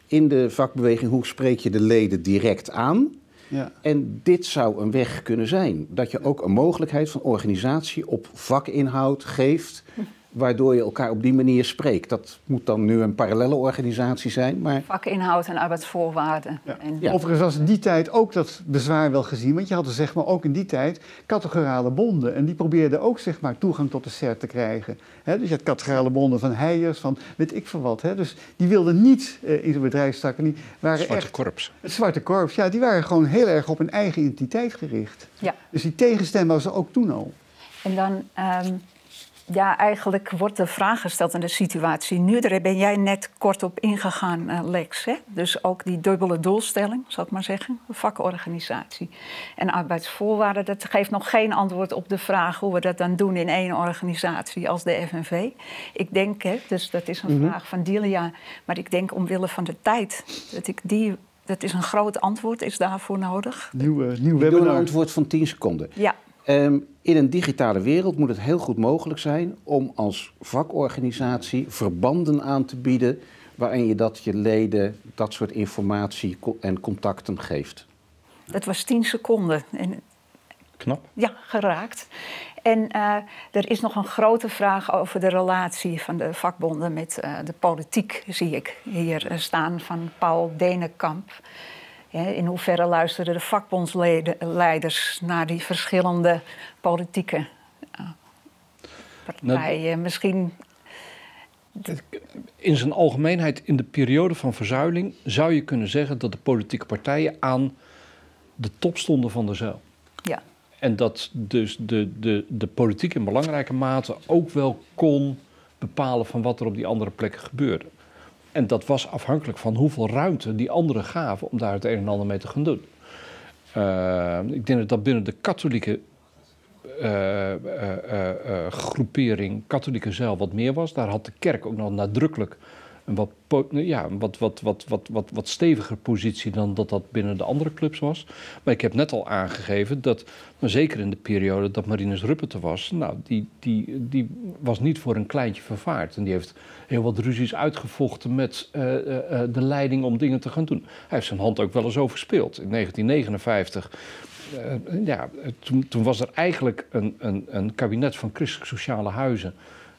in de vakbeweging. Hoe spreek je de leden direct aan? Ja. En dit zou een weg kunnen zijn. Dat je ook een mogelijkheid van organisatie op vakinhoud geeft waardoor je elkaar op die manier spreekt. Dat moet dan nu een parallele organisatie zijn. Maar... Vakinhoud en arbeidsvoorwaarden. Ja. En... Ja. Overigens was in die tijd ook dat bezwaar wel gezien. Want je had er zeg maar ook in die tijd categorale bonden. En die probeerden ook zeg maar toegang tot de CERT te krijgen. dus je had categorale bonden van heijers, van weet ik van wat. Dus die wilden niet uh, in zo'n bedrijfstakken. Die waren zwarte echt, korps. Het zwarte korps, ja. Die waren gewoon heel erg op hun eigen identiteit gericht. Ja. Dus die tegenstem was er ook toen al. En dan... Um ja, eigenlijk wordt de vraag gesteld in de situatie nu. Daar ben jij net kort op ingegaan, uh, Lex. Hè? Dus ook die dubbele doelstelling, zal ik maar zeggen. Vakorganisatie en arbeidsvoorwaarden. Dat geeft nog geen antwoord op de vraag hoe we dat dan doen in één organisatie als de FNV. Ik denk, hè, dus dat is een mhm. vraag van Dilia. Maar ik denk omwille van de tijd dat ik die dat is een groot antwoord, is daarvoor nodig. Nieuw, uh, nieuw webinar. een antwoord van 10 seconden. Ja. Um, in een digitale wereld moet het heel goed mogelijk zijn om als vakorganisatie verbanden aan te bieden waarin je dat je leden dat soort informatie en contacten geeft. Dat was 10 seconden. En, Knap. Ja, geraakt. En uh, er is nog een grote vraag over de relatie van de vakbonden met uh, de politiek, zie ik hier staan, van Paul Denenkamp. In hoeverre luisteren de vakbondsleiders naar die verschillende politieke partijen? Nou, Misschien. In zijn algemeenheid, in de periode van verzuiling, zou je kunnen zeggen dat de politieke partijen aan de top stonden van de zeil. Ja. En dat dus de, de, de politiek in belangrijke mate ook wel kon bepalen van wat er op die andere plekken gebeurde. En dat was afhankelijk van hoeveel ruimte die anderen gaven om daar het een en ander mee te gaan doen. Uh, ik denk dat dat binnen de katholieke groepering katholieke zuil wat meer was. Daar had de kerk ook nog nadrukkelijk een wat, ja, wat, wat, wat, wat, wat, wat steviger positie dan dat dat binnen de andere clubs was. Maar ik heb net al aangegeven dat, maar zeker in de periode dat Marinus Ruppert was, nou, die, die, die was niet voor een kleintje vervaard. En die heeft heel wat ruzies uitgevochten met uh, uh, de leiding om dingen te gaan doen. Hij heeft zijn hand ook wel eens overspeeld. In 1959 uh, ja, toen, toen, was er eigenlijk een, een, een kabinet van christelijk sociale huizen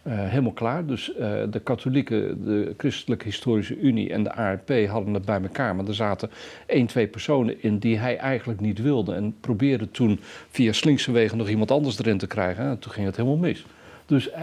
helemaal klaar. Dus uh, de katholieke, de Christelijke Historische Unie en de ARP hadden het bij elkaar. Maar er zaten één, twee personen in die hij eigenlijk niet wilde. En probeerde toen via slinkse wegen nog iemand anders erin te krijgen. En toen ging het helemaal mis. Dus uh,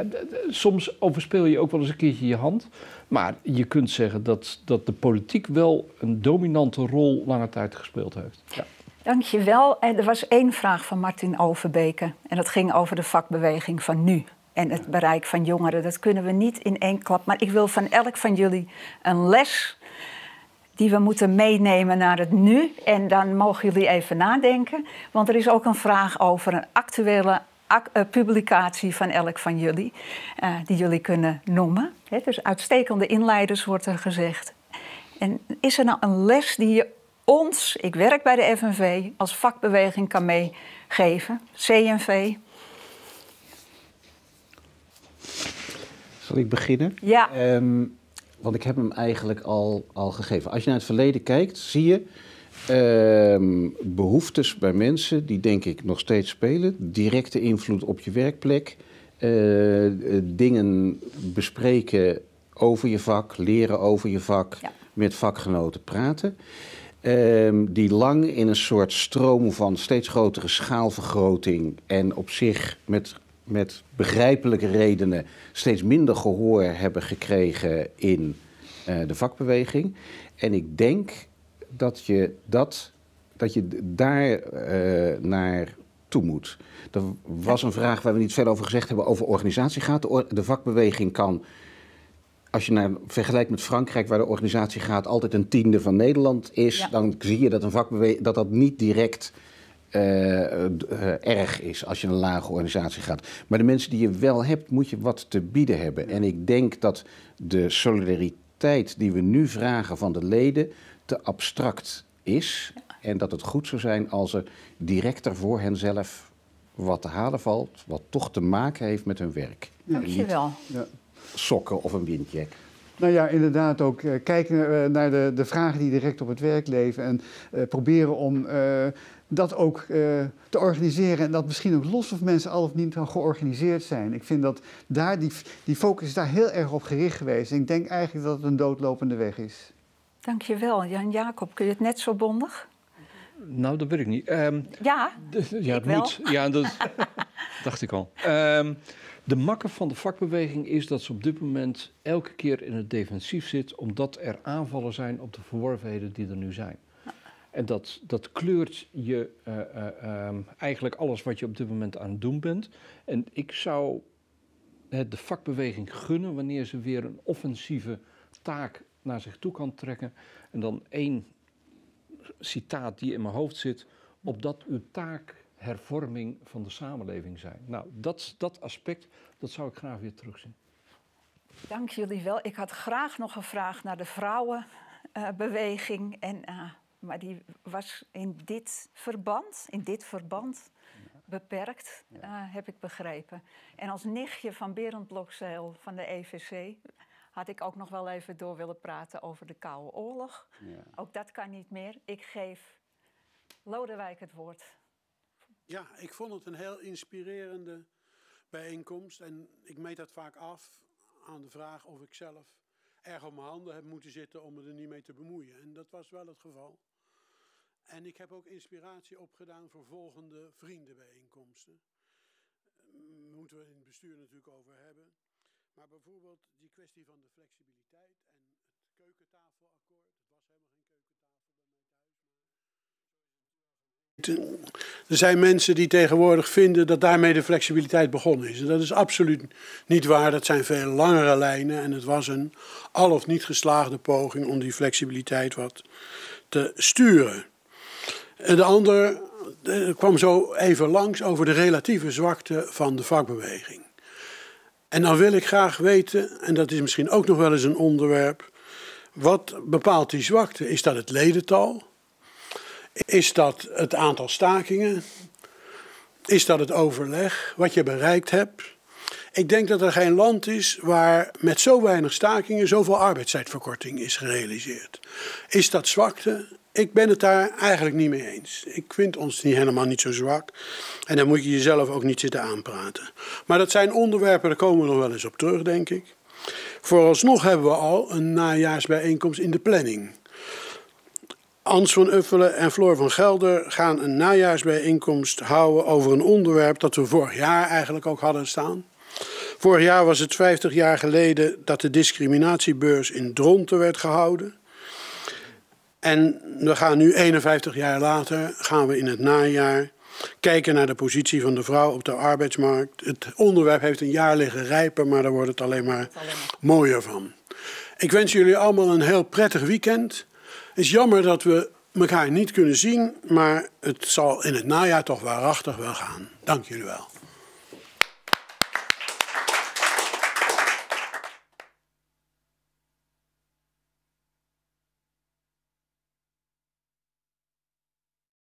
soms overspeel je ook wel eens een keertje je hand. Maar je kunt zeggen dat, dat de politiek wel een dominante rol lange tijd gespeeld heeft. Ja. Dankjewel. Er was één vraag van Martin Overbeke. En dat ging over de vakbeweging van nu en het bereik van jongeren. Dat kunnen we niet in één klap. Maar ik wil van elk van jullie een les die we moeten meenemen naar het nu. En dan mogen jullie even nadenken. Want er is ook een vraag over een actuele eh, publicatie van elk van jullie, uh, die jullie kunnen noemen. Dus uitstekende inleiders wordt er gezegd. En is er nou een les die je ons, ik werk bij de FNV, als vakbeweging kan meegeven? CNV, Zal ik beginnen? Ja. Um, want ik heb hem eigenlijk al, al gegeven. Als je naar het verleden kijkt, zie je um, behoeftes bij mensen die denk ik nog steeds spelen. Directe invloed op je werkplek. Uh, dingen bespreken over je vak, leren over je vak, ja. met vakgenoten praten. Um, die lang in een soort stroom van steeds grotere schaalvergroting en op zich met met begrijpelijke redenen steeds minder gehoor hebben gekregen in uh, de vakbeweging. En ik denk dat je, dat, dat je daar uh, naar toe moet. Er was een vraag waar we niet veel over gezegd hebben over organisatie De, de vakbeweging kan, als je naar, vergelijkt met Frankrijk, waar de organisatie gaat altijd een tiende van Nederland is, ja. dan zie je dat een vakbeweging dat dat niet direct uh, uh, erg is als je een lage organisatie gaat. Maar de mensen die je wel hebt, moet je wat te bieden hebben. En ik denk dat de solidariteit die we nu vragen van de leden te abstract is. En dat het goed zou zijn als er directer voor hen zelf wat te halen valt, wat toch te maken heeft met hun werk. Dank je wel. Ja. Sokken of een windjack. Nou ja, inderdaad ook kijken naar de, de vragen die direct op het werk leven en uh, proberen om uh, dat ook uh, te organiseren en dat misschien ook los of mensen al of niet georganiseerd zijn. Ik vind dat daar, die, die focus is daar heel erg op gericht geweest. En ik denk eigenlijk dat het een doodlopende weg is. Dankjewel. Jan-Jacob, kun je het net zo bondig? Nou, dat weet ik niet. Um, ja, ja, het moet. Ja, dat [LAUGHS] dacht ik al. Um, de makker van de vakbeweging is dat ze op dit moment elke keer in het defensief zit, omdat er aanvallen zijn op de verworvenheden die er nu zijn. En dat, dat kleurt je uh, uh, um, eigenlijk alles wat je op dit moment aan het doen bent. En ik zou het de vakbeweging gunnen wanneer ze weer een offensieve taak naar zich toe kan trekken. En dan één citaat die in mijn hoofd zit, opdat uw taak hervorming van de samenleving zijn. Nou, dat, dat aspect, dat zou ik graag weer terugzien. Dank jullie wel. Ik had graag nog een vraag naar de vrouwenbeweging. En uh, maar die was in dit verband, in dit verband beperkt, ja. uh, heb ik begrepen. En als nichtje van Berend Blokzeil van de EVC had ik ook nog wel even door willen praten over de Koude Oorlog. Ja. Ook dat kan niet meer. Ik geef Lodewijk het woord. Ja, ik vond het een heel inspirerende bijeenkomst. En ik meet dat vaak af aan de vraag of ik zelf erg op mijn handen heb moeten zitten om me er niet mee te bemoeien. En dat was wel het geval. En ik heb ook inspiratie opgedaan voor volgende vriendenbijeenkomsten. Moeten we in het bestuur natuurlijk over hebben. Maar bijvoorbeeld die kwestie van de flexibiliteit en het keukentafelakkoord. Het was helemaal geen keukentafel thuis. Er zijn mensen die tegenwoordig vinden dat daarmee de flexibiliteit begonnen is. En dat is absoluut niet waar. Dat zijn veel langere lijnen. En het was een al of niet geslaagde poging om die flexibiliteit wat te sturen. En de ander er kwam zo even langs over de relatieve zwakte van de vakbeweging. En dan wil ik graag weten, en dat is misschien ook nog wel eens een onderwerp, wat bepaalt die zwakte? Is dat het ledental? Is dat het aantal stakingen? Is dat het overleg, wat je bereikt hebt? Ik denk dat er geen land is waar met zo weinig stakingen zoveel arbeidstijdverkorting is gerealiseerd. Is dat zwakte? Ik ben het daar eigenlijk niet mee eens. Ik vind ons niet, helemaal niet zo zwak. En dan moet je jezelf ook niet zitten aanpraten. Maar dat zijn onderwerpen, daar komen we nog wel eens op terug, denk ik. Vooralsnog hebben we al een najaarsbijeenkomst in de planning. Ans van Uffelen en Floor van Gelder gaan een najaarsbijeenkomst houden over een onderwerp dat we vorig jaar eigenlijk ook hadden staan. Vorig jaar was het 50 jaar geleden dat de discriminatiebeurs in Dronten werd gehouden. En we gaan nu 51 jaar later, gaan we in het najaar kijken naar de positie van de vrouw op de arbeidsmarkt. Het onderwerp heeft een jaar liggen rijpen, maar daar wordt het alleen maar mooier van. Ik wens jullie allemaal een heel prettig weekend. Het is jammer dat we elkaar niet kunnen zien, maar het zal in het najaar toch waarachtig wel gaan. Dank jullie wel.